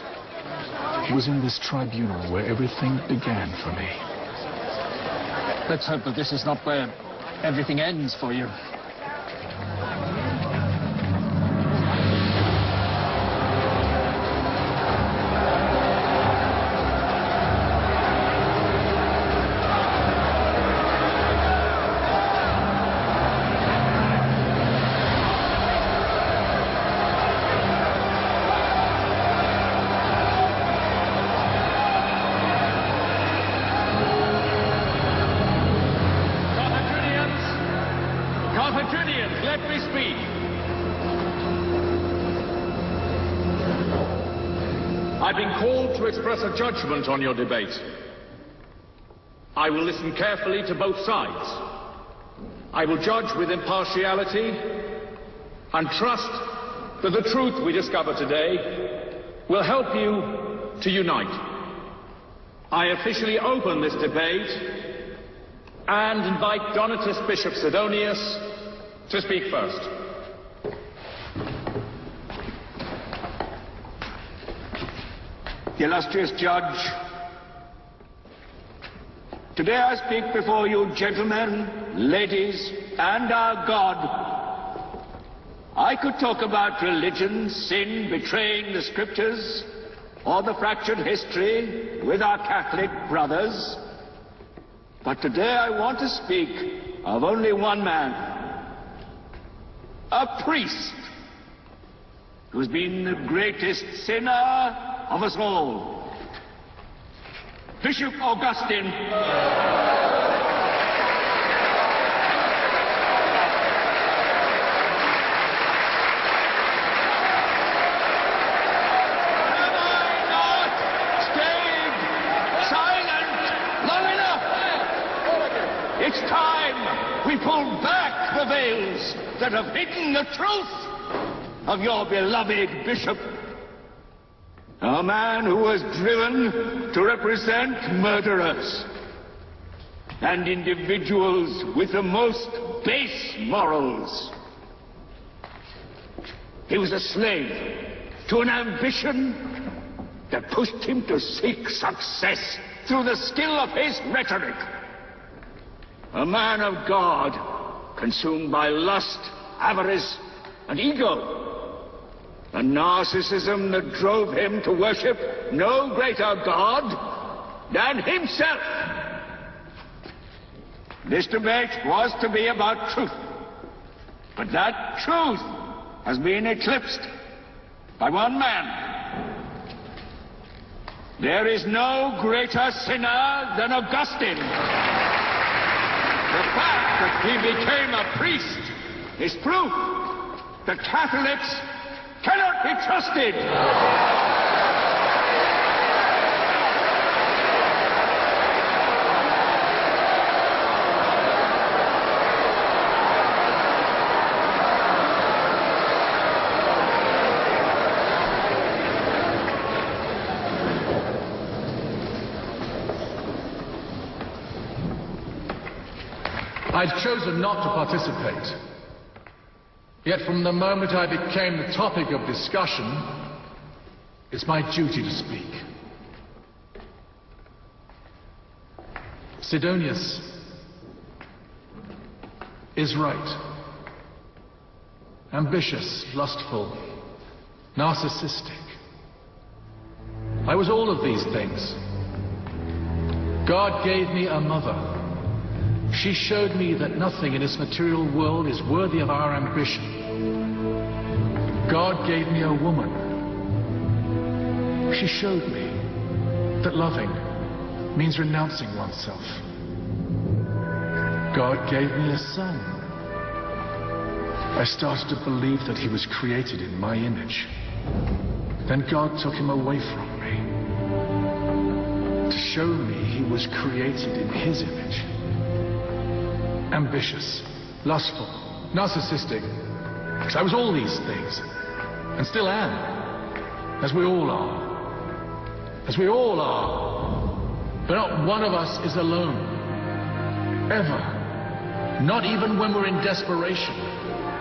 it was in this tribunal where everything began for me. Let's hope that this is not where everything ends for you. Express a judgment on your debate. I will listen carefully to both sides. I will judge with impartiality and trust that the truth we discover today will help you to unite. I officially open this debate and invite Donatist Bishop Sidonius to speak first. The illustrious judge, today I speak before you, gentlemen, ladies, and our God. I could talk about religion, sin, betraying the scriptures, or the fractured history with our Catholic brothers. But today I want to speak of only one man. A priest who's been the greatest sinner of us all. Bishop Augustine. It's time we pull back the veils that have hidden the truth of your beloved bishop. A man who was driven to represent murderers and individuals with the most base morals. He was a slave to an ambition that pushed him to seek success through the skill of his rhetoric. A man of God, consumed by lust, avarice, and ego. A narcissism that drove him to worship no greater God than himself. This debate was to be about truth. But that truth has been eclipsed by one man. There is no greater sinner than Augustine. The fact that he became a priest is proof that Catholics cannot be trusted. I'd chosen not to participate. Yet from the moment I became the topic of discussion, it's my duty to speak. Sidonius is right. Ambitious, lustful, narcissistic. I was all of these things. God gave me a mother. She showed me that nothing in this material world is worthy of our ambition. God gave me a woman. She showed me that loving means renouncing oneself. God gave me a son. I started to believe that he was created in my image. Then God took him away from me to show me he was created in his image ambitious, lustful, narcissistic. Because I was all these things. And still am. As we all are. As we all are. But not one of us is alone. Ever. Not even when we're in desperation,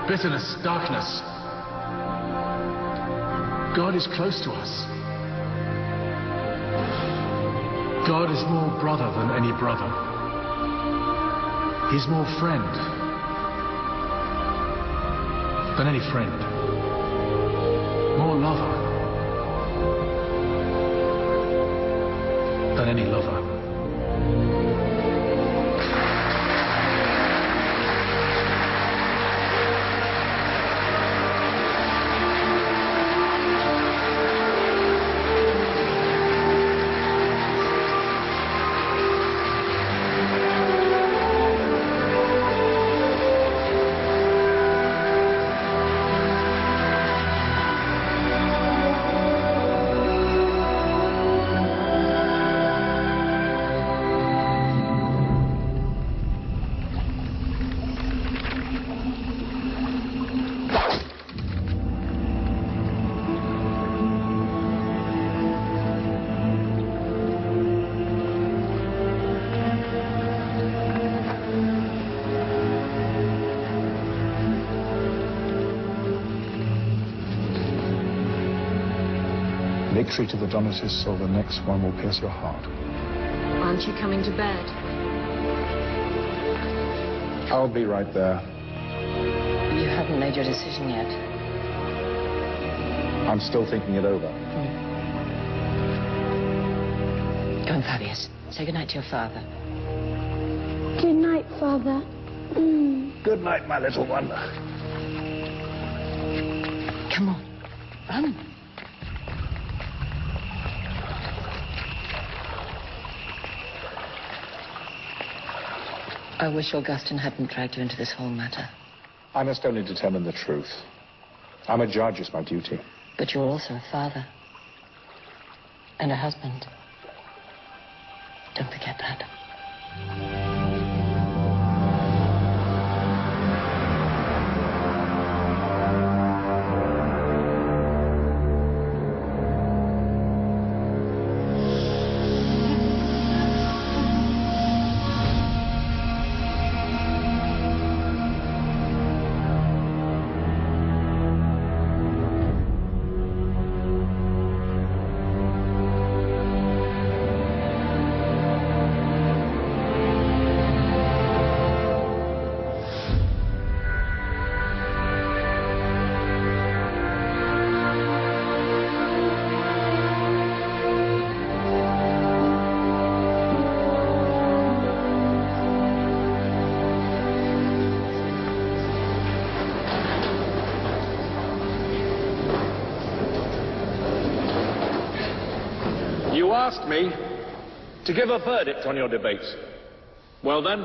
bitterness, darkness. God is close to us. God is more brother than any brother. He's more friend than any friend. More lover than any lover. Victory to the Donatists, or the next one will pierce your heart. Aren't you coming to bed? I'll be right there. You haven't made your decision yet. I'm still thinking it over. Go on, Fabius. Say goodnight to your father. Good night, Father. Mm. Good night, my little one. I wish Augustin hadn't dragged you into this whole matter. I must only determine the truth. I'm a judge, it's my duty. But you're also a father. And a husband. Don't forget that. To give a verdict on your debates. Well then,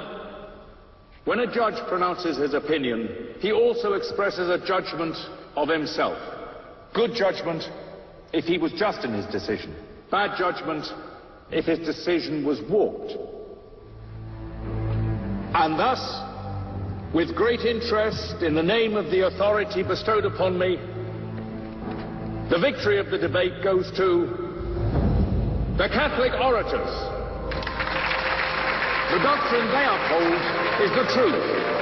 when a judge pronounces his opinion, he also expresses a judgment of himself. Good judgment if he was just in his decision. Bad judgment if his decision was warped. And thus, with great interest in the name of the authority bestowed upon me, the victory of the debate goes to the Catholic orators. The doctrine they uphold is the truth.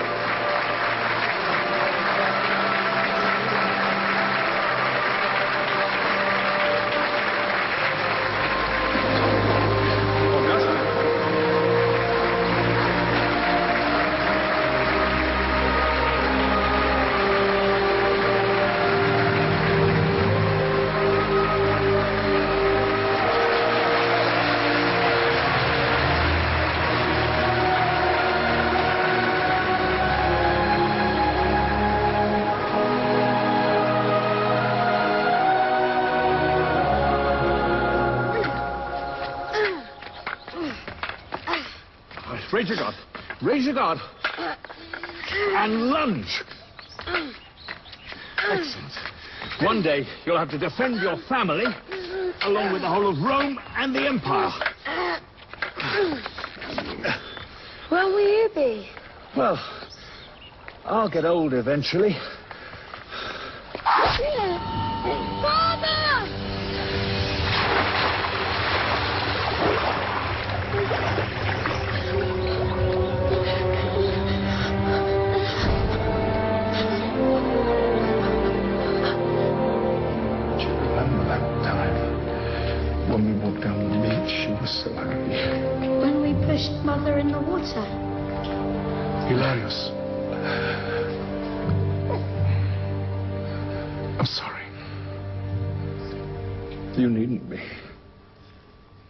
And lunge. Excellent. One day you'll have to defend your family along with the whole of Rome and the Empire. Where will you be? Well, I'll get old eventually. Father! When we walked down the beach? She was so happy. When we pushed Mother in the water. Hilarius. I'm sorry. You needn't be.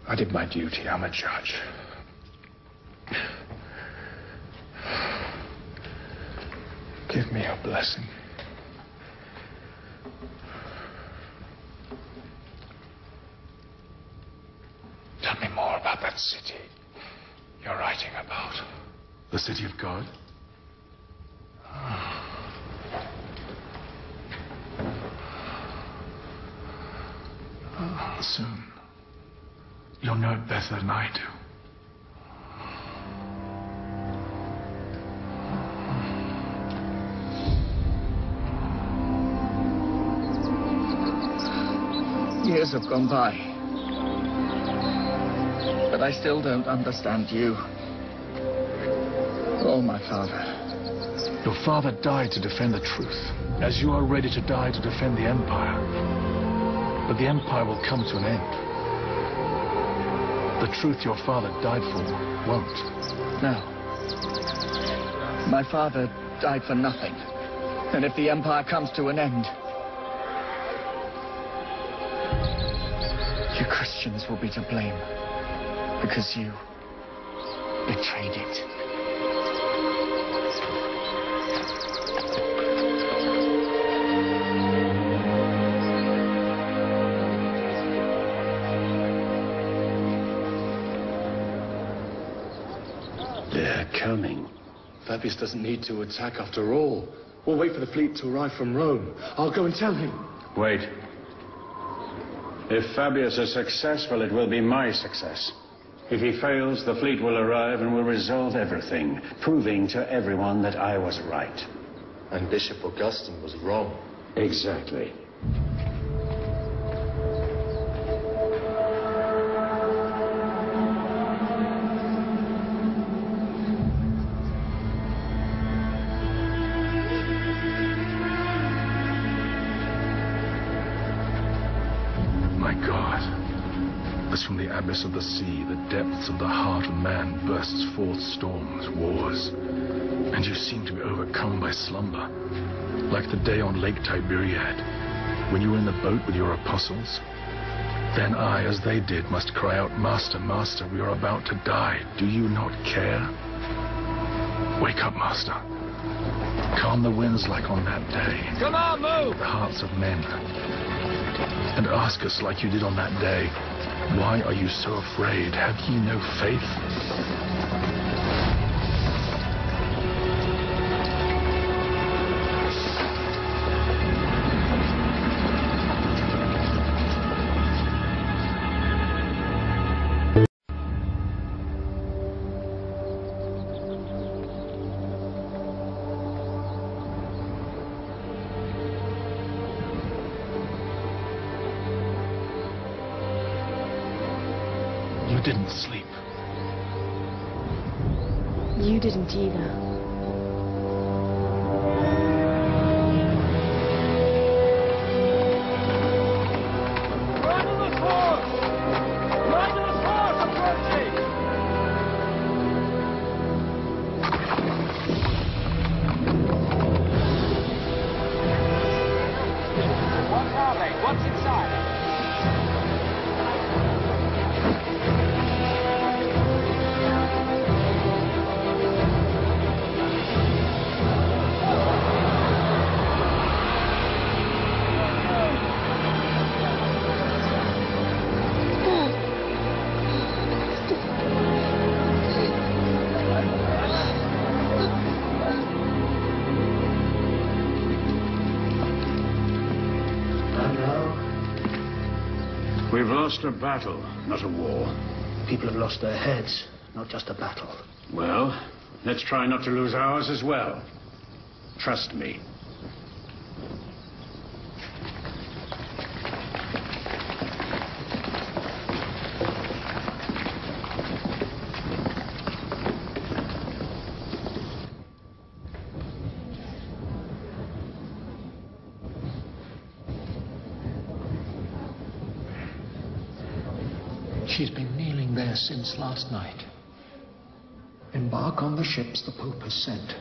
I did my duty. I'm a judge. Give me your blessing. Tell me more about that city you're writing about. The city of God? Ah. Soon. You'll know it better than I do. Years have gone by. I still don't understand you. Oh, my father. Your father died to defend the truth, as you are ready to die to defend the Empire. But the Empire will come to an end. The truth your father died for won't. No. My father died for nothing. And if the Empire comes to an end, you Christians will be to blame. Because you betrayed it. They're coming. Fabius doesn't need to attack after all. We'll wait for the fleet to arrive from Rome. I'll go and tell him. Wait. If Fabius is successful, it will be my success. If he fails, the fleet will arrive and will resolve everything, proving to everyone that I was right. And Bishop Augustine was wrong. Exactly. From the abyss of the sea, the depths of the heart of man bursts forth storms, wars. And you seem to be overcome by slumber, like the day on Lake Tiberias, when you were in the boat with your apostles. Then I, as they did, must cry out, Master, Master, we are about to die. Do you not care? Wake up, Master. Calm the winds like on that day. Come on, move! The hearts of men. And ask us like you did on that day, why are you so afraid? Have ye no faith? Lost a battle, not a war. People have lost their heads, not just a battle. Well, let's try not to lose ours as well. Trust me. She's been kneeling there since last night. Embark on the ships the Pope has sent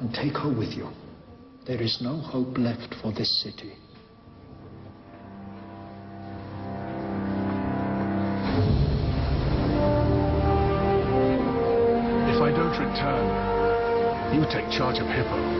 and take her with you. There is no hope left for this city. If I don't return, you take charge of Hippo.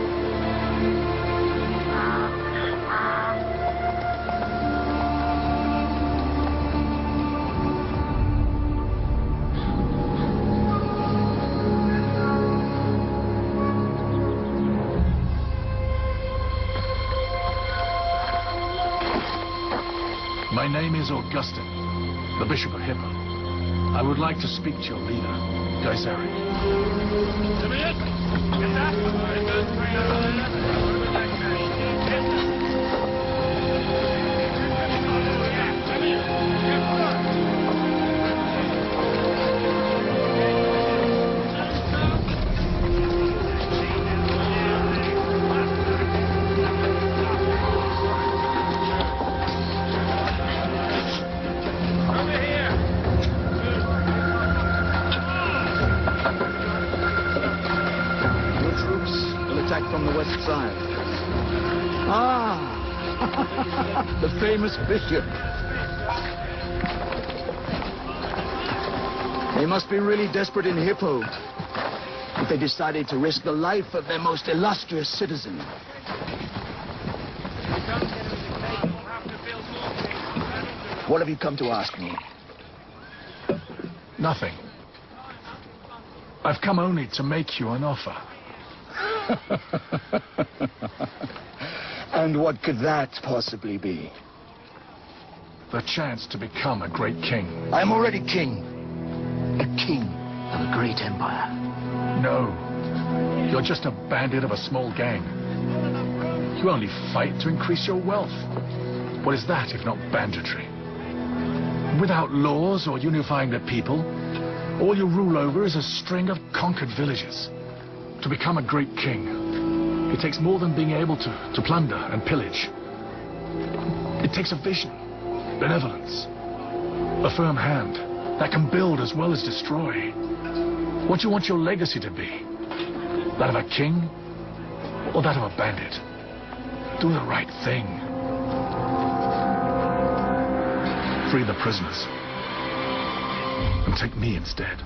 Is Augustine, the Bishop of Hippo. I would like to speak to your leader, Gaiseric. Bishop. They must be really desperate in Hippo if they decided to risk the life of their most illustrious citizen. What have you come to ask me? Nothing. I've come only to make you an offer. and what could that possibly be? The chance to become a great king. I'm already king. A king of a great empire. No. You're just a bandit of a small gang. You only fight to increase your wealth. What is that if not banditry? Without laws or unifying the people, all you rule over is a string of conquered villages. To become a great king, it takes more than being able to, to plunder and pillage. It takes a vision, benevolence, a firm hand that can build as well as destroy. What do you want your legacy to be? That of a king or that of a bandit? Do the right thing. Free the prisoners. And take me instead.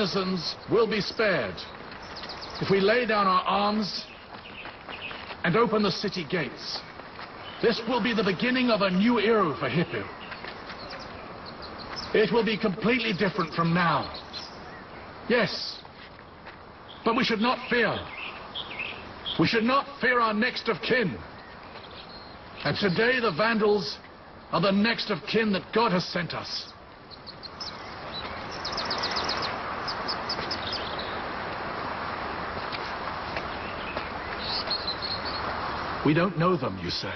Citizens will be spared if we lay down our arms and open the city gates. This will be the beginning of a new era for Hippo. It will be completely different from now. Yes, but we should not fear. We should not fear our next of kin. And today the Vandals are the next of kin that God has sent us. We don't know them, you say.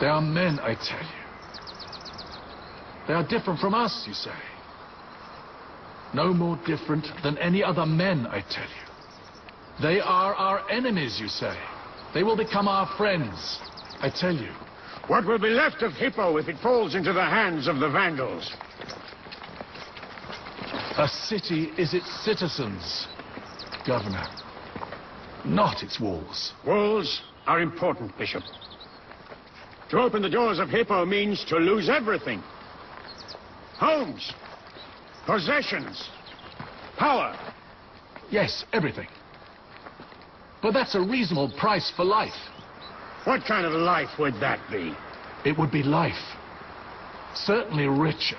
They are men, I tell you. They are different from us, you say. No more different than any other men, I tell you. They are our enemies, you say. They will become our friends, I tell you. What will be left of Hippo if it falls into the hands of the Vandals? A city is its citizens, Governor, not its walls. Walls are important, Bishop. To open the doors of Hippo means to lose everything. Homes, possessions, power. Yes, everything. But that's a reasonable price for life. What kind of life would that be? It would be life. Certainly richer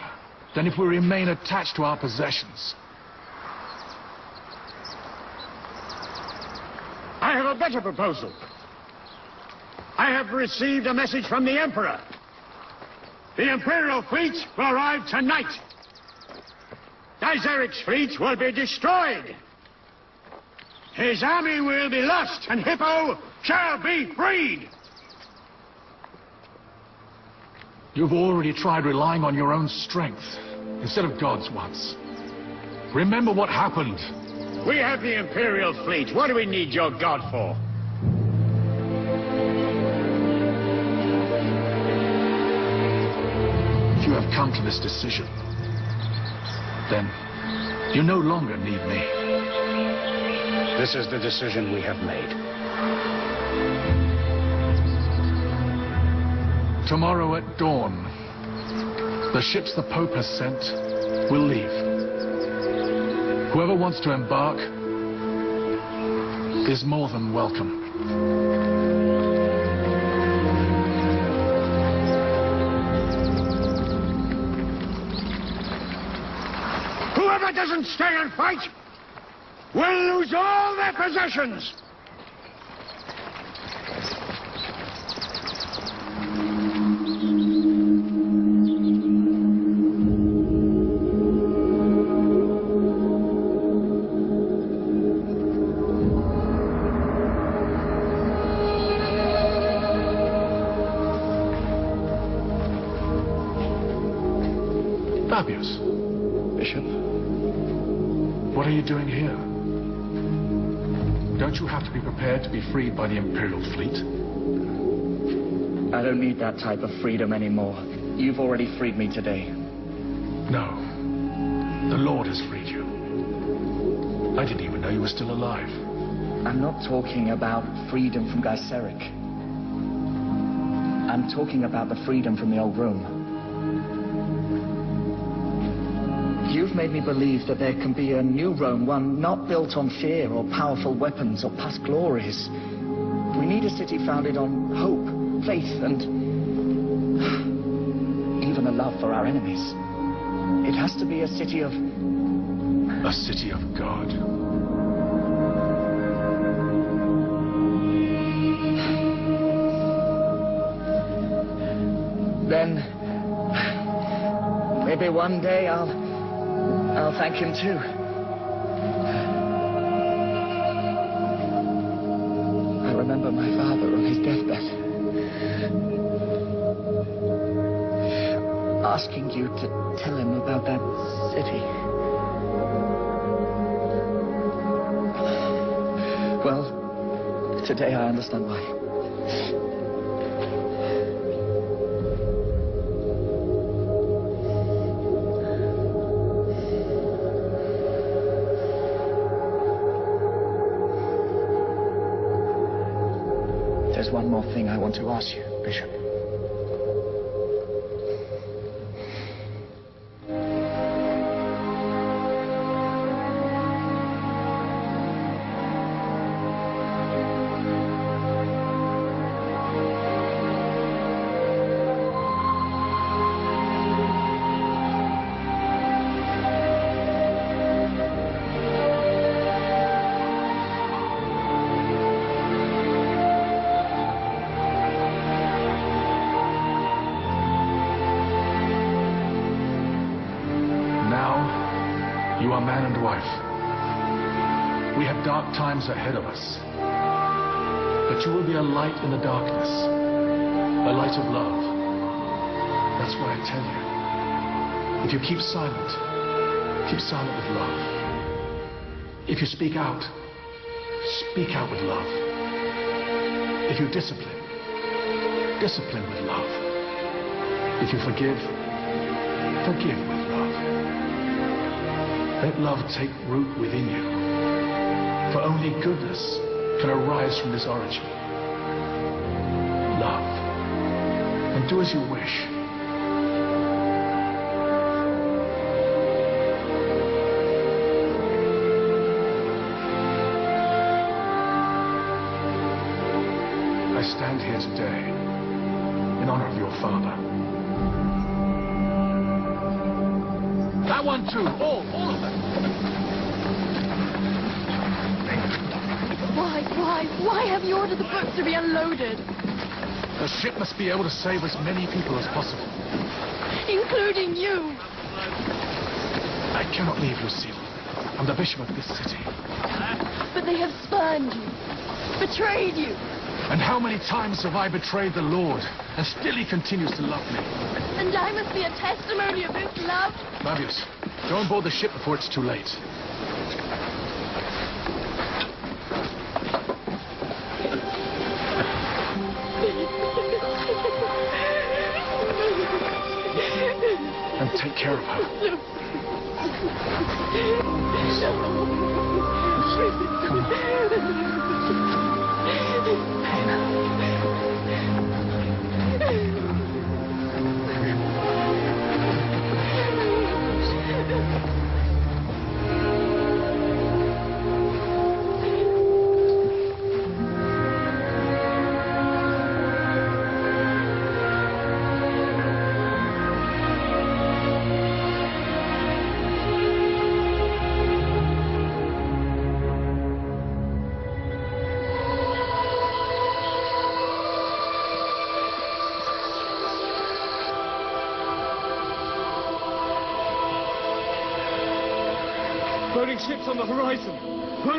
than if we remain attached to our possessions. I have a better proposal. I have received a message from the Emperor. The Imperial fleet will arrive tonight. Geiseric's fleet will be destroyed. His army will be lost, and Hippo shall be freed. You've already tried relying on your own strength instead of God's once. Remember what happened. We have the Imperial fleet. What do we need your god for? If you have come to this decision, then you no longer need me. This is the decision we have made. Tomorrow at dawn, the ships the Pope has sent will leave. Whoever wants to embark is more than welcome. Whoever doesn't stay and fight will lose all their possessions. To be prepared to be freed by the Imperial fleet? I don't need that type of freedom anymore. You've already freed me today. No. The Lord has freed you. I didn't even know you were still alive. I'm not talking about freedom from Geiseric. I'm talking about the freedom from the old Rome. You've made me believe that there can be a new Rome, one not built on fear or powerful weapons or past glories. We need a city founded on hope, faith, and even a love for our enemies. It has to be a city of A city of God. Then maybe one day I'll I'll thank him too. I remember my father on his deathbed asking you to tell him about that city. Well, today I understand why. There's one more thing I want to ask you, Bishop. You keep silent, keep silent with love. If you speak out, speak out with love. If you discipline, discipline with love. If you forgive, forgive with love. Let love take root within you. For only goodness can arise from this origin. Love. And do as you wish. That one too. All, all of them. Why, why, why have you ordered the boats to be unloaded? The ship must be able to save as many people as possible. Including you. I cannot leave Lucille. I'm the bishop of this city. But they have spurned you, betrayed you. And how many times have I betrayed the Lord, and still he continues to love me? And I must be a testimony of his love. Fabius, go on board the ship before it's too late. and take care of her.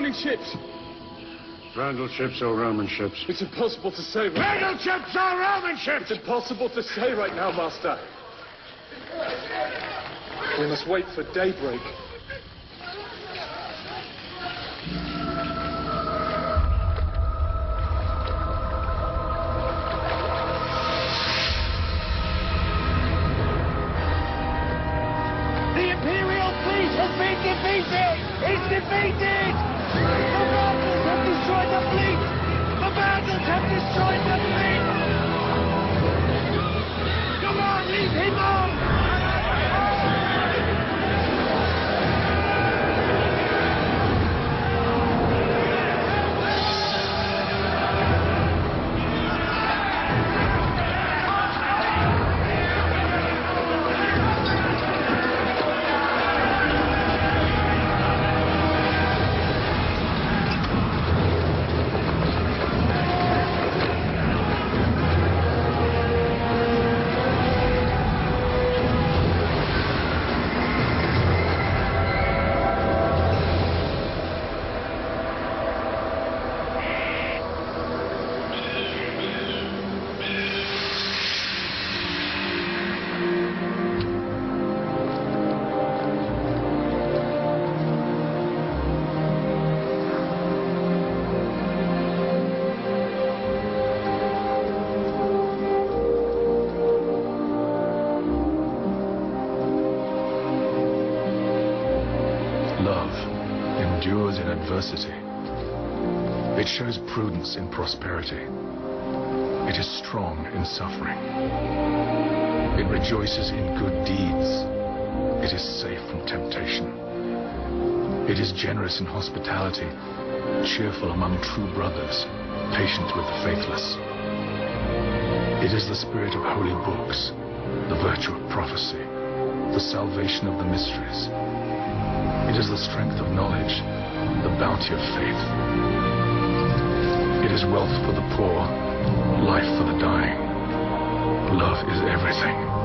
Burning ships. Vandal ships or Roman ships? It's impossible to say. Right Vandal ships or Roman ships? It's impossible to say right now, Master. We must wait for daybreak. In prosperity. It is strong in suffering. It rejoices in good deeds. It is safe from temptation. It is generous in hospitality, cheerful among true brothers, patient with the faithless. It is the spirit of holy books, the virtue of prophecy, the salvation of the mysteries. It is the strength of knowledge, the bounty of faith. It is wealth for the poor, life for the dying. Love is everything.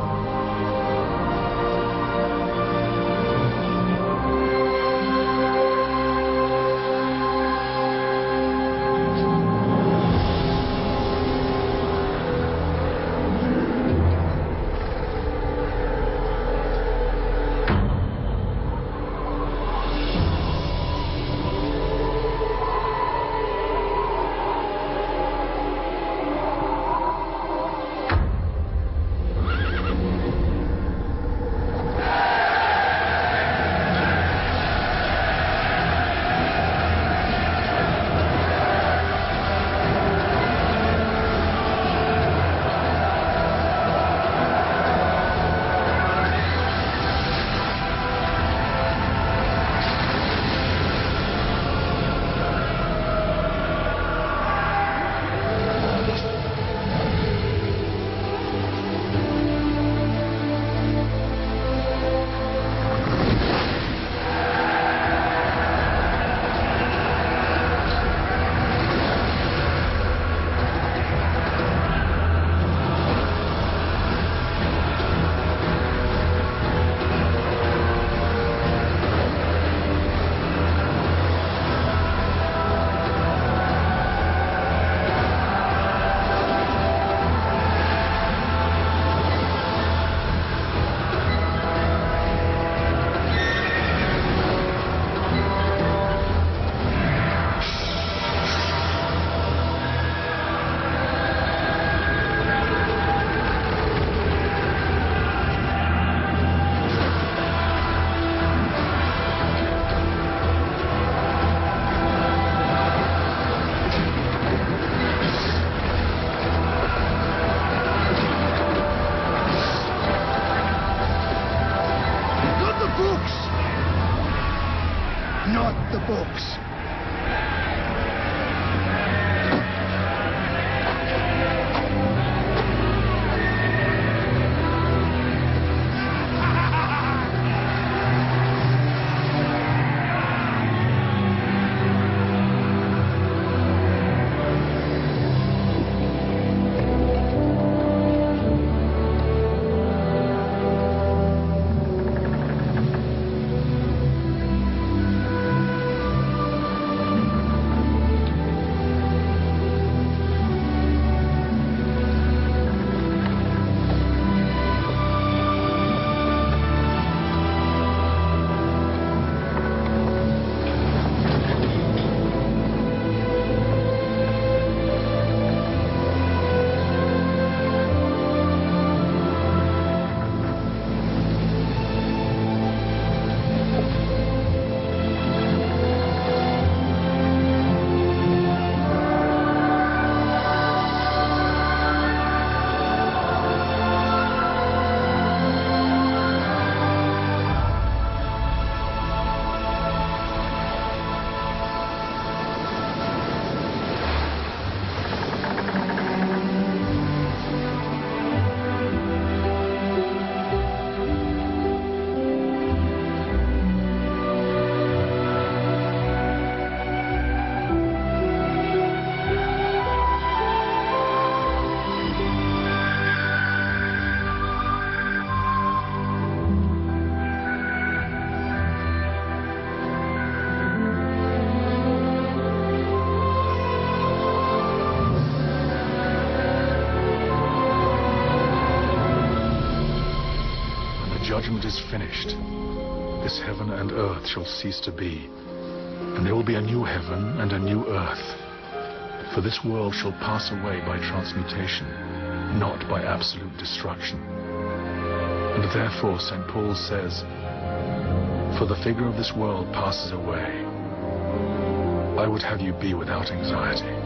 Shall cease to be, and there will be a new heaven and a new earth. For this world shall pass away by transmutation, not by absolute destruction. And therefore, St. Paul says, For the figure of this world passes away. I would have you be without anxiety.